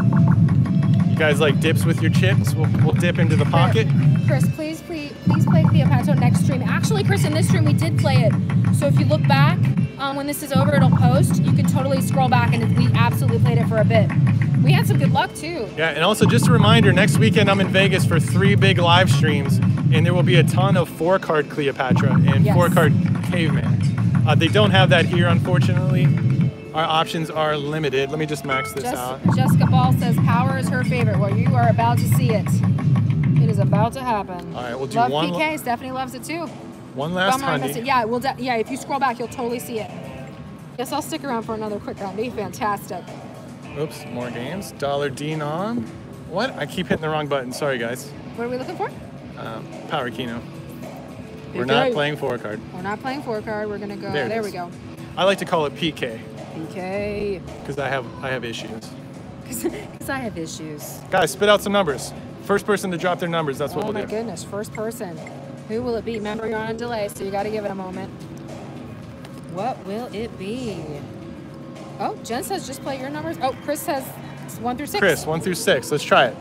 You guys like dips with your chips? We'll, we'll dip into the pocket. Chris, please, please, please play Cleopatra next stream. Actually, Chris, in this stream we did play it. So if you look back, um, when this is over, it'll post. You can totally scroll back, and we absolutely played it for a bit. We had some good luck too. Yeah, and also just a reminder, next weekend I'm in Vegas for three big live streams, and there will be a ton of four card Cleopatra and Yes. four card Caveman. Uh, they don't have that here, unfortunately. Our options are limited. Let me just max this out. Jessica Ball says power is her favorite. Well, you are about to see it. It is about to happen. All right, we'll do Love one PK. Stephanie loves it too. One last Bummer I missed it. hundy. Yeah, we'll yeah. If you scroll back, you'll totally see it. Yes, I'll stick around for another quick round. Be fantastic. Oops, more games. Dollar Dean on. What? I keep hitting the wrong button. Sorry, guys. What are we looking for? Um, Power Keno. We're not playing four card. We're not playing four card. We're gonna go. There There, we go. I like to call it PK PK. because I have I have issues. *laughs* Because I have issues. Guys, spit out some numbers. First person to drop their numbers. That's what oh we'll my do. goodness, first person. Who will it be? Remember, you're on a delay, so you got to give it a moment. What will it be? Oh, Jen says just play your numbers. Oh, Chris says one through six. Chris, one through six. Let's try it.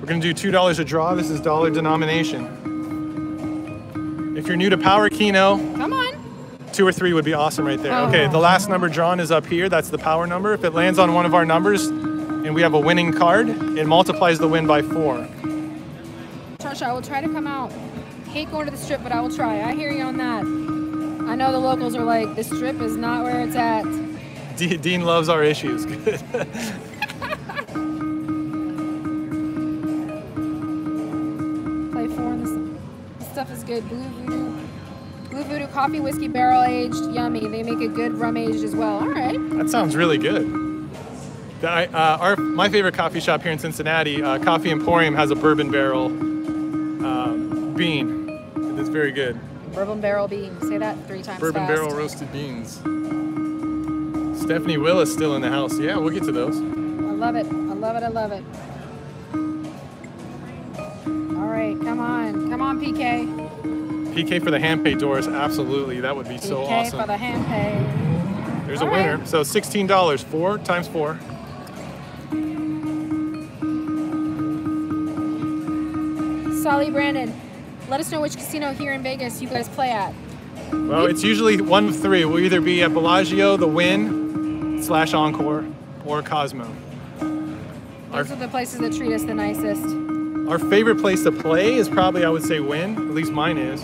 We're gonna do two dollars a draw. This is dollar denomination. If you're new to Power Keno, Come on. two or three would be awesome right there. Oh. Okay, Oh. the last number drawn is up here. That's the power number. If it lands on one of our numbers and we have a winning card, it multiplies the win by four. Tarsha, I will try to come out. Hate going to the strip, but I will try. I hear you on that. I know the locals are like, the strip is not where it's at. D- Dean loves our issues. Good. *laughs* *laughs* stuff is good. Blue Voodoo. Blue Voodoo coffee, whiskey, barrel aged. Yummy. They make a good rum aged as well. All right. that sounds really good. The- uh, our, my favorite coffee shop here in Cincinnati, uh, Coffee Emporium, has a bourbon barrel uh, bean. It's very good. Bourbon barrel bean. Say that three times Bourbon fast. barrel roasted beans. Stephanie Willis still in the house. Yeah, we'll get to those. I love it. I love it. I love it. Right. Come on. Come on, PK. PK for the hand pay doors. Absolutely. That would be so awesome. PK for the hand pay. There's a All right. winner. So $16. Four times four. Solly Brandon. Let us know which casino here in Vegas you guys play at. Well, it's usually one of three. We'll either be at Bellagio, the Wynn, slash Encore, or Cosmo. Those are the places that treat us the nicest. Our favorite place to play is probably, I would say, Wynn. At least mine is.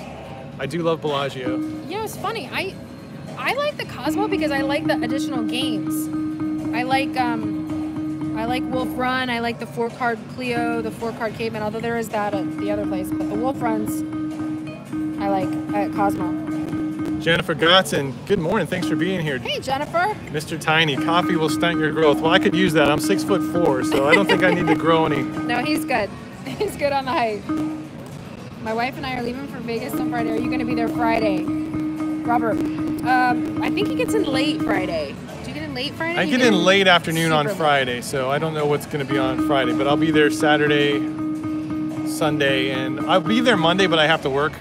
I do love Bellagio. You know, it's funny. I I like the Cosmo because I like the additional games. I like um I like Wolf Run. I like the four card Cleo, the four card Caveman. Although there is that at the other place, but the Wolf Runs I like at Cosmo. Jennifer Gotson, good morning. Thanks for being here. Hey Jennifer. Mr. Tiny, coffee will stunt your growth. Well, I could use that. I'm six foot four, so I don't think I need to grow any. *laughs* No, he's good. He's good on the height. My wife and I are leaving for Vegas on Friday. Are you going to be there Friday? Robert, um, I think he gets in late Friday. Do you get in late Friday? I get in late afternoon on super late. Friday, so I don't know what's going to be on Friday, but I'll be there Saturday, Sunday, and I'll be there Monday, but I have to work,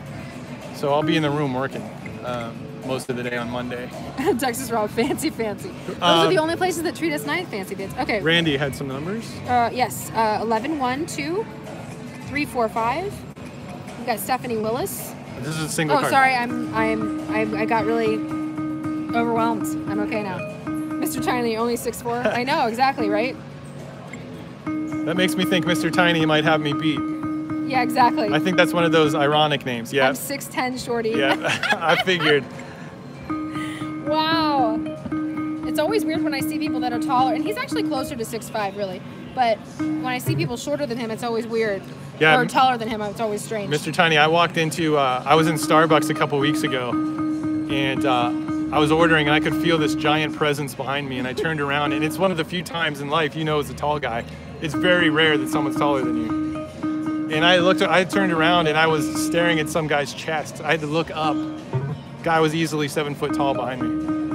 so I'll be in the room working um, most of the day on Monday. *laughs* Texas Rob, fancy, fancy. Those Uh, are the only places that treat us nice, fancy bits. Okay. Randy had some numbers. Uh, yes, uh, 11, 1, 2, 3, 4, 5. We got Stephanie Willis. This is a single Oh, card. sorry, I'm, I'm, I, I got really overwhelmed. I'm okay now. Mr. Tiny, only six four. *laughs* I know, exactly, right? That makes me think Mr. Tiny might have me beat. Yeah, exactly. I think that's one of those ironic names. Yeah. I'm 6'10", shorty. Yeah, *laughs* *laughs* I figured. wow. It's always weird when I see people that are taller, and he's actually closer to 6'5", really. But when I see people shorter than him, it's always weird. Yeah, Or taller than him, it's always strange. Mr. Tiny, I walked into, uh, I was in Starbucks a couple weeks ago, and uh, I was ordering, and I could feel this giant presence behind me, and I turned around, and it's one of the few times in life you know as a tall guy, it's very rare that someone's taller than you. And I looked, I turned around, and I was staring at some guy's chest. I had to look up. Guy was easily seven foot tall behind me.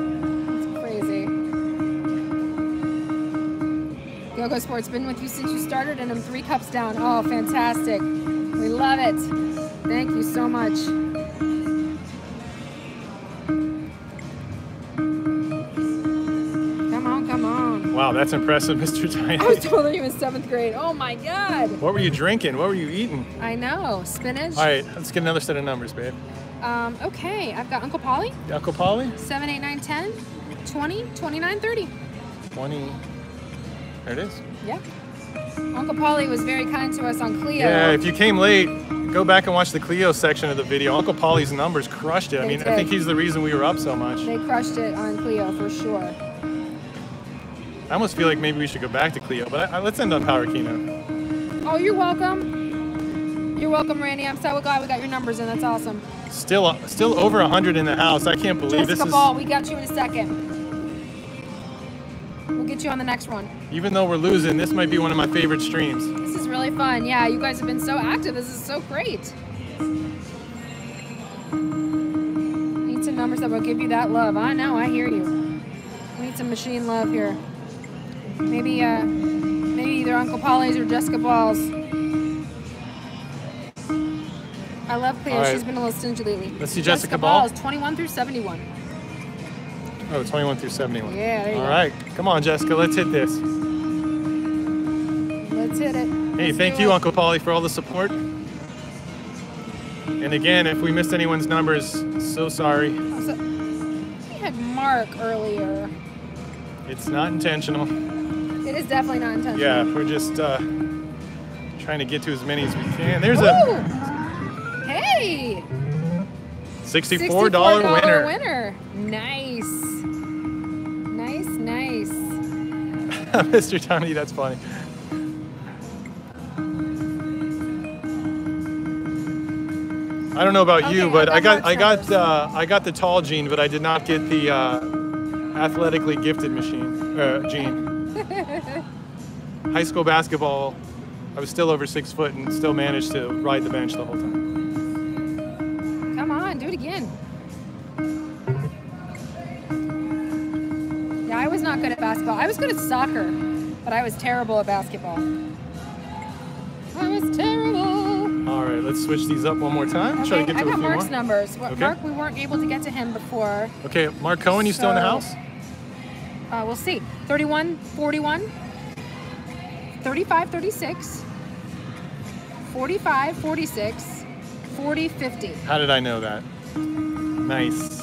Go-Go Sports been with you since you started, and I'm three cups down. Oh, fantastic! We love it. Thank you so much. Come on, come on. Wow, that's impressive, *laughs* Mr. Tiny. I was told that he seventh grade. Oh my God! What were you drinking? What were you eating? I know spinach. All right, let's get another set of numbers, babe. Um, okay, I've got Uncle Polly. Uncle Polly? 7, 8, 9, 10, 20, 29, 30. 20. There it is. Yeah. Uncle Polly was very kind to us on Cleo. Yeah, if you came late, go back and watch the Cleo section of the video. Uncle Polly's numbers crushed it. I They mean, I think he's the reason we were up so much. They crushed it on Cleo for sure. I almost feel like maybe we should go back to Cleo, but I, I- let's end on Power Keno. Oh, you're welcome. You're welcome, Randy. I'm so glad we got your numbers in. That's awesome. Still, uh, still over 100 in the house. I can't believe Jessica this is. Ball, we got you in a second. We'll get you on the next one. Even though we're losing, this might be one of my favorite streams. This is really fun. Yeah, you guys have been so active. This is so great. Need some numbers that will give you that love. I know, I hear you. We need some machine love here. Maybe, uh, maybe either Uncle Polly's or Jessica Ball's. I love Cleo. Right. She's been a little stingy lately. Let's see Jessica Ball. Ball's 21 through 71. Oh, 21 through 71. Yeah, All go. right, come on, Jessica, let's hit this. Let's hit it. Hey, Let's thank you, it. Uncle Polly, for all the support. And again, if we missed anyone's numbers, so sorry. So, we had Mark earlier. It's not intentional. It is definitely not intentional. Yeah, we're just uh, trying to get to as many as we can. There's a Hey! $64, dollar winner. winner. Nice, *laughs* Mr. Tony, that's funny. I don't know about you, but I got I got uh, I got the tall gene, but I did not get the uh, athletically gifted machine uh, gene. *laughs* High school basketball, I was still over six foot and still managed to ride the bench the whole time. Was not good at basketball. I was good at soccer, but I was terrible at basketball. I was terrible. All right, let's switch these up one more time. Try to Okay, get I to a got few Mark's more. numbers. Okay. Mark, we weren't able to get to him before. Okay, Mark Cohen, you still in the house? Uh, we'll see. 31, 41, 35, 36, 45, 46, 40, 50. How did I know that? Nice.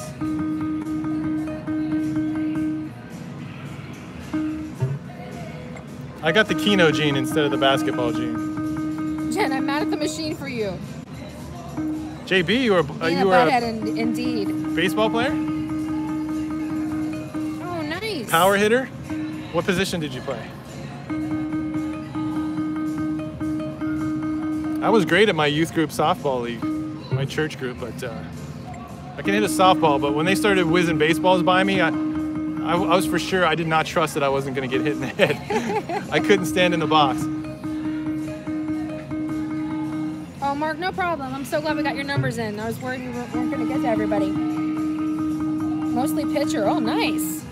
I got the Keno gene instead of the basketball gene. Jen, I'm mad at the machine for you. JB, you were uh, you a were butthead, a in, indeed. baseball player, Oh, nice. power hitter. What position did you play? I was great at my youth group softball league, my church group, but uh, I can hit a softball. But when they started whizzing baseballs by me, I, I, I was for sure I did not trust that I wasn't going to get hit in the head. I couldn't stand in the box. Oh, Mark, no problem. I'm so glad we got your numbers in. I was worried we weren't, weren't going to get to everybody. Mostly pitcher. Oh, nice.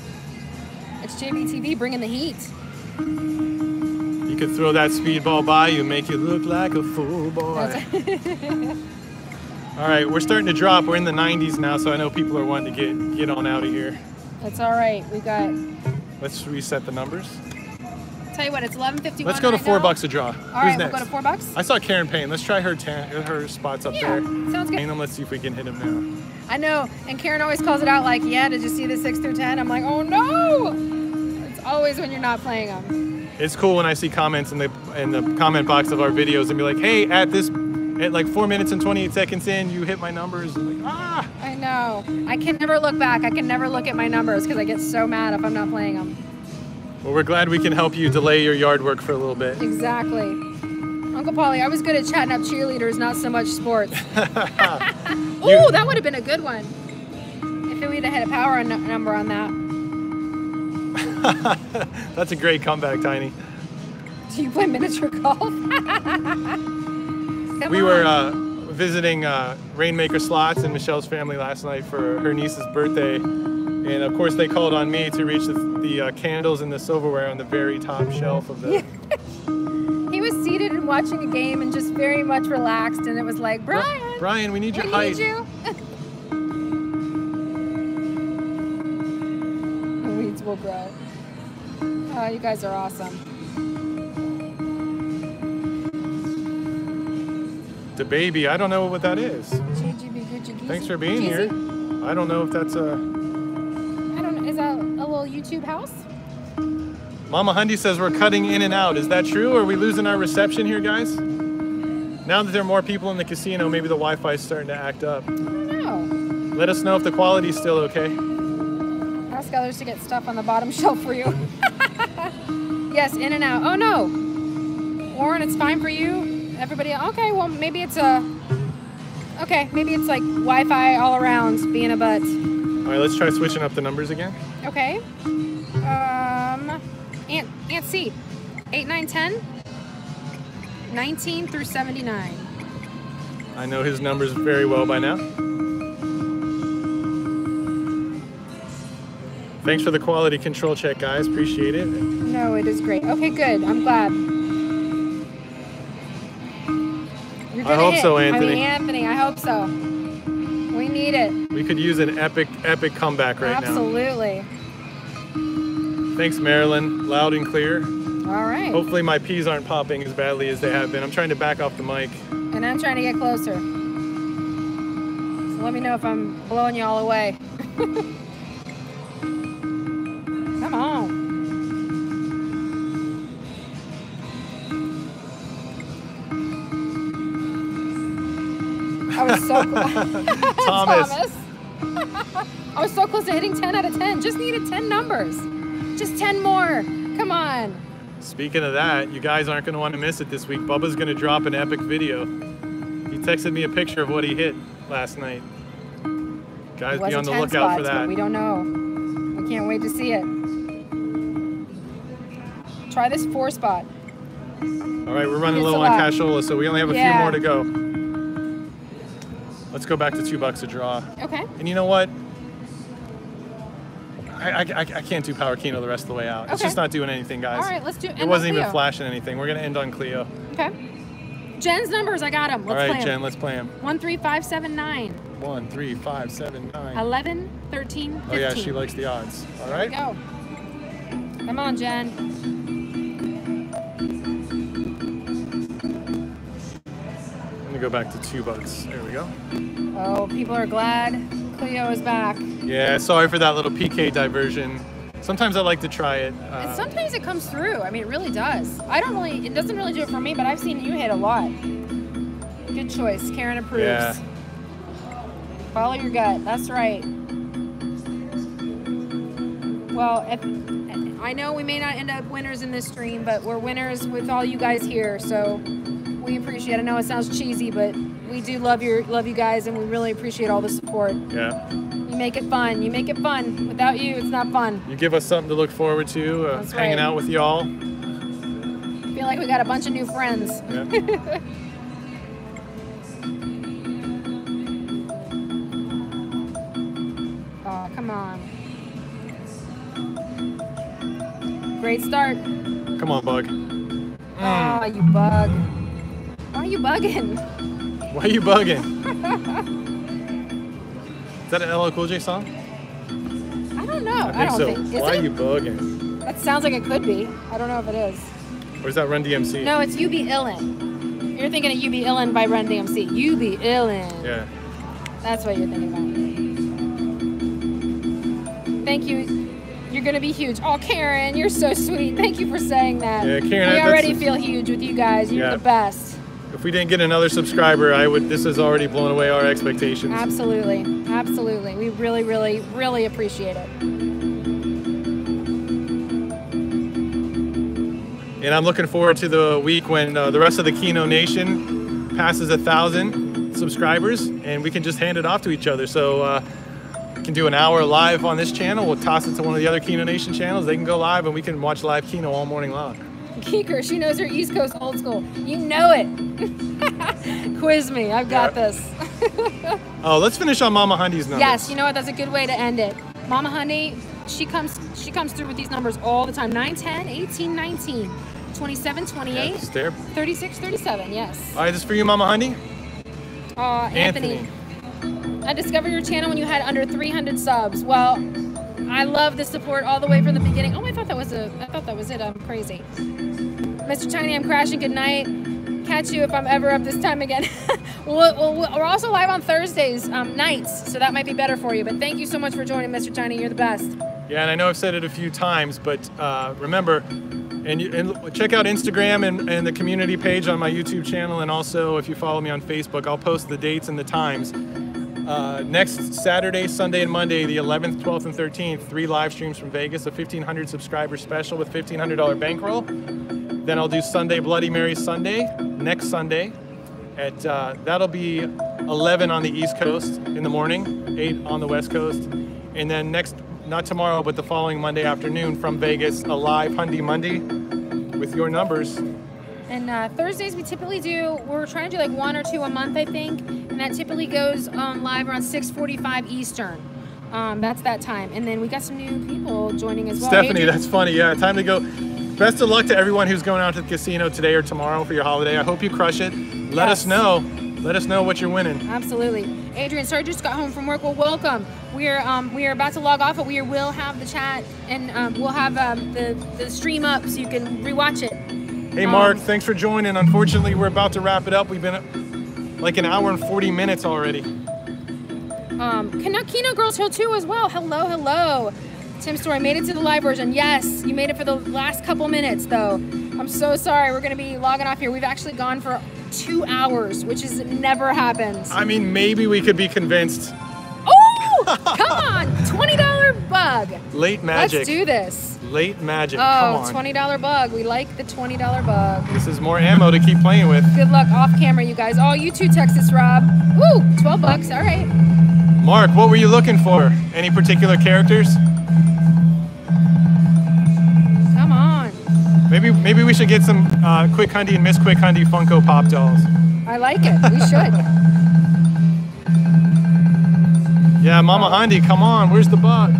It's JBTV bringing the heat. You could throw that speedball by you, make you look like a fool boy. *laughs* All right, we're starting to drop. We're in the 90s now, so I know people are wanting to get get on out of here. That's all right. We got. Let's reset the numbers. Tell you what, it's 11:51. Let's go to right four now. bucks a draw. All Who's right, next? we'll go to four bucks. I saw Karen Payne. Let's try her tan- her spots up Yeah, there. sounds good. Them. Let's see if we can hit them now. I know. And Karen always calls it out like, "Yeah, did you see the six through 10? I'm like, "Oh no!" It's always when you're not playing them. It's cool when I see comments in the in the comment box of our videos and be like, "Hey, at this at like four minutes and 28 seconds in, you hit my numbers." And like, ah. I know. I can never look back. I can never look at my numbers because I get so mad if I'm not playing them. Well, we're glad we can help you delay your yard work for a little bit. Exactly. Uncle Polly, I was good at chatting up cheerleaders, not so much sports. *laughs* *laughs* Ooh, that would have been a good one. If we'd have had a power n- number on that. *laughs* That's a great comeback, Tiny. Do you play miniature golf? Come We were uh, visiting uh, Rainmaker Slots and Michelle's family last night for her niece's birthday. And of course, they called on me to reach the, the uh, candles and the silverware on the very top shelf of the. He was seated and watching a game and just very much relaxed, and it was like, Brian, Brian, we need we your height. need you. *laughs* the weeds will grow. Oh, you guys are awesome. The baby, I don't know what that is. JGB Gucci Geezy. Thanks for being here. I don't know if that's a. I don't. Is that a little YouTube house? Mama Hundy says we're cutting in and out. Is that true? Are we losing our reception here, guys? Now that there are more people in the casino, maybe the Wi-Fi is starting to act up. I don't know. Let us know if the quality's still okay. Ask others to get stuff on the bottom *laughs* shelf for you. *laughs* yes, in and out. Oh no, Warren, it's fine for you. Everybody, okay. Well, maybe it's a. Okay, maybe it's like Wi-Fi all around being a butt. All right, let's try switching up the numbers again. Okay. Um, Aunt Aunt C, eight, nine, ten. 19 through 79. I know his numbers very well by now. Thanks for the quality control check, guys. Appreciate it. No, it is great. Okay, good. I'm glad. I hope hit. so, I mean, Anthony. Anthony, I hope so. We need it. We could use an epic, epic comeback right Absolutely. now. Absolutely. Thanks, Marilyn. Loud and clear. All right. Hopefully, my peas aren't popping as badly as they have been. I'm trying to back off the mic. And I'm trying to get closer. So let me know if I'm blowing you all away. *laughs* so *laughs* Thomas. *laughs* Thomas. *laughs* I was so close to hitting 10 out of 10. Just needed 10 numbers. Just 10 more. Come on. Speaking of that, you guys aren't going to want to miss it this week. Bubba's going to drop an epic video. He texted me a picture of what he hit last night. Guys, be on the lookout spot, for that. we don't know. We can't wait to see it. Try this four spot. All right, we're running It's low on cashola, so we only have a Yeah. few more to go. Let's go back to two bucks a draw. Okay. And you know what? I, I, I I can't do Power Keno the rest of the way out. It's just not doing anything, guys. All right, let's do It wasn't even flashing anything. We're gonna end on Cleo. Okay. Jen's numbers, I got them. Let's All right, play 'em. Jen, let's play them. One, three, five, seven, nine. One, three, five, seven, nine. 11, 13, 15. Oh yeah, she likes the odds. All right. Go. Come on, Jen. Me go back to two bucks. There we go. Oh, people are glad Cleo is back. Yeah, sorry for that little PK diversion. Sometimes I like to try it. And Uh, sometimes it comes through. I mean, it really does. I don't really, it doesn't really do it for me, but I've seen you hit a lot. Good choice. Karen approves. Yeah. Follow your gut. That's right. Well, if, I know we may not end up winners in this stream, but we're winners with all you guys here. So we appreciate. I know it sounds cheesy, but we do love your love you guys, and we really appreciate all the support. yeah. You make it fun. You make it fun. Without you, it's not fun. You give us something to look forward to, uh, That's hanging right. out with y'all. I feel like we got a bunch of new friends. Yeah. *laughs* Oh, come on. Great start. Come on, Bug. Oh, you bug. You bugging? Why are you bugging? Is that an LL Cool J song? I don't know. I I, think don't so. think. Is Why it? are you bugging? That sounds like it could be. I don't know if it is. Or is that Run DMC? No, it's You Be Illin. You're thinking of You Be Illin by Run DMC. You Be Illin. Yeah. That's what you're thinking about. Thank you. You're gonna be huge. Oh, Karen, you're so sweet. Thank you for saying that. Yeah, Karen, We already feel huge with you guys. You're Yeah. the best. If we didn't get another subscriber, I would. This has already blown away our expectations. Absolutely. Absolutely. We really, really, really appreciate it. And I'm looking forward to the week when uh, the rest of the Keno Nation passes a thousand subscribers, and we can just hand it off to each other. So. Uh, we can do an hour live on this channel. We'll toss it to one of the other Keno Nation channels. They can go live, and we can watch live Keno all morning long. Keeker, she knows her East Coast old school. You know it. *laughs* Quiz me. I've got Yeah. this. *laughs* Oh, let's finish on Mama Hundy's numbers. Yes, you know what? That's a good way to end it. Mama Hundy, she comes she comes through with these numbers all the time. 9, 10, 18, 19, 27, 28, Yes, 36, 37. Yes. All right, this is for you, Mama Hundy. Uh, Anthony. I discovered your channel when you had under 300 subs. Well, I love the support all the way from the beginning. Oh, thought that was a. I thought that was it. I'm crazy. Mr. Tiny, I'm crashing. Good night. Catch you if I'm ever up this time again. *laughs* we'll, we'll, we're also live on Thursdays um, nights, so that might be better for you. But thank you so much for joining, Mr. Tiny. You're the best. Yeah, and I know I've said it a few times, but uh, remember, and, you, and check out Instagram and, and the community page on my YouTube channel, and also if you follow me on Facebook, I'll post the dates and the times. Uh, next Saturday, Sunday, and Monday, the 11th, 12th, and 13th, three live streams from Vegas, a 1,500 subscriber special with $1,500 bankroll. Then I'll do Sunday Bloody Mary Sunday next Sunday. At uh, that'll be 11 on the East Coast in the morning, 8 on the West Coast, and then next, not tomorrow, but the following Monday afternoon from Vegas, a live Hundy Monday with your numbers. And uh, Thursdays we typically do. We're trying to do like one or two a month, I think, and that typically goes um, live around 6:45 Eastern. Um, that's that time. And then we got some new people joining as well. Stephanie, Adrian- that's funny. Yeah, time to go. Best of luck to everyone who's going out to the casino today or tomorrow for your holiday. I hope you crush it. Let Yes. us know. Let us know what you're winning. Absolutely. Adrian, sorry, just got home from work. Well, welcome. We are um, we are about to log off, but we will have the chat and um, we'll have um, the the stream up so you can rewatch it. Hey, Mark, Um, thanks for joining. Unfortunately, we're about to wrap it up. We've been like an hour and 40 minutes already. Um, Keno Girls Hill 2 as well. Hello, hello. Tim Story made it to the live version. Yes, you made it for the last couple minutes though. I'm so sorry. We're gonna be logging off here. We've actually gone for two hours, which has never happened. I mean, maybe we could be convinced. Oh, come on, $20 bug. Late magic. Let's do this. Late magic. Come Oh, on. $20 bug. We like the $20 bug. This is more ammo to keep playing with. Good luck off camera, you guys. Oh, you too, Texas Rob. Woo, 12 bucks. All right. Mark, what were you looking for? Any particular characters? Come on. Maybe maybe we should get some uh, Quick Hundy and Miss Quick Hundy Funko Pop dolls. I like it. We should. *laughs* Yeah, Mama Hundy, come on. Where's the bug?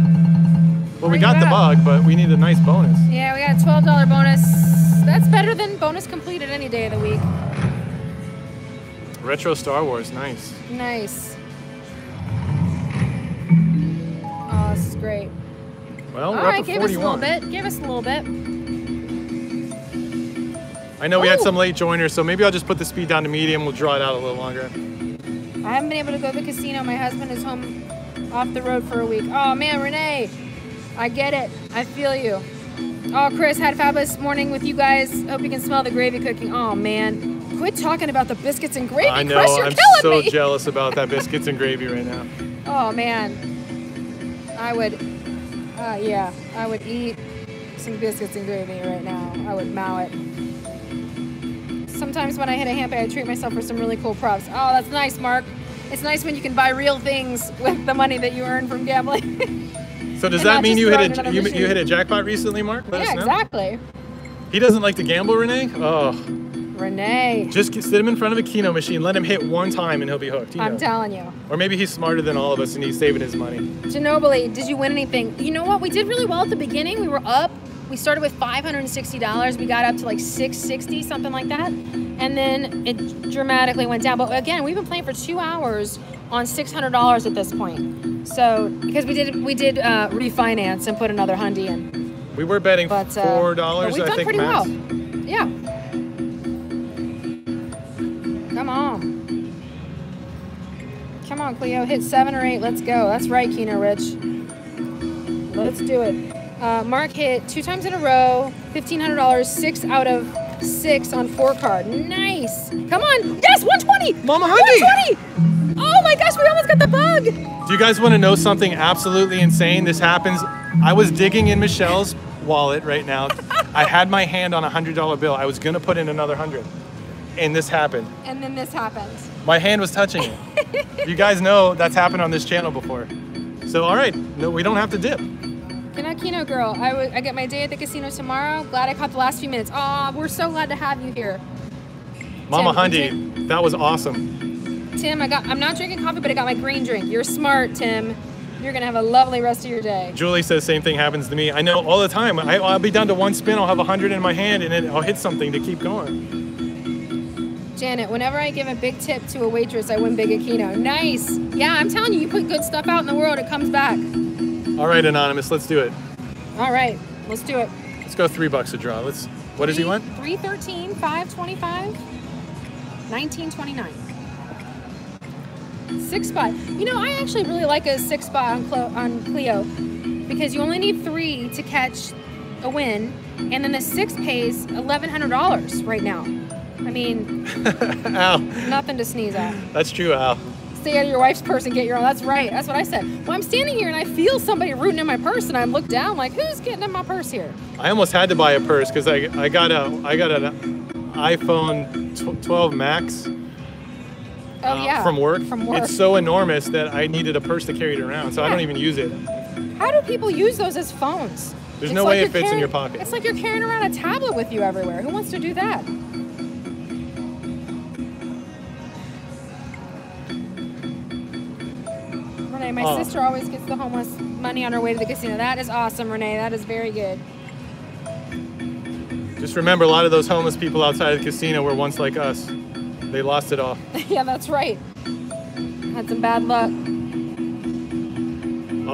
Well, we got the bug, but we need a nice bonus. Yeah, we got a twelve dollar bonus. That's better than bonus completed any day of the week. Retro Star Wars, nice. Nice. Oh, this is great. Well, All we're right, give us a little bit. Give us a little bit. I know we had some late joiners, so maybe I'll just put the speed down to medium. We'll draw it out a little longer. I haven't been able to go to the casino. My husband is home off the road for a week. Oh man, Renee, I get it. I feel you. Oh, Chris, had a fabulous morning with you guys. Hope you can smell the gravy cooking. Oh man, quit talking about the biscuits and gravy, I know. Chris. You're I'm killing so me. jealous *laughs* about that biscuits and gravy right now. Oh man, I would. Uh, yeah, I would eat some biscuits and gravy right now. I would mow it. Sometimes when I hit a hamper, I treat myself for some really cool props. Oh, that's nice, Mark. It's nice when you can buy real things with the money that you earn from gambling. *laughs* So does that mean you hit a you, you hit a jackpot recently, Mark? Let yeah, us know. exactly. He doesn't like to gamble, Renee. Oh, Renee, just sit him in front of a keno machine, let him hit one time, and he'll be hooked. You I'm telling you. Or maybe he's smarter than all of us and he's saving his money. Ginobili, did you win anything? You know what? We did really well at the beginning. We were up. We started with $560. We got up to like 660, something like that. And then it dramatically went down. But again, we've been playing for two hours on $600 at this point. So because we did we did uh, refinance and put another hundy in. We were betting But uh, four dollars, we've I done think. pretty max. well. Yeah. Come on. Come on, Cleo. Hit seven or eight. Let's go. That's right, Keno Rich. Let's do it. Uh, Mark hit two times in a row, $1,500, six out of six on four card. Nice. Come on. Yes, 120. Mama Hundy. 120. Oh my gosh, we almost got the bug. Do you guys want to know something absolutely insane? This happens. I was digging in Michelle's wallet right now. *laughs* I had my hand on a hundred dollar bill. I was gonna put in another hundred, and this happened. And then this happened. My hand was touching it. *laughs* you guys know that's happened on this channel before. So all right, no, we don't have to dip. Keno girl. I I get my day at the casino tomorrow. Glad I caught the last few minutes. Aw, we're so glad to have you here. Mama Tim, Hundy, that was awesome. Tim, I got I'm not drinking coffee, but I got my green drink. You're smart, Tim. You're gonna have a lovely rest of your day. Julie says same thing happens to me. I know all the time. I, I'll be down to one spin. I'll have a hundred in my hand, and then I'll hit something to keep going. Janet, whenever I give a big tip to a waitress, I win big at Keno. Nice. Yeah, I'm telling you, you put good stuff out in the world, it comes back. All right, anonymous, let's do it. All right, let's do it. Let's go three bucks a draw. Let's. What does he want? 313, 525, 1929. Six spot. You know, I actually really like a six spot on, Clo- on Cleo because you only need three to catch a win, and then the six pays $1,100 right now. I mean, *laughs* Al, nothing to sneeze at. that's true, Al. Stay out of your wife's purse and get your own. That's right. That's what I said. Well, I'm standing here and I feel somebody rooting in my purse, and I look down like, who's getting in my purse here? I almost had to buy a purse because I, I got a I got an iPhone 12 Max Oh uh, yeah, from work. From work. It's so enormous that I needed a purse to carry it around, so I don't even use it. How do people use those as phones? There's It's no like way it fits in your pocket. It's like you're carrying around a tablet with you everywhere. Who wants to do that? Renee, my Oh. sister always gets the homeless money on her way to the casino. That is awesome, Renee. That is very good. Just remember, a lot of those homeless people outside the casino were once like us. They lost it all. *laughs* yeah, that's right. Had some bad luck.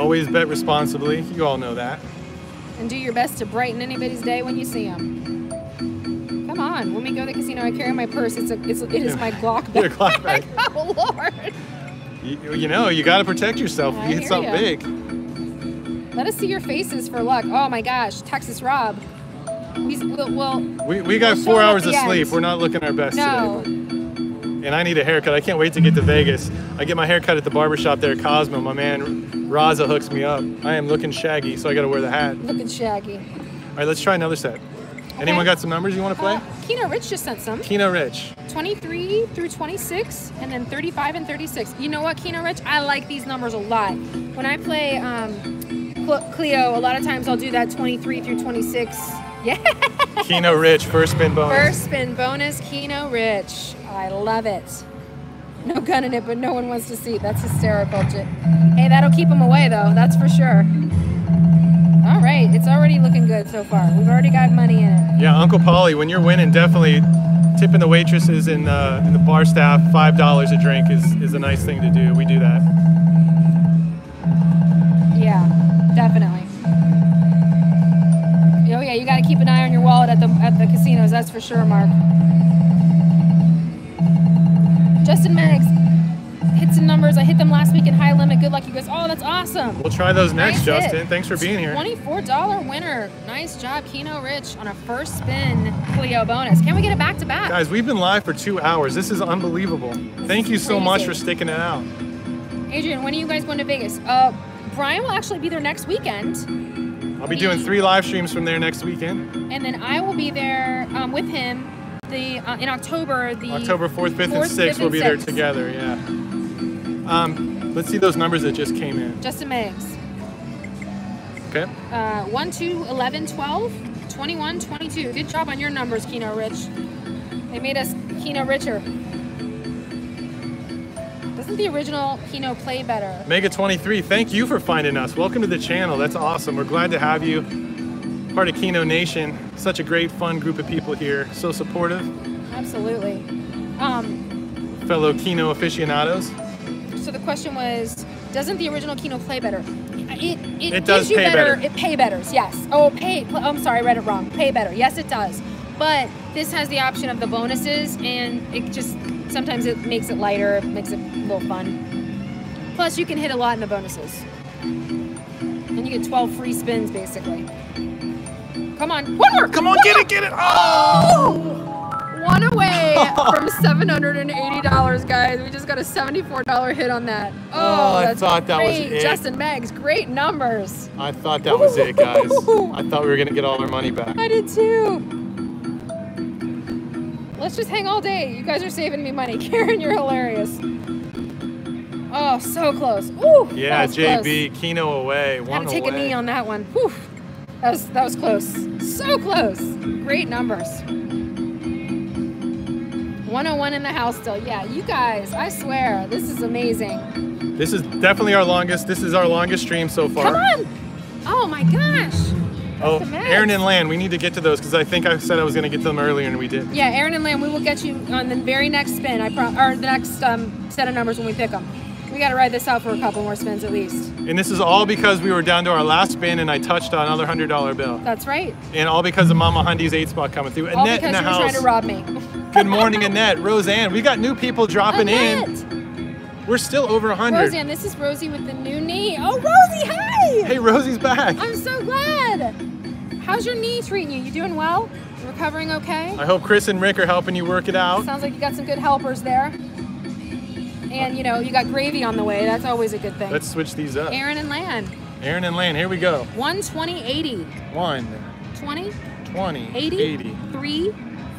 Always bet responsibly. You all know that. And do your best to brighten anybody's day when you see them. Come on. When we go to the casino, I carry my purse. It's a, it's, it is my Glock *laughs* Your bag. Glock *laughs* bag. oh, Lord. You, you know, you got to protect yourself. I You hit something ya. big. Let us see your faces for luck. Oh my gosh, Texas Rob. We, well, well, We, we got We'll four show 'em at hours of sleep. We're not looking our best no. today. And I need a haircut. I can't wait to get to Vegas. I get my haircut at the barbershop there at Cosmo. My man Raza hooks me up. I am looking shaggy, so I got to wear the hat. Looking shaggy. All right, let's try another set. Anyone got some numbers you want to play? Uh, Keno Rich just sent some. Keno Rich. 23 through 26, and then 35 and 36. You know what, Keno Rich? I like these numbers a lot. When I play um, Cle- Cleo, a lot of times I'll do that 23 through 26. *laughs* Yeah. Keno Rich, first spin bonus. First spin bonus, Keno Rich. I love it. No gun in it, but no one wants to see. That's hysterical. Hey, that'll keep them away, though. That's for sure. All right, it's already looking good so far. We've already got money in it. Yeah, Uncle Polly, when you're winning, definitely tipping the waitresses and, uh, and the bar staff five dollars a drink is, is a nice thing to do. We do that. Yeah, definitely. Oh yeah, you got to keep an eye on your wallet at the at the casinos. That's for sure, Mark. Justin Meggs hit some numbers. I hit them last week in high limit. Good luck, you guys. Oh, that's awesome. We'll try those next, Nice Justin. hit. Thanks for being here. Twenty-four dollar winner. Nice job, Keno Rich, on a first spin Cleo bonus. Can we get it back to back? Guys, we've been live for two hours. This is unbelievable. Thank you so much for sticking it out. Adrian, when are you guys going to Vegas? Uh, Brian will actually be there next weekend, I'll be doing three live streams from there next weekend. and then I will be there um, with him the uh, in October. The October 4th, 5th, and 6th, 5th, we'll and be there together, yeah. Um, let's see those numbers that just came in. Justin Meggs. Okay. Uh, 1, 2, 11, 12, 21, 22. Good job on your numbers, Keno Rich. They made us Keno richer. Doesn't the original Keno play better? Mega 23, thank you for finding us. Welcome to the channel. That's awesome. We're glad to have you. Part of Keno Nation. Such a great, fun group of people here. So supportive. Absolutely. Um, Fellow Keno aficionados. So the question was, doesn't the original Keno play better? It, it, It does gives you pay better. It pay betters, yes. Oh, pay. Oh, I'm sorry, I read it wrong. Pay better. Yes, it does. But this has the option of the bonuses, and it just sometimes it makes it lighter, makes it a little fun. Plus, you can hit a lot in the bonuses, and you get 12 free spins basically. Come on, one more. Come on, get it, get it. Oh! One *laughs* away from $780, guys. We just got a $74 hit on that. Oh, Oh, I thought that was great. it. Justin Meggs, great numbers. I thought that was it, guys. I thought we were going to get all our money back. I did too. Let's just hang all day. You guys are saving me money. *laughs* Karen, you're hilarious. Oh, so close. Ooh, Yeah, was JB, Keno away. Close. One Had to take away. a knee on that one. Whew. That was that was close. So close. Great numbers. 101 in the house still. Yeah, you guys, I swear, this is amazing. This is definitely our longest. This is our longest stream so far. Come on. Oh my gosh. Oh. Aaron and Lan, we need to get to those because I think I said I was going to get to them earlier and we did. Yeah, Aaron and Lamb, we will get you on the very next spin. I pro- or the next um, set of numbers when we pick them. We got to ride this out for a couple more spins at least. And this is all because we were down to our last spin and I touched on another hundred dollar bill. That's right. And all because of Mama Hundy's eight spot coming through. All Annette in because the you were trying to rob me. Good morning, Annette. Roseanne. We got new people dropping in. We're still over hundred. Roseanne, this is Rosie with the new knee. Oh, Rosie, hi! Hey, Rosie's back. I'm so glad. How's your knee treating you? You doing well? You recovering okay? I hope Chris and Rick are helping you work it out. Sounds like you got some good helpers there. And you know, you got gravy on the way. That's always a good thing. Let's switch these up. Aaron and Lan. Aaron and Lan, here we go. 120 80. One, 20, 20, 80, 80, 3,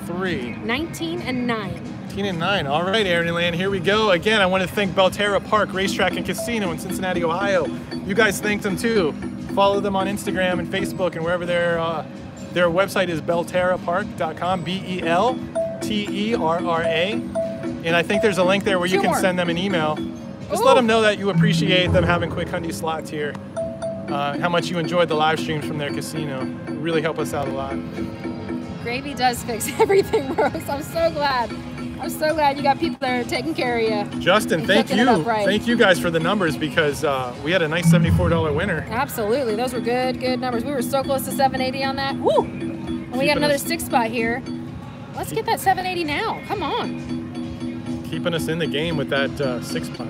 3, 19, and 9. 19 and 9. All right, Aaron and Lan, here we go. Again, I want to thank Belterra Park Racetrack and Casino in Cincinnati, Ohio. You guys thanked them too. Follow them on Instagram and Facebook and wherever their uh, their website is belterrapark.com, B E L T E R R A. And I think there's a link there where you can more. send them an email. Just Ooh. let them know that you appreciate them having Quick Hundy slots here. Uh, how much you enjoyed the live streams from their casino. It really help us out a lot. Gravy does fix *laughs* everything, Rose. I'm so glad. I'm so glad you got people that are taking care of you. Justin, thank you. right. Thank you guys for the numbers because uh, we had a nice $74 winner. Absolutely. Those were good, good numbers. We were so close to 780 on that. Woo! And we Keeping got another us- six spot here. Let's get that 780 now. Come on. Keeping us in the game with that uh, six putt.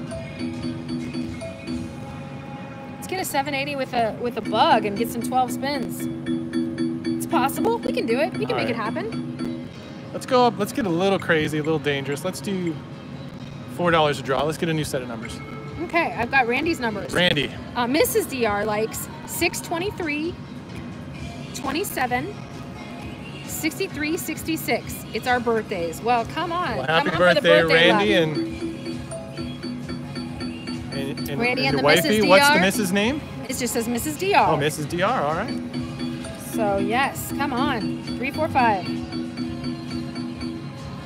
Let's get a 780 with a with a bug and get some 12 spins. Possible. We can do it. We can All make it happen. Let's go up. Let's get a little crazy, a little dangerous. Let's do $4 a draw. Let's get a new set of numbers. Okay, I've got Randy's numbers. Randy, Uh, Mrs. DR likes 623, 27, 63, 66. It's our birthdays. Well, come on. well, come happy on for the birthday, birthday Randy, love. and and, and, Randy and your the wifey. Mrs. What's the? Mrs. name? It just says Mrs. DR. Oh, Mrs. Dr. All right. So yes, come on. Three, four, five.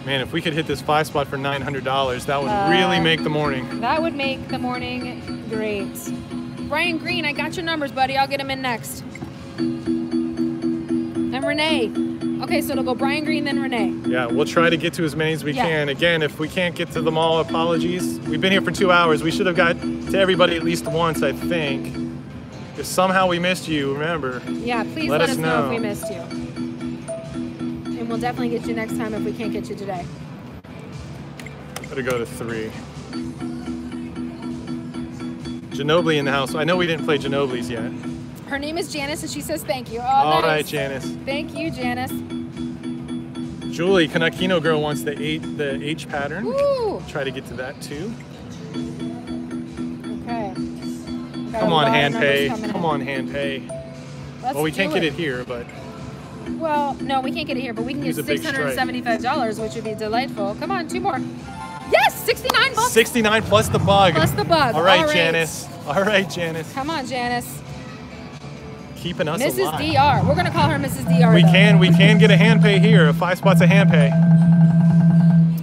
Man, if we could hit this five spot for nine hundred dollars, that would Uh, really make the morning. That would make the morning great. Brian Green, I got your numbers, buddy. I'll get them in next. And Renee. Okay, so it'll go Brian Green, then Renee. Yeah, we'll try to get to as many as we Yeah. can. Again, if we can't get to them all, apologies. We've been here for two hours. We should have got to everybody at least once, I think. If somehow we missed you, remember, Yeah, please Let let, us us know. know. if we missed you. And we'll definitely get you next time if we can't get you today. gotta go to three. Ginobili in the house. I know we didn't play Ginobili's yet. Her name is Janice, and she says thank you. Oh, All nice. right, Janice. Thank you, Janice. Julie, Canuck Keno girl wants the eight, the H pattern. Ooh. Try to get to that too. Come on, hand pay. Come on, hand pay. Let's Well, we can't get it here, but Well, no, we can't get it here, but we can get six hundred seventy-five dollars, which would be delightful. Come on, two more. Yes, sixty-nine bucks 69 plus the bug. plus the bug. All right, Janice. All right, Janice. Come on, Janice. Keeping us Mrs. alive. Dr. We're gonna call her Mrs. Dr. We though. can we can get a hand pay here. Five spots of hand pay.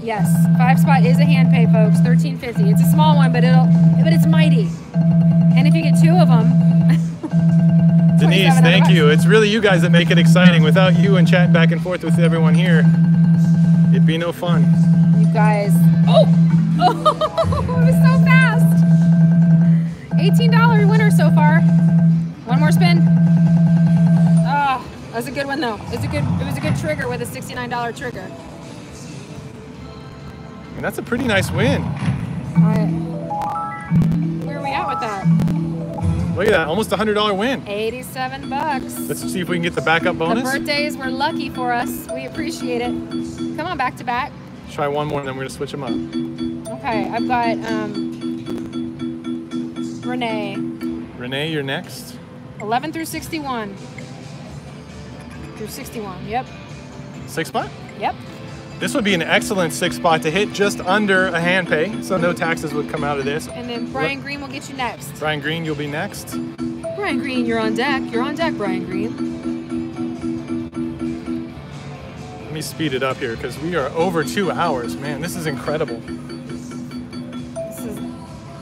Yes, five spot is a hand pay, folks. Thirteen fifty. It's a small one, but it'll but it's mighty. And if you get two of them, *laughs* Denise, thank bucks. you. It's really you guys that make it exciting. Without you and chatting back and forth with everyone here, it'd be no fun. you guys. Oh, *laughs* oh, it was so fast. Eighteen dollar winner so far. One more spin. Ah, that was a good one though. It's a good. It was a good trigger with a sixty-nine dollar trigger. And that's a pretty nice win. Right. Where are we at with that? Look at that, almost a hundred dollar win. Eighty-seven bucks. Let's see if we can get the backup bonus. The birthdays were lucky for us. We appreciate it. Come on, back to back. Try one more, and then we're gonna switch them up. Okay, I've got um, Renee, Renee, you're next. 11 through 61. Through 61. Yep. Six spot. Yep. This would be an excellent six spot to hit just under a hand pay, so no taxes would come out of this. And then Brian Green will get you next. Brian Green, you'll be next. Brian Green, you're on deck. You're on deck, Brian Green. Let me speed it up here because we are over two hours. Man, this is incredible. This is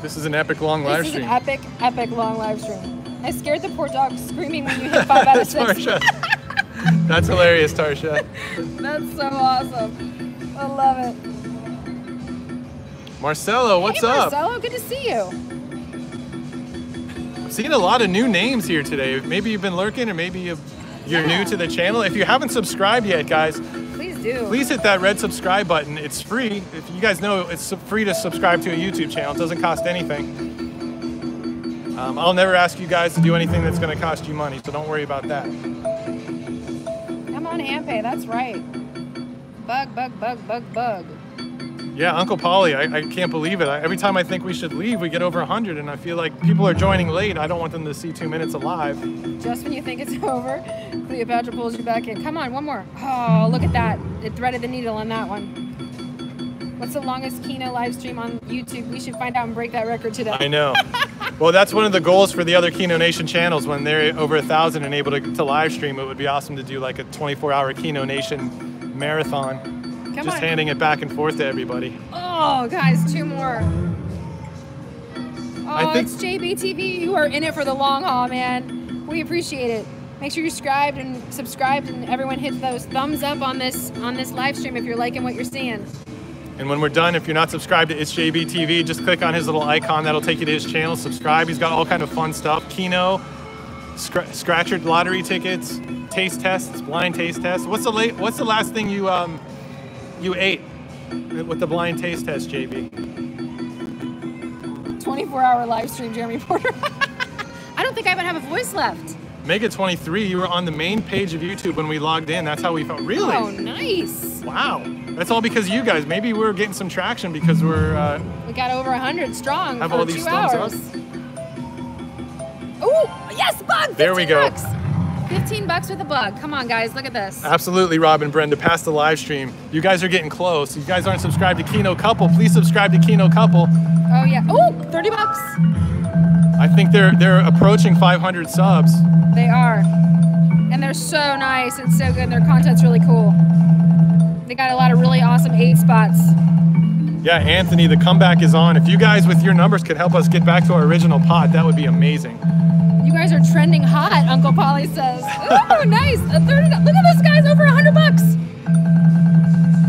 This is an epic long live this is an stream. epic, epic long live stream. I scared the poor dog screaming when you hit *laughs* five out of six. *laughs* That's hilarious, Tarsha. That's so awesome. I love it. Marcelo, what's hey, up? Marcelo, good to see you. I'm seeing a lot of new names here today. Maybe you've been lurking, or maybe you've, you're Yeah. new to the channel. If you haven't subscribed yet, guys, Please do. please hit that red subscribe button. It's free. If you guys know, it's free to subscribe to a YouTube channel. It doesn't cost anything. Um, I'll never ask you guys to do anything that's going to cost you money, so don't worry about that. On, Ampay. That's right. Bug, bug, bug, bug, bug. Yeah, Uncle Polly, I, I can't believe it. I, every time I think we should leave, we get over 100, and I feel like people are joining late. I don't want them to see two minutes alive. Just when you think it's *laughs* over, Cleopatra pulls you back in. Come on, one more. Oh, look at that. It threaded the needle on that one. What's the longest Keno live stream on YouTube? We should find out and break that record today. I know. well, that's one of the goals for the other Keno Nation channels. When they're over a thousand and able to, to live stream, it would be awesome to do like a 24-hour Keno Nation marathon, Come just on. handing it back and forth to everybody. Oh, guys, two more. Oh, I think- it's JBTV. You are in it for the long haul, man. We appreciate it. Make sure you're subscribed and subscribed, and everyone hit those thumbs up on this on this live stream if you're liking what you're seeing. And when we're done, if you're not subscribed to It's JB TV, just click on his little icon. That'll take you to his channel. Subscribe. He's got all kind of fun stuff. Keno, scr- scratcher lottery tickets, taste tests, blind taste tests. What's the late? What's the last thing you um you ate with the blind taste test, JB? 24 hour live stream, Jeremy Porter. *laughs* I don't think I even have a voice left. Mega 23, you were on the main page of YouTube when we logged in. That's how we felt. Really? Oh, nice. Wow. That's all because of you guys. Maybe we're getting some traction because we're. Uh, We got over 100 strong Have for all two these up? hours. Ooh, yes, bug. There we go. Bucks. 15 bucks with a bug. Come on, guys, look at this. absolutely, Rob and Brenda, past the live stream. You guys are getting close. You guys aren't subscribed to Keno Couple. Please subscribe to Keno Couple. Oh yeah. Oh, 30 bucks. I think they're they're approaching 500 subs. They are. And they're so nice and so good. Their content's really cool. They got a lot of really awesome eight spots. Yeah, Anthony, the comeback is on. If you guys with your numbers could help us get back to our original pot, that would be amazing. You guys are trending hot, Uncle Polly says. Ooh, *laughs* nice. A 30, look at this guy's over 100 bucks.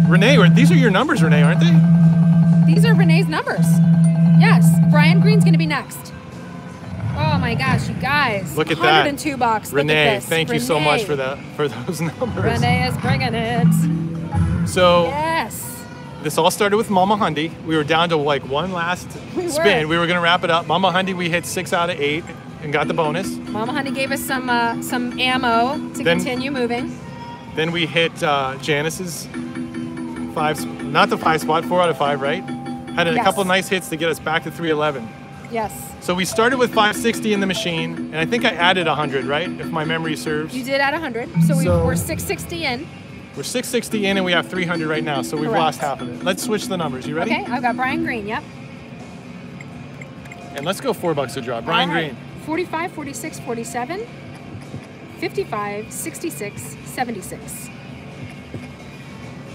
Renee, these are your numbers, Renee, aren't they? These are Renee's numbers. Yes, Brian Green's gonna be next. Oh, Oh my gosh, you guys. Look at that. 102 bucks. Renee, thank you so much for that for those *laughs* numbers. Renee is bringing it. So Yes. this all started with Mama Hundy. We were down to like one last We spin. were. We were gonna wrap it up. Mama Hundy, we hit six out of eight and got the bonus. Mama Hundy gave us some uh, some ammo to Then- continue moving. Then we hit uh, Janice's five, not the five spot, four out of five, right? Had a Yes. couple nice hits to get us back to 311. Yes. So we started with 560 in the machine, and I think I added 100, right? If my memory serves. You did add 100, so, we, So- we're 660 in. We're 660 in, and we have 300 right now, so we've Correct. lost half of it. Let's switch the numbers. You ready? Okay, I've got Brian Green. Yep. And let's go four bucks a draw. Brian right. Green. 45, 46, 47, 55, 66, 76.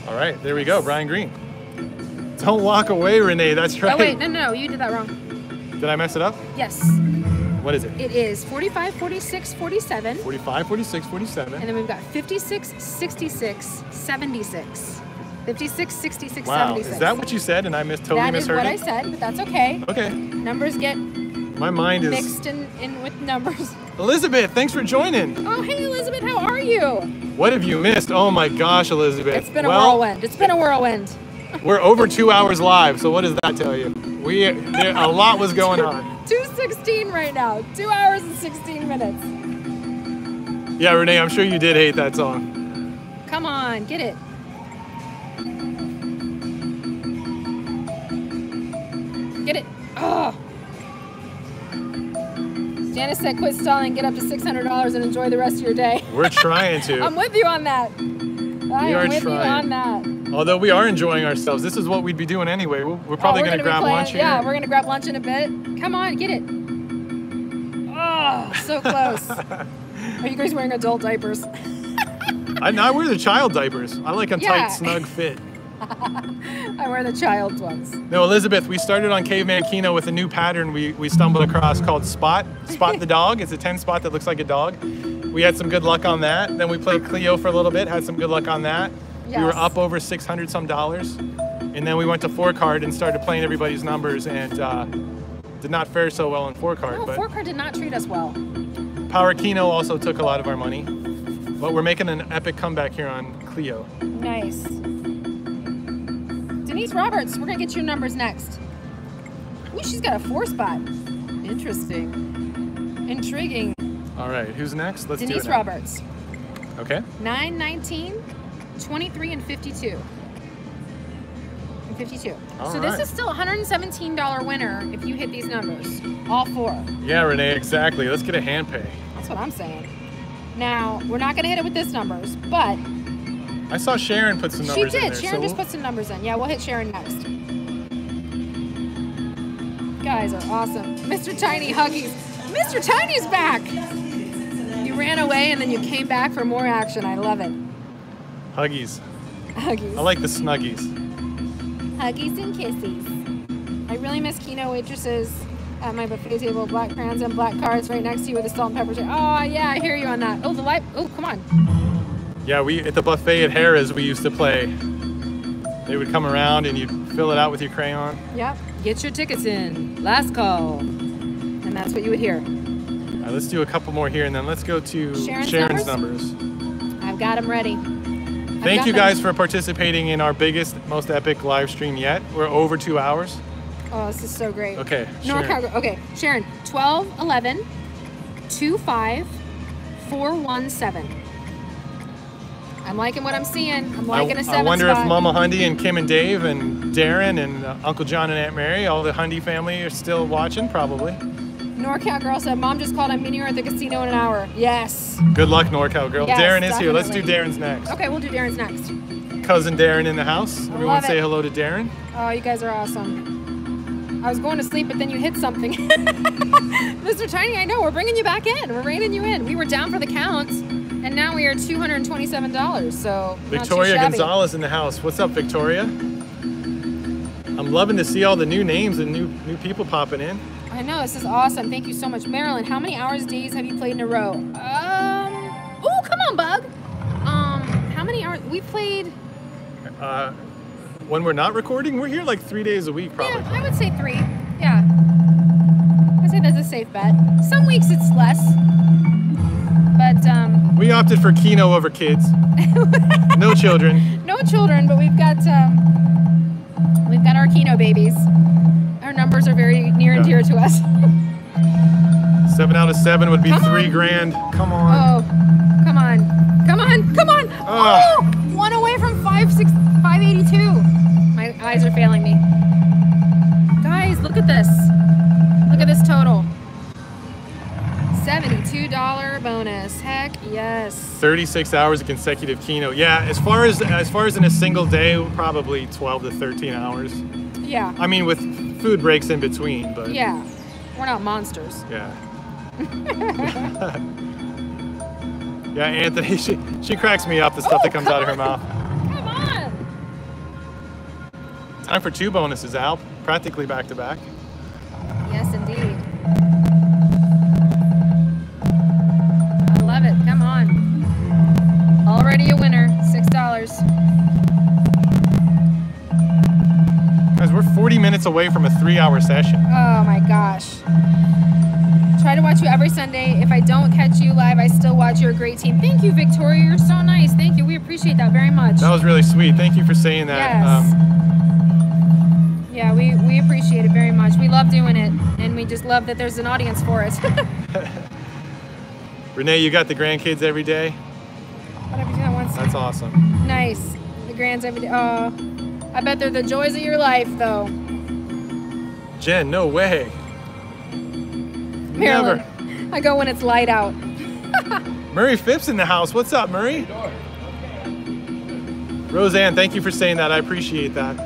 All right, there we go. Brian Green. Don't walk away, Renee. That's right. Oh, wait, no, no, no, you did that wrong. Did I mess it up? Yes, What is it? it is 45, 46, 47, 45, 46, 47. and then we've got 56, 66, 76. 56, 66, Wow, 76. is that what you said? And I mis- totally That is misheard what it. I said, but that's okay. Okay, Numbers get my mind is. mixed in, in with numbers. *laughs* Elizabeth, thanks for joining. Oh, hey, Elizabeth, how are you? What have you missed? Oh my gosh, Elizabeth. It's been a well, whirlwind. It's been a whirlwind. We're over two hours live, so what does that tell you? We there, a lot was going on. 216 right now. Two hours and 16 minutes. Yeah, Renee, I'm sure you did hate that song. Come on, get it. Get it. Oh. Janice said, quit stalling, get up to $600 and enjoy the rest of your day. We're trying *laughs* to. I'm with you on that. We are trying. you on that. Although we are enjoying ourselves, this is what we'd be doing anyway. We're we're probably Oh, gonna, grab lunch here. Yeah, we're gonna grab lunch in a bit. Come on, get it. Oh, so *laughs* close. Are you guys wearing adult diapers? I, I wear the child diapers. I like a Yeah. tight, snug fit. *laughs* I wear the child's ones. No, Elizabeth, we started on Caveman Keno with a new pattern we, we stumbled across called Spot. Spot the *laughs* dog. It's a 10 spot that looks like a dog. We had some good luck on that. Then we played Cleo for a little bit, had some good luck on that. We were up over 600 some dollars. And then we went to four card and started playing everybody's numbers and uh, did not fare so well in four card. No, but four card did not treat us well. Power Keno also took a lot of our money. But we're making an epic comeback here on Cleo. Nice. Denise Roberts, we're gonna get your numbers next. Ooh, she's got a four spot. Interesting. Intriguing. All right, who's next? Let's Denise do it. now. Roberts. Okay. 9, 19, 23, and 52. And 52. All so this is still a $117 winner if you hit these numbers. All four. Yeah, Renee, exactly. Let's get a hand pay. That's what I'm saying. Now, we're not gonna hit it with this numbers, but I saw Sharon put some numbers in did. there. Sharon so just put some numbers in. Yeah, we'll hit Sharon next. Guys are awesome. Mr. Tiny Huggies. Mr. Tiny's back. You ran away and then you came back for more action. I love it. Huggies. Huggies. I like the snuggies. Huggies and kisses. I really miss Keno waitresses at my buffet table. Black crayons and black cards right next to you with a salt and pepper. Oh yeah, I hear you on that. Oh the light. Oh come on. Yeah, we at the buffet at Harrah's we used to play. They would come around and you'd fill it out with your crayon. Yep. Get your tickets in. Last call. And that's what you would hear. All right, let's do a couple more here and then let's go to Sharon's numbers. I've got them ready. Thank you them. guys for participating in our biggest, most epic live stream yet. We're over two hours. Oh, this is so great. Okay, North Sharon. Okay, Sharon. 12, 11, 25, 417. I'm liking what I'm seeing. I'm I, liking a I seven I wonder spot. if Mama Hundy and Kim and Dave and Darren and uh, Uncle John and Aunt Mary, all the Hundy family, are still watching. Probably. NorCal girl said, Mom just called. I'm meeting her at the casino in an hour. Yes. Good luck, NorCal girl. Yes, Darren is here. Let's do. Darren's next. Okay, we'll do Darren's next. Cousin Darren in the house. Everyone love say it. hello to Darren. Oh, you guys are awesome. I was going to sleep, but then you hit something. *laughs* Mr. Tiny, I know. We're bringing you back in. We're reining you in. We were down for the counts, and now we are $227. So not too Victoria shabby. Gonzalez in the house. What's up, Victoria? I'm loving to see all the new names and new new people popping in. I know. This is awesome. Thank you so much. Marilyn, how many hours, days have you played in a row? Um, oh, come on, Bug. Um, how many hours? We played, Uh, when we're not recording, we're here like three days a week, probably. yeah, I would say three. Yeah. I'd say that's a safe bet. Some weeks it's less. But um, We opted for Keno over kids. *laughs* no children. no children, but we've got um, we've got our Keno babies. Our numbers are very near and dear to us. *laughs* Seven out of seven would be Come three on. grand. Come on. Oh, come on, come on, come on! Ah. Oh, one away from five six five eighty two. My eyes are failing me. Guys, look at this. Look at this total. Seventy-two dollar bonus. Heck yes. 36 hours of consecutive Keno. Yeah, as far as as far as in a single day, probably 12 to 13 hours. Yeah. I mean, with food breaks in between, but Yeah. We're not monsters. yeah. *laughs* yeah, Anthony, she she cracks me up the stuff Oh, that comes out of her mouth. Come on. Time for two bonuses, Al. Practically back to back. 40 minutes away from a three-hour session. Oh my gosh. Try to watch you every Sunday. If I don't catch you live, I still watch your great team. Thank you, Victoria. You're so nice. Thank you. We appreciate that very much. That was really sweet. Thank you for saying that. Yes. Um, yeah, we, we appreciate it very much. We love doing it, and we just love that there's an audience for it. *laughs* Renee, you got the grandkids every day. Whatever you do once. That's awesome. Nice. The grands every day. Oh, I bet they're the joys of your life, though. Jen, no way. Marilyn. Never. I go when it's light out. *laughs* Murray Phipps in the house. What's up, Murray? Roseanne, thank you for saying that. I appreciate that.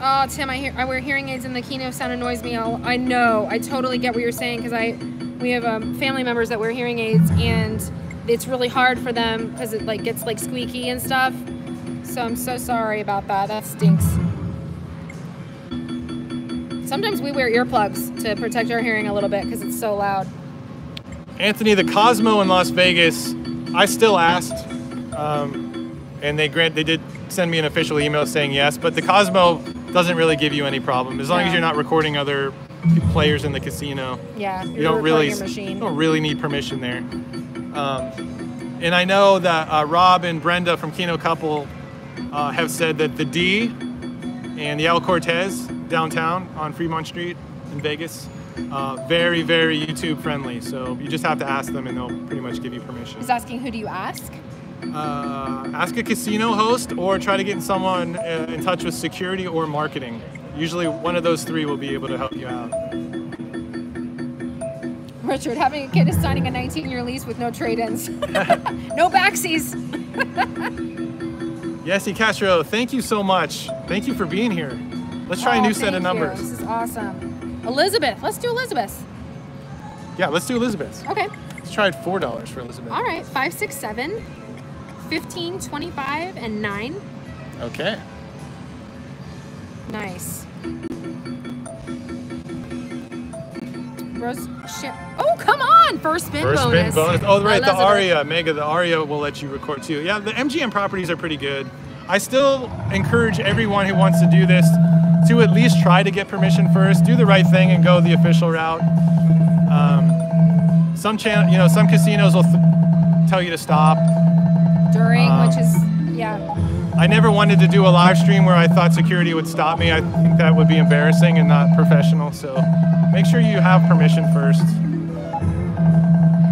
Oh, Tim, I hear I wear hearing aids and the keno sound annoys me. I'll, I know. I totally get what you're saying because I we have um, family members that wear hearing aids and it's really hard for them because it like gets like squeaky and stuff. So I'm so sorry about that. That stinks. Sometimes we wear earplugs to protect our hearing a little bit because it's so loud. Anthony, the Cosmo in Las Vegas, I still asked, um, and they grant they did send me an official email saying yes, but the Cosmo doesn't really give you any problem as long as you're not recording other players in the casino. Yeah, You don't really machine. don't really need permission there. Um, and I know that uh, Rob and Brenda from Keno Couple uh, have said that the D and the El Cortez downtown on Fremont Street in Vegas, uh, very very YouTube friendly. So you just have to ask them, and they'll pretty much give you permission. He's asking who do you ask? Uh, ask a casino host, or try to get someone uh, in touch with security or marketing. Usually, one of those three will be able to help you out. Richard, having a kid is signing a 19-year lease with no trade-ins, *laughs* no backsies. *laughs* Yesy Castro, thank you so much. Thank you for being here. Let's try a Oh, new set of you. numbers. This is awesome. Elizabeth, let's do Elizabeth. Yeah, let's do Elizabeth. Okay. Let's try four dollars for Elizabeth. All right. Five, six, seven, 15, 25, and nine. Okay. Nice. Rose. Oh, come on! First spin First bonus. spin bonus. Oh, right, the. Aria, Mega, the Aria will let you record too. Yeah, the MGM properties are pretty good. I still encourage everyone who wants to do this to at least try to get permission first. Do the right thing and go the official route. Um, some channel, you know, some casinos will th- tell you to stop. During, Um, which is yeah. I never wanted to do a live stream where I thought security would stop me. I think that would be embarrassing and not professional. So make sure you have permission first.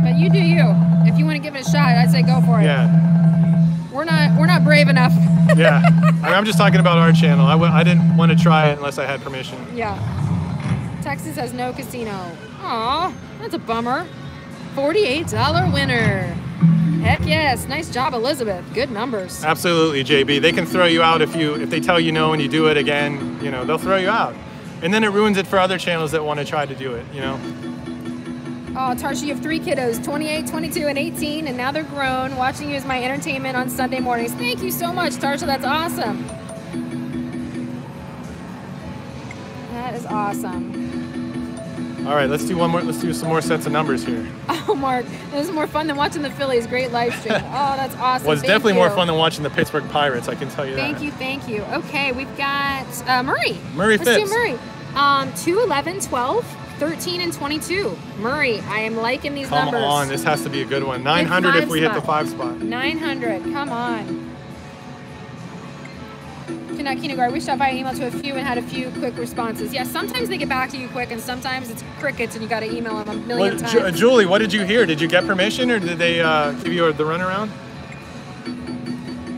But you do you. If you want to give it a shot, I'd say go for it. Yeah, We're not we're not brave enough. *laughs* yeah. I mean, I'm just talking about our channel. I w- I didn't want to try it unless I had permission. yeah. Texas has no casino. Aw, that's a bummer. $48 winner. Heck yes. Nice job, Elizabeth. Good numbers. Absolutely, JB. They can throw you out if you if they tell you no and you do it again. You know, they'll throw you out, and then it ruins it for other channels that want to try to do it. You know. Oh, Tarsha, you have three kiddos 28, 22, and 18, and now they're grown. Watching you is my entertainment on Sunday mornings. Thank you so much, Tarsha. That's awesome. That is awesome. All right, let's do one more. Let's do some more sets of numbers here. *laughs* Oh, Mark, this is more fun than watching the Phillies. Great live stream. *laughs* Oh, that's awesome. Well, it's Thank definitely more fun than watching the Pittsburgh Pirates. I can tell you Thank that. you, thank you. Okay, we've got uh, Murray. Murray Let's Phipps. do Murray. Um, 2, 11, 12, 13 and 22. Murray, I am liking these Come numbers. Come on, this has to be a good one. 900 if we hit the five spot. 900, come on. Canuck Guard, we shot via email to a few and had a few quick responses. Yeah, sometimes they get back to you quick, and sometimes it's crickets, and you got to email them a million Ju- times. Julie, what did you hear? Did you get permission or did they uh, give you the runaround?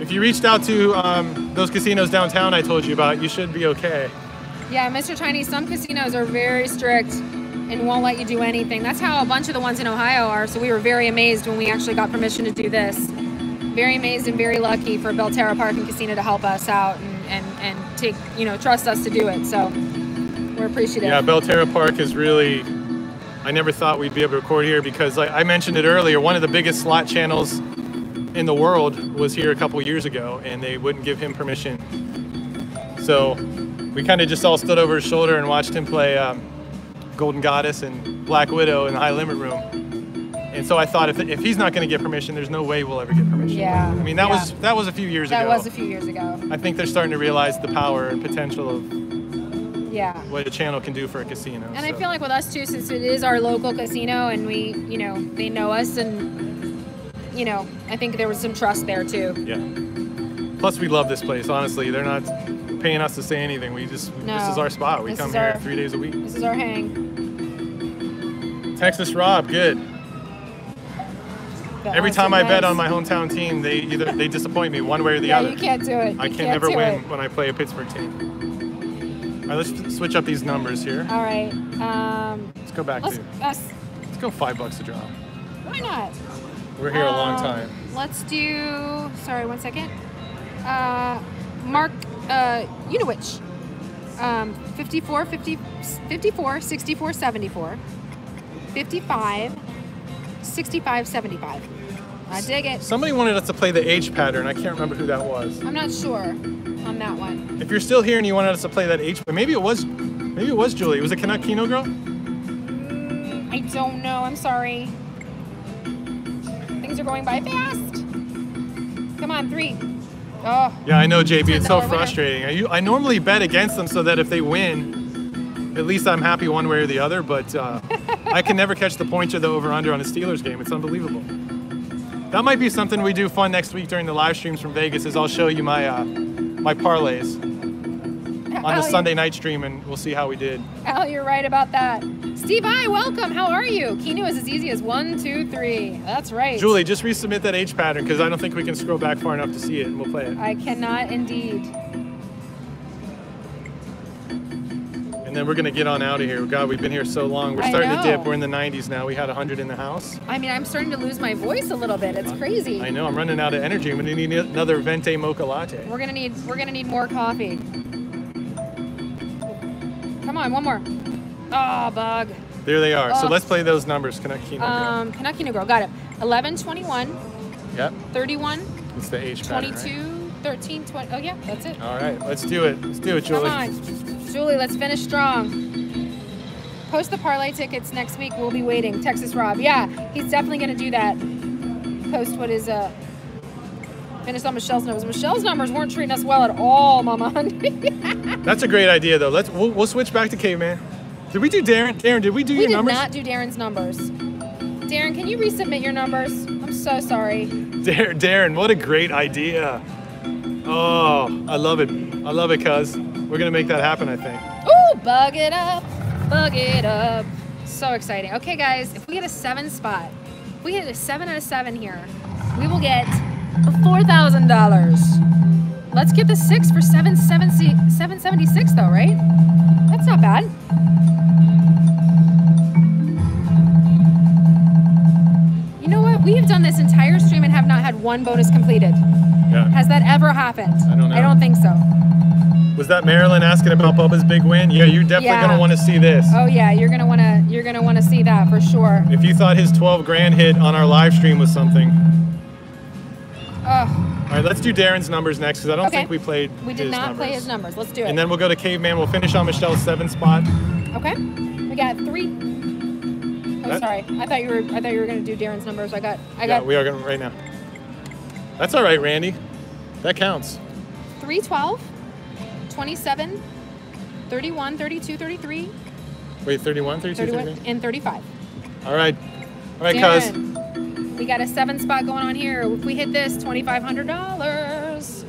If you reached out to um, those casinos downtown I told you about, you should be okay. Yeah, Mr. Tiny, some casinos are very strict and won't let you do anything. That's how a bunch of the ones in Ohio are. So we were very amazed when we actually got permission to do this. Very amazed and very lucky for Belterra Park and Casino to help us out and, and, and take, you know, trust us to do it. So we're appreciative. Yeah, Belterra Park is really. I never thought we'd be able to record here because, like I mentioned it earlier, one of the biggest slot channels in the world was here a couple years ago, and they wouldn't give him permission. So we kind of just all stood over his shoulder and watched him play um, Golden Goddess and Black Widow in the high limit room. And so I thought, if, if he's not going to get permission, there's no way we'll ever get permission. Yeah, I mean, that yeah. was that was a few years that ago. That was a few years ago. I think they're starting to realize the power and potential of Yeah. what a channel can do for a casino. And I feel like with us too, since it is our local casino and we, you know, they know us and, you know, I think there was some trust there too. Yeah. Plus, we love this place. Honestly, they're not paying us to say anything. We just this is our spot. We This come here our- three days a week. This is our hang. Texas Rob, good. But Every time I bet on my hometown team, they either they disappoint me one way or the Yeah, other. you can't do it. I can can't never win it. when I play a Pittsburgh team. All right, let's switch up these numbers here. All right. Um, Let's go back let's, to us, let's go five bucks a draw. why not? We're here a long Um, time. Let's do, sorry, one second. Uh, Mark uh, Unowich. Um, 54, 50, 54, 64, 74. 55, 65, 75. I dig it. Somebody wanted us to play the H pattern. I can't remember who that was. I'm not sure on that one. If you're still here and you wanted us to play that H, but maybe it was, maybe it was Julie. Was it Canuck Keno girl? I don't know. I'm sorry. Things are going by fast. Come on, three. Oh, Yeah, I know, JB. It's so $10 winner. frustrating. I, I normally bet against them so that if they win, at least I'm happy one way or the other. But uh, *laughs* I can never catch the points or the over/under on a Steelers game. It's unbelievable. That might be something we do fun next week during the live streams from Vegas. Is I'll show you my uh, my parlays on the Al, Sunday night stream, and we'll see how we did. Al, you're right about that. Steve I, welcome. How are you? Keno is as easy as one, two, three. That's right. Julie, just resubmit that H pattern because I don't think we can scroll back far enough to see it, and we'll play it. I cannot indeed. And then we're gonna get on out of here. God, we've been here so long. We're starting to dip. We're in the 90s now. We had 100 in the house. I mean, I'm starting to lose my voice a little bit. It's crazy. I know. I'm running out of energy. I'm gonna need another venti mocha latte. We're gonna need we're gonna need more coffee. Come on, one more. Oh, bug. There they are. So let's play those numbers. Canuck Keno. girl. Um, Keno Girl, got it. 11, 21, Yep. 31, It's the H pattern. 22, 13, 20. Oh, yeah, that's it. All right. Let's do it. Let's do it, Julie. Come on. Julie, let's finish strong. Post the parlay tickets next week. We'll be waiting. Texas Rob. Yeah, he's definitely going to do that. Post what is uh finish on Michelle's numbers. Michelle's numbers weren't treating us well at all, Mama *laughs* That's a great idea, though. Let's we'll, we'll switch back to caveman. Did we do Darren? Darren, did we do we your did numbers? not do Darren's numbers. Darren, can you resubmit your numbers? I'm so sorry. Dar- Darren, what a great idea. Oh, I love it. I love it, cuz. We're gonna make that happen, I think. Ooh, bug it up, bug it up. So exciting. Okay, guys, if we get a seven spot, if we get a seven out of seven here, we will get four thousand dollars. Let's get the six for seven seventy seven seventy six though, right? That's not bad. You know what? We have done this entire stream and have not had one bonus completed. Yeah. Has that ever happened? I don't know. I don't think so. Was that Marilyn asking about Bubba's big win? Yeah, you're definitely Yeah. gonna want to see this. Oh yeah, you're gonna wanna you're gonna wanna see that for sure. If you thought his 12 grand hit on our live stream was something. Ugh. All right, let's do Darren's numbers next because I don't Okay. think we played. We did his not numbers. play his numbers. Let's do it. And then we'll go to Caveman. We'll finish on Michelle's seven spot. okay. We got three. Oh, That- sorry. I thought you were. I thought you were gonna do Darren's numbers. I got. I yeah, got we are going to right now. That's all right, Randy. That counts. 312, 27, 31, 32, 33, Wait, 31, 32, 31, 33? and 35. All right. All right, cuz. We got a seven spot going on here. If we hit this, $2,500.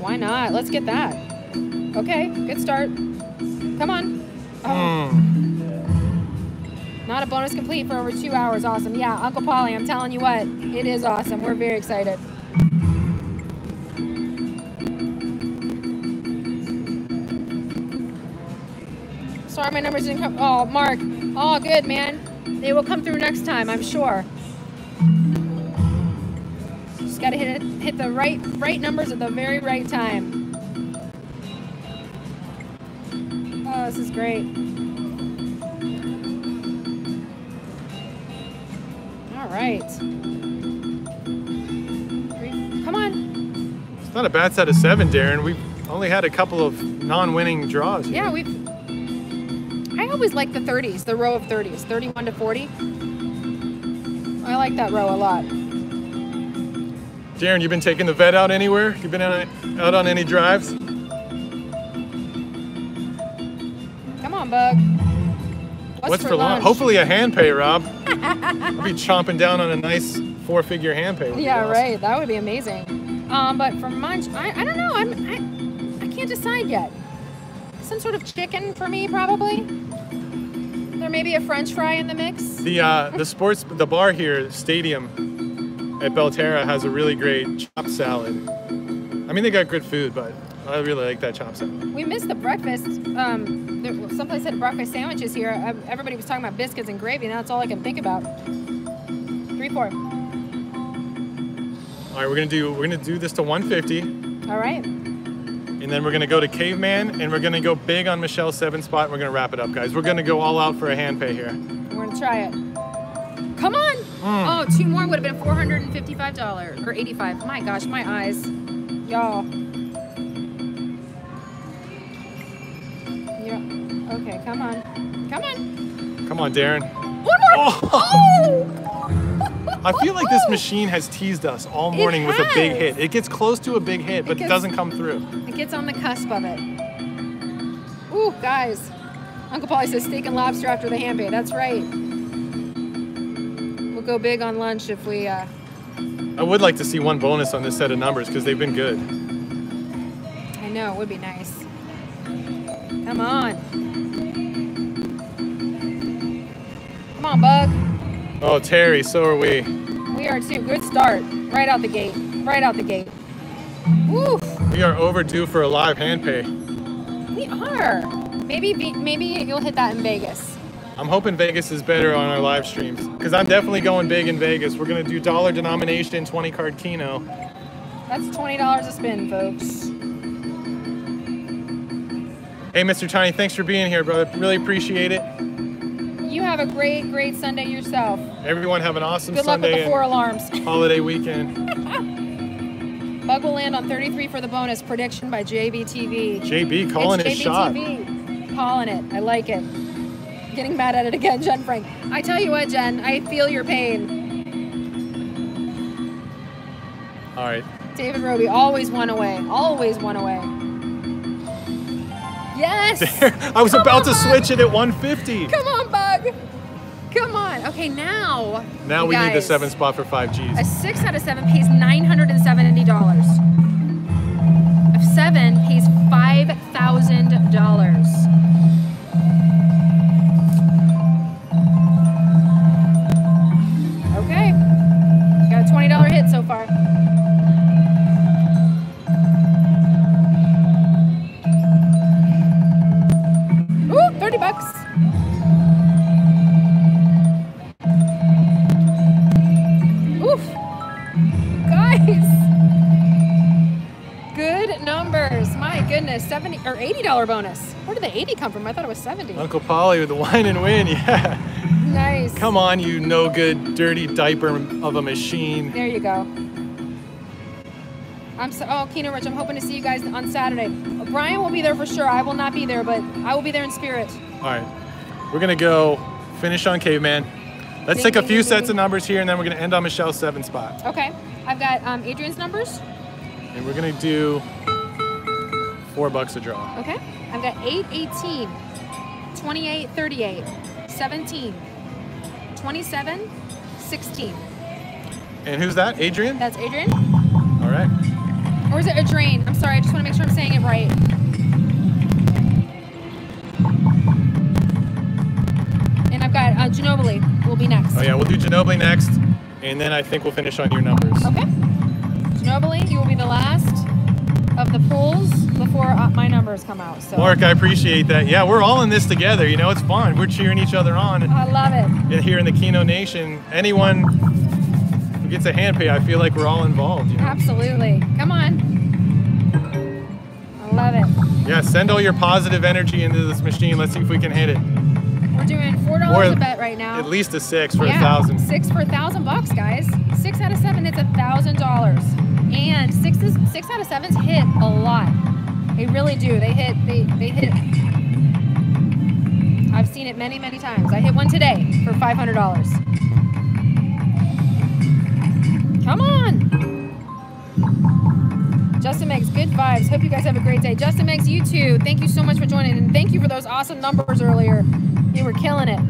Why not? Let's get that. Okay, good start. Come on. Oh, Hmm. Not a bonus complete for over two hours. Awesome. Yeah, Uncle Polly, I'm telling you what, it is awesome. We're very excited. Sorry, my numbers didn't come. Oh, Mark. Oh, good, man. They will come through next time, I'm sure. Just gotta hit it, hit the right right numbers at the very right time. Oh, this is great. Right. Three- Come on. It's not a bad set of seven, Darren. We've only had a couple of non-winning draws. Here. Yeah, we've. I always like the 30s, the row of 30s, 31 to 40. I like that row a lot. Darren, you been taking the vet out anywhere? You been out, out on any drives? Come on, Bug. What's, for lunch? Hopefully a hand pay, Rob. I'll be chomping down on a nice four-figure hand pay. Yeah, awesome. right. That would be amazing. Um, but for munch, I, I don't know. I'm I, I can't decide yet. Some sort of chicken for me, probably. There may be a French fry in the mix. The uh, the sports the bar here, Stadium, at Belterra has a really great chop salad. I mean, they got good food, but I really like that chop salad. We missed the breakfast. Um, there, someplace had breakfast sandwiches here. Uh, Everybody was talking about biscuits and gravy, and that's all I can think about. Three, four. All right, we're gonna do we're gonna do this to 150, All right. and then we're gonna go to Caveman, and we're gonna go big on Michelle's seven spot. And we're gonna wrap it up, guys. We're gonna go all out for a hand pay here. We're gonna try it. Come on! Oh, two more would have been four hundred and fifty-five dollars or eighty-five. My gosh, my eyes, y'all. Okay, come on, come on. Come on, Darren. One more. Oh! I feel like this machine has teased us all morning with a big hit. It gets close to a big hit, but it, gets- doesn't come through. It gets on the cusp of it. Ooh, guys. Uncle Paulie says steak and lobster after the ham bait. That's right. We'll go big on lunch if we. Uh, I would like to see one bonus on this set of numbers because they've been good. I know it would be nice. Come on. Come on, Bug. Oh, Terry, so are we. We are too. Good start. Right out the gate. Right out the gate. Woo! We are overdue for a live hand pay. We are. Maybe maybe you'll hit that in Vegas. I'm hoping Vegas is better on our live streams because I'm definitely going big in Vegas. We're gonna do dollar denomination 20 card Keno. That's twenty dollars a spin, folks. Hey, Mr. Tiny, thanks for being here, brother. Really appreciate it. You have a great, great Sunday yourself. Everyone have an awesome Good luck Sunday with the four alarms. *laughs* holiday weekend. *laughs* Bug will land on 33 for the bonus prediction by JBTV. JB calling it's his shot. JBTV. Calling it. I like it. Getting mad at it again, *laughs* Jen Frank. I tell you what, Jen, I feel your pain. All right. David Roby always one away. Always one away. Yes. *laughs* I was Come about on, to Bug. switch it at 150. Come on, Bug. Come on. Okay, now. Now we need the seven spot for five Gs. A six out of seven pays nine hundred and seventy dollars. A seven pays five thousand dollars. Okay, got a twenty dollar hit so far. $80 bonus. Where did the 80 come from? I thought it was 70. Uncle Paulie with the wine and win. *laughs* Yeah. Nice. Come on, you no good, dirty diaper of a machine. There you go. I'm so, oh, Keno Rich, I'm hoping to see you guys on Saturday. Brian will be there for sure. I will not be there, but I will be there in spirit. All right. We're going to go finish on Caveman. Let's Ding, take a few ding, sets ding. of numbers here, and then we're going to end on Michelle's seven spot. Okay. I've got um, Adrian's numbers. And we're going to do four bucks a draw. Okay. I've got 8, 18, 28, 38, 17, 27, 16. And who's that? Adrian? That's Adrian. All right. Or is it Adrain? I'm sorry, I just want to make sure I'm saying it right. And I've got uh, Ginobili will be next. Oh yeah, we'll do Ginobili next, and then I think we'll finish on your numbers. Okay. Ginobili, you will be the last of the pools before uh, my numbers come out. So Mark, I appreciate that. Yeah, we're all in this together. You know, it's fun. We're cheering each other on. And, I love it. and here in the Keno Nation, anyone who gets a hand pay, I feel like we're all involved. You know? Absolutely. Come on. I love it. Yeah, send all your positive energy into this machine. Let's see if we can hit it. We're doing four dollars a bet right now. At least a six for a yeah, thousand. Six for a thousand bucks, guys. Six out of seven, it's a thousand dollars. And six is six out of sevens hit a lot. They really do. They hit. They they hit. I've seen it many many times. I hit one today for five hundred dollars. Come on. Justin makes good vibes. Hope you guys have a great day. Justin makes you too. Thank you so much for joining, and thank you for those awesome numbers earlier. You were killing it.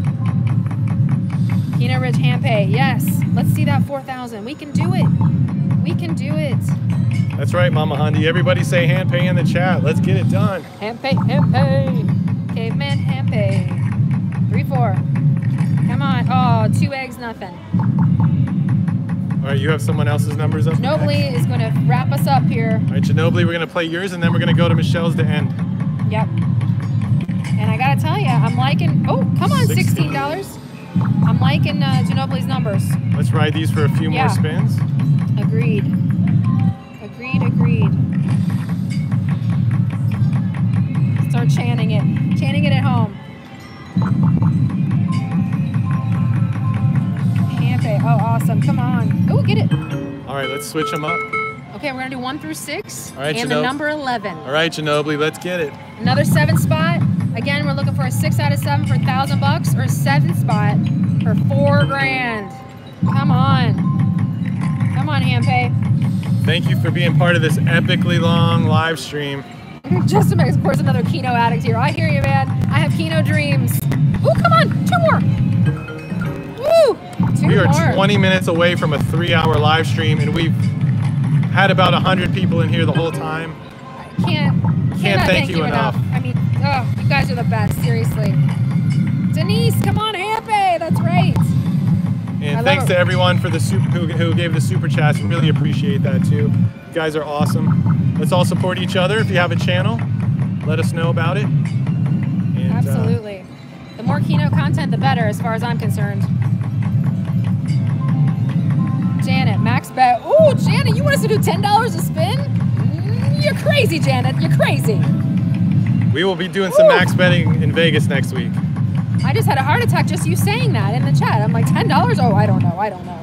Keno Rich pay. Yes. Let's see that 4,000. We can do it. We can do it. That's right, Mama Hundy. Everybody say hand pay in the chat. Let's get it done. Hand pay, hand pay. Caveman hand pay. Three, four. Come on. Oh, two eggs, nothing. All right, you have someone else's numbers up. Ginobili is going to wrap us up here. All right, Ginobili, we're gonna play yours, and then we're gonna go to Michelle's to end. Yep. And I gotta tell you, I'm liking. Oh, come on, Sixteen. sixteen dollars. I'm liking uh, Ginobili's numbers. Let's ride these for a few Yeah. more spins. Agreed. Chanting it. Chanting it at home. Pay. Oh, awesome. Come on. Oh, get it. All right, let's switch them up. Okay, we're gonna do one through six. All right, and the number 11. All right, Ginobili, let's get it. Another seven spot. Again, we're looking for a six out of seven for a thousand bucks or a seven spot for four grand. Come on. Come on, hand. Thank you for being part of this epically long live stream. *laughs* Justin makes, of course, another Keno addict here. I hear you, man. I have Keno dreams. Ooh, come on. Two more. Woo. Two We are more. 20 minutes away from a three-hour live stream, and we've had about 100 people in here the whole time. I Can't, cannot thank you enough. I mean, oh, you guys are the best. Seriously. Denise, come on, hand. That's right. And love thanks to everyone for the super, who, who gave the super chats. We really appreciate that too. You guys are awesome. Let's all support each other. If you have a channel, let us know about it. And, uh, Absolutely. The more Keno content, the better, as far as I'm concerned. Janet, max bet. Ooh, Janet, you want us to do ten dollars a spin? Mm, You're crazy, Janet. You're crazy. we will be doing some max betting in Vegas next week. I just had a heart attack just you saying that in the chat. I'm like, ten dollars? Oh, I don't know. I don't know.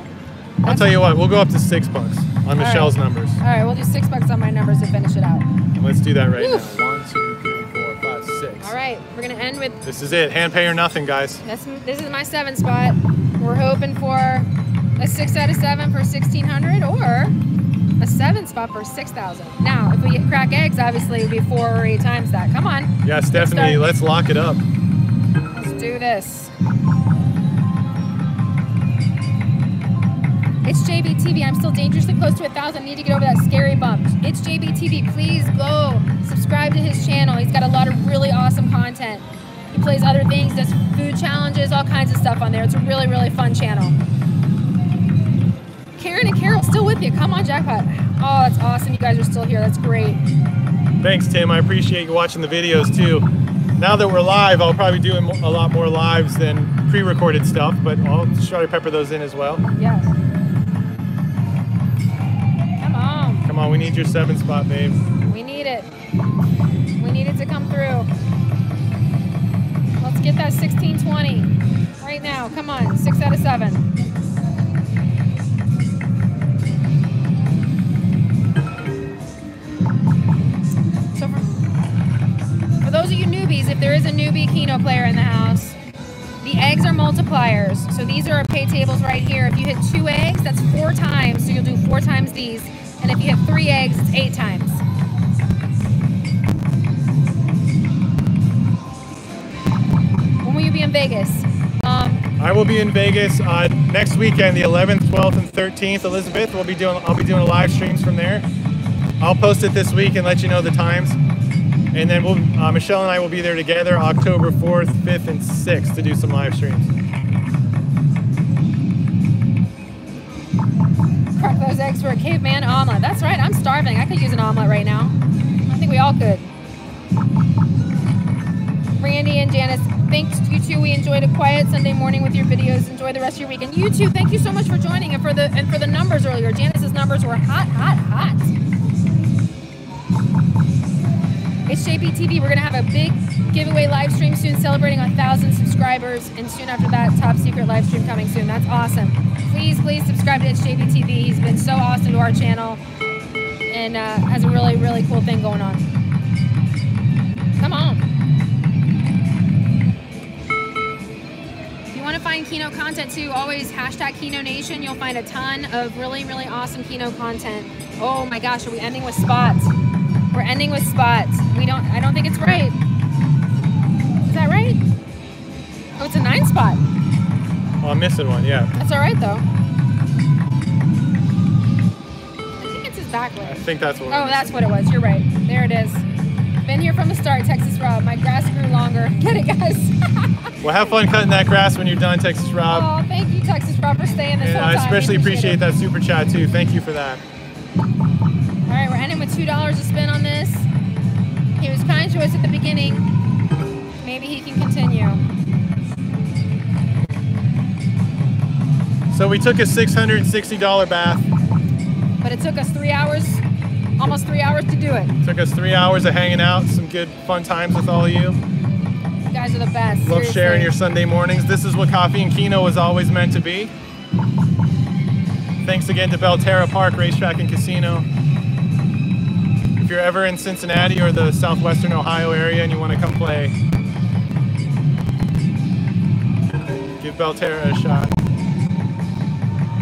I'll tell you what, we'll go up to six bucks on right. Michelle's numbers. All right, we'll do six bucks on my numbers to finish it out. And let's do that right Oof. now. One, two, three, four, five, six. All right, we're gonna end with This is it. Hand pay or nothing, guys. this. This is my seven spot. We're hoping for a six out of seven for sixteen hundred, or a seven spot for six thousand. Now, if we crack eggs, obviously it would be four or eight times that. Come on, Yeah, Stephanie, start. let's lock it up. let's do this. It's JBTV. I'm still dangerously close to a thousand. Need to get over that scary bump. It's JBTV. Please go subscribe to his channel. He's got a lot of really awesome content. He plays other things, does food challenges, all kinds of stuff on there. It's a really, really fun channel. Karen and Carol still with you. Come on, Jackpot. Oh, that's awesome. You guys are still here. That's great. Thanks, Tim. I appreciate you watching the videos too. Now that we're live, I'll probably do a lot more lives than pre-recorded stuff, but I'll try to pepper those in as well. Yes. We need your seven spot, babe. We need it. We need it to come through. Let's get that 1620 right now. Come on, six out of seven. So for, for those of you newbies, if there is a newbie Keno player in the house, the eggs are multipliers. So these are our pay tables right here. If you hit two eggs, that's four times. So you'll do four times these. And if you have three eggs, it's eight times. When will you be in Vegas? Um, I will be in Vegas uh, next weekend, the 11th, 12th, and 13th. Elizabeth, we'll be doing. I'll be doing live streams from there. I'll post it this week and let you know the times. And then we'll, uh, Michelle and I will be there together October 4th, 5th, and 6th to do some live streams. crack those eggs for a caveman starving. I could use an omelet right now. I think we all could. Randy and Janice, thanks to you two. We enjoyed a quiet Sunday morning with your videos. Enjoy the rest of your weekend. You too. Thank you so much for joining and for the and for the numbers earlier. Janice's numbers were hot, hot, hot. It's JB TV. We're gonna have a big giveaway live stream soon, celebrating a thousand subscribers, and soon after that, top secret live stream coming soon. That's awesome. Please, please subscribe to JB TV. He's been so awesome to our channel, and uh, has a really, really cool thing going on. Come on. If you want to find Keno content too, always hashtag Keno Nation. You'll find a ton of really, really awesome Keno content. Oh my gosh, are we ending with spots? We're ending with spots. We don't. I don't think it's right. Is that right? Oh, it's a nine spot. Well, I'm missing one. Yeah. That's all right though. I think it's his back I think that's what. Oh, that's what it was. You're right. There it is. Been here from the start, Texas Rob. My grass grew longer. *laughs* Get it, guys? Well, have fun cutting that grass when you're done, Texas Rob. oh, thank you, Texas Rob, for staying this and whole I time. We especially appreciate it. that super chat too. Thank you for that. All right, we're ending with two dollars to spin on this. He was kind to us at the beginning. Maybe he can continue. So we took a $660 bath. But it took us three hours, almost three hours to do it. Took us three hours of hanging out, some good fun times with all of you. You guys are the best. Love seriously. sharing your Sunday mornings. This is what Coffee and Keno was always meant to be. Thanks again to Belterra Park Racetrack and Casino. If you're ever in Cincinnati or the southwestern Ohio area and you want to come play, give Belterra a shot.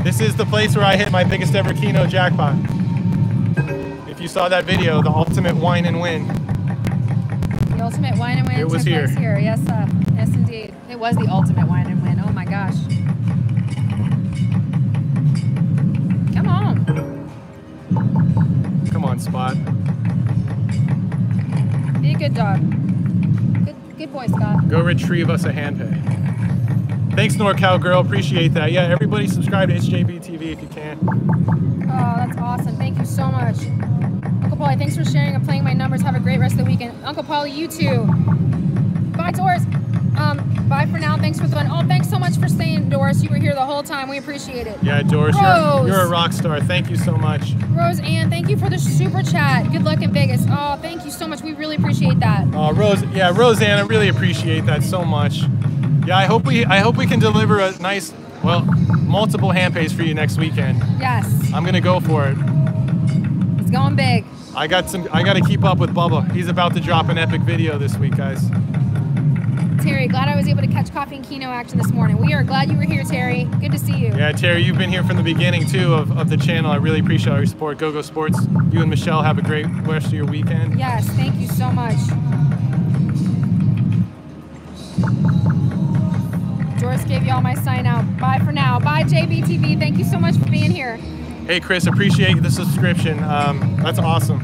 This is the place where I hit my biggest ever Keno jackpot. If you saw that video, the ultimate wine and win. The ultimate wine and win It was here. here. Yes, uh, yes, indeed. It was the ultimate wine and win. Oh my gosh. Come on. Come on, Spot. Be a good dog. Good, good boy, Scott. Go retrieve us a hand pay. Thanks, NorCal girl. Appreciate that. Yeah, everybody subscribe to HJB TV if you can. Oh, that's awesome. Thank you so much. Uncle Paulie, thanks for sharing and playing my numbers. Have a great rest of the weekend. Uncle Paulie, you too. Bye, Doris. Um, bye for now. Thanks for the fun. Oh, thanks so much for staying, Doris. You were here the whole time. We appreciate it. Yeah, Doris, you're, you're a rock star. Thank you so much. Rose Ann, thank you for the super chat. Good luck in Vegas. Oh, thank you so much. We really appreciate that. Uh, Rose, yeah, Rose Ann, I really appreciate that so much. Yeah, I hope we, I hope we can deliver a nice, well, multiple hand pays for you next weekend. Yes, I'm gonna go for it. it's going big. I got some, I got to keep up with Bubba. He's about to drop an epic video this week, guys. Terry, glad I was able to catch coffee and keno action this morning. We are glad you were here, Terry. Good to see you. Yeah, Terry, you've been here from the beginning too of, of the channel. I really appreciate all your support. Go Go Sports. You and Michelle have a great rest of your weekend. Yes, thank you so much. Doris gave you all my sign out. Bye for now. Bye, JBTV. Thank you so much for being here. Hey, Chris, appreciate the subscription. Um, that's awesome.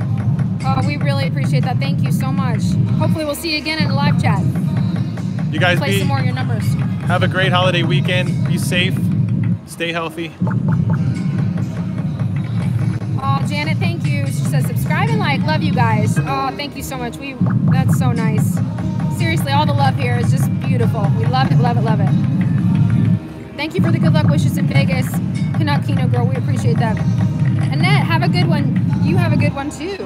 Oh, we really appreciate that. Thank you so much. Hopefully, we'll see you again in a live chat. You guys Play be, some more of your numbers. have a great holiday weekend. Be safe. Stay healthy. Oh, Janet, thank you. She says subscribe and like. Love you guys. Oh, thank you so much. We that's so nice. Seriously, all the love here is just beautiful. We love it, love it, love it. Thank you for the good luck wishes in Vegas. Canuck Keno girl, we appreciate that. Annette, have a good one. You have a good one too.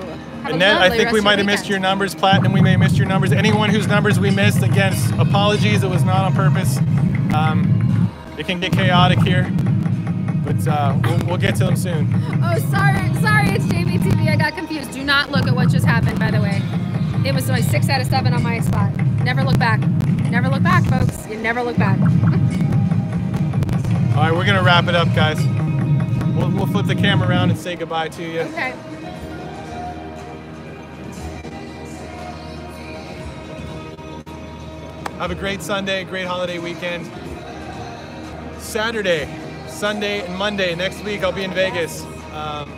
Have Annette, I think we might have missed your numbers. Platinum, we may have missed your numbers. Anyone whose numbers we missed, again, apologies. It was not on purpose. Um, it can get chaotic here, but uh, we'll, we'll get to them soon. Oh, sorry, sorry, it's JBTV. I got confused. Do not look at what just happened, by the way. It was like six out of seven on my spot. Never look back. Never look back, folks. You never look back. All right, we're gonna wrap it up, guys. We'll, we'll flip the camera around and say goodbye to you. Okay. Have a great Sunday, great holiday weekend. Saturday, Sunday, and Monday next week I'll be in Vegas. Um,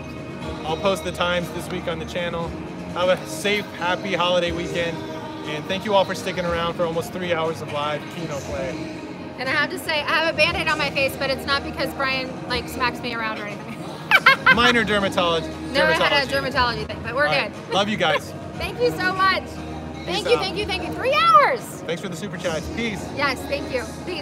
I'll post the times this week on the channel. Have a safe, happy holiday weekend. And thank you all for sticking around for almost three hours of live Keno play. And I have to say, I have a band-aid on my face, but it's not because Brian like smacks me around or anything. *laughs* Minor dermatology. Never had a dermatology thing, but we're All good. right. Love you guys. *laughs* Thank you so much. Thank Peace you, out. thank you, thank you. Three hours. Thanks for the super chats. Peace. Yes, thank you. Peace.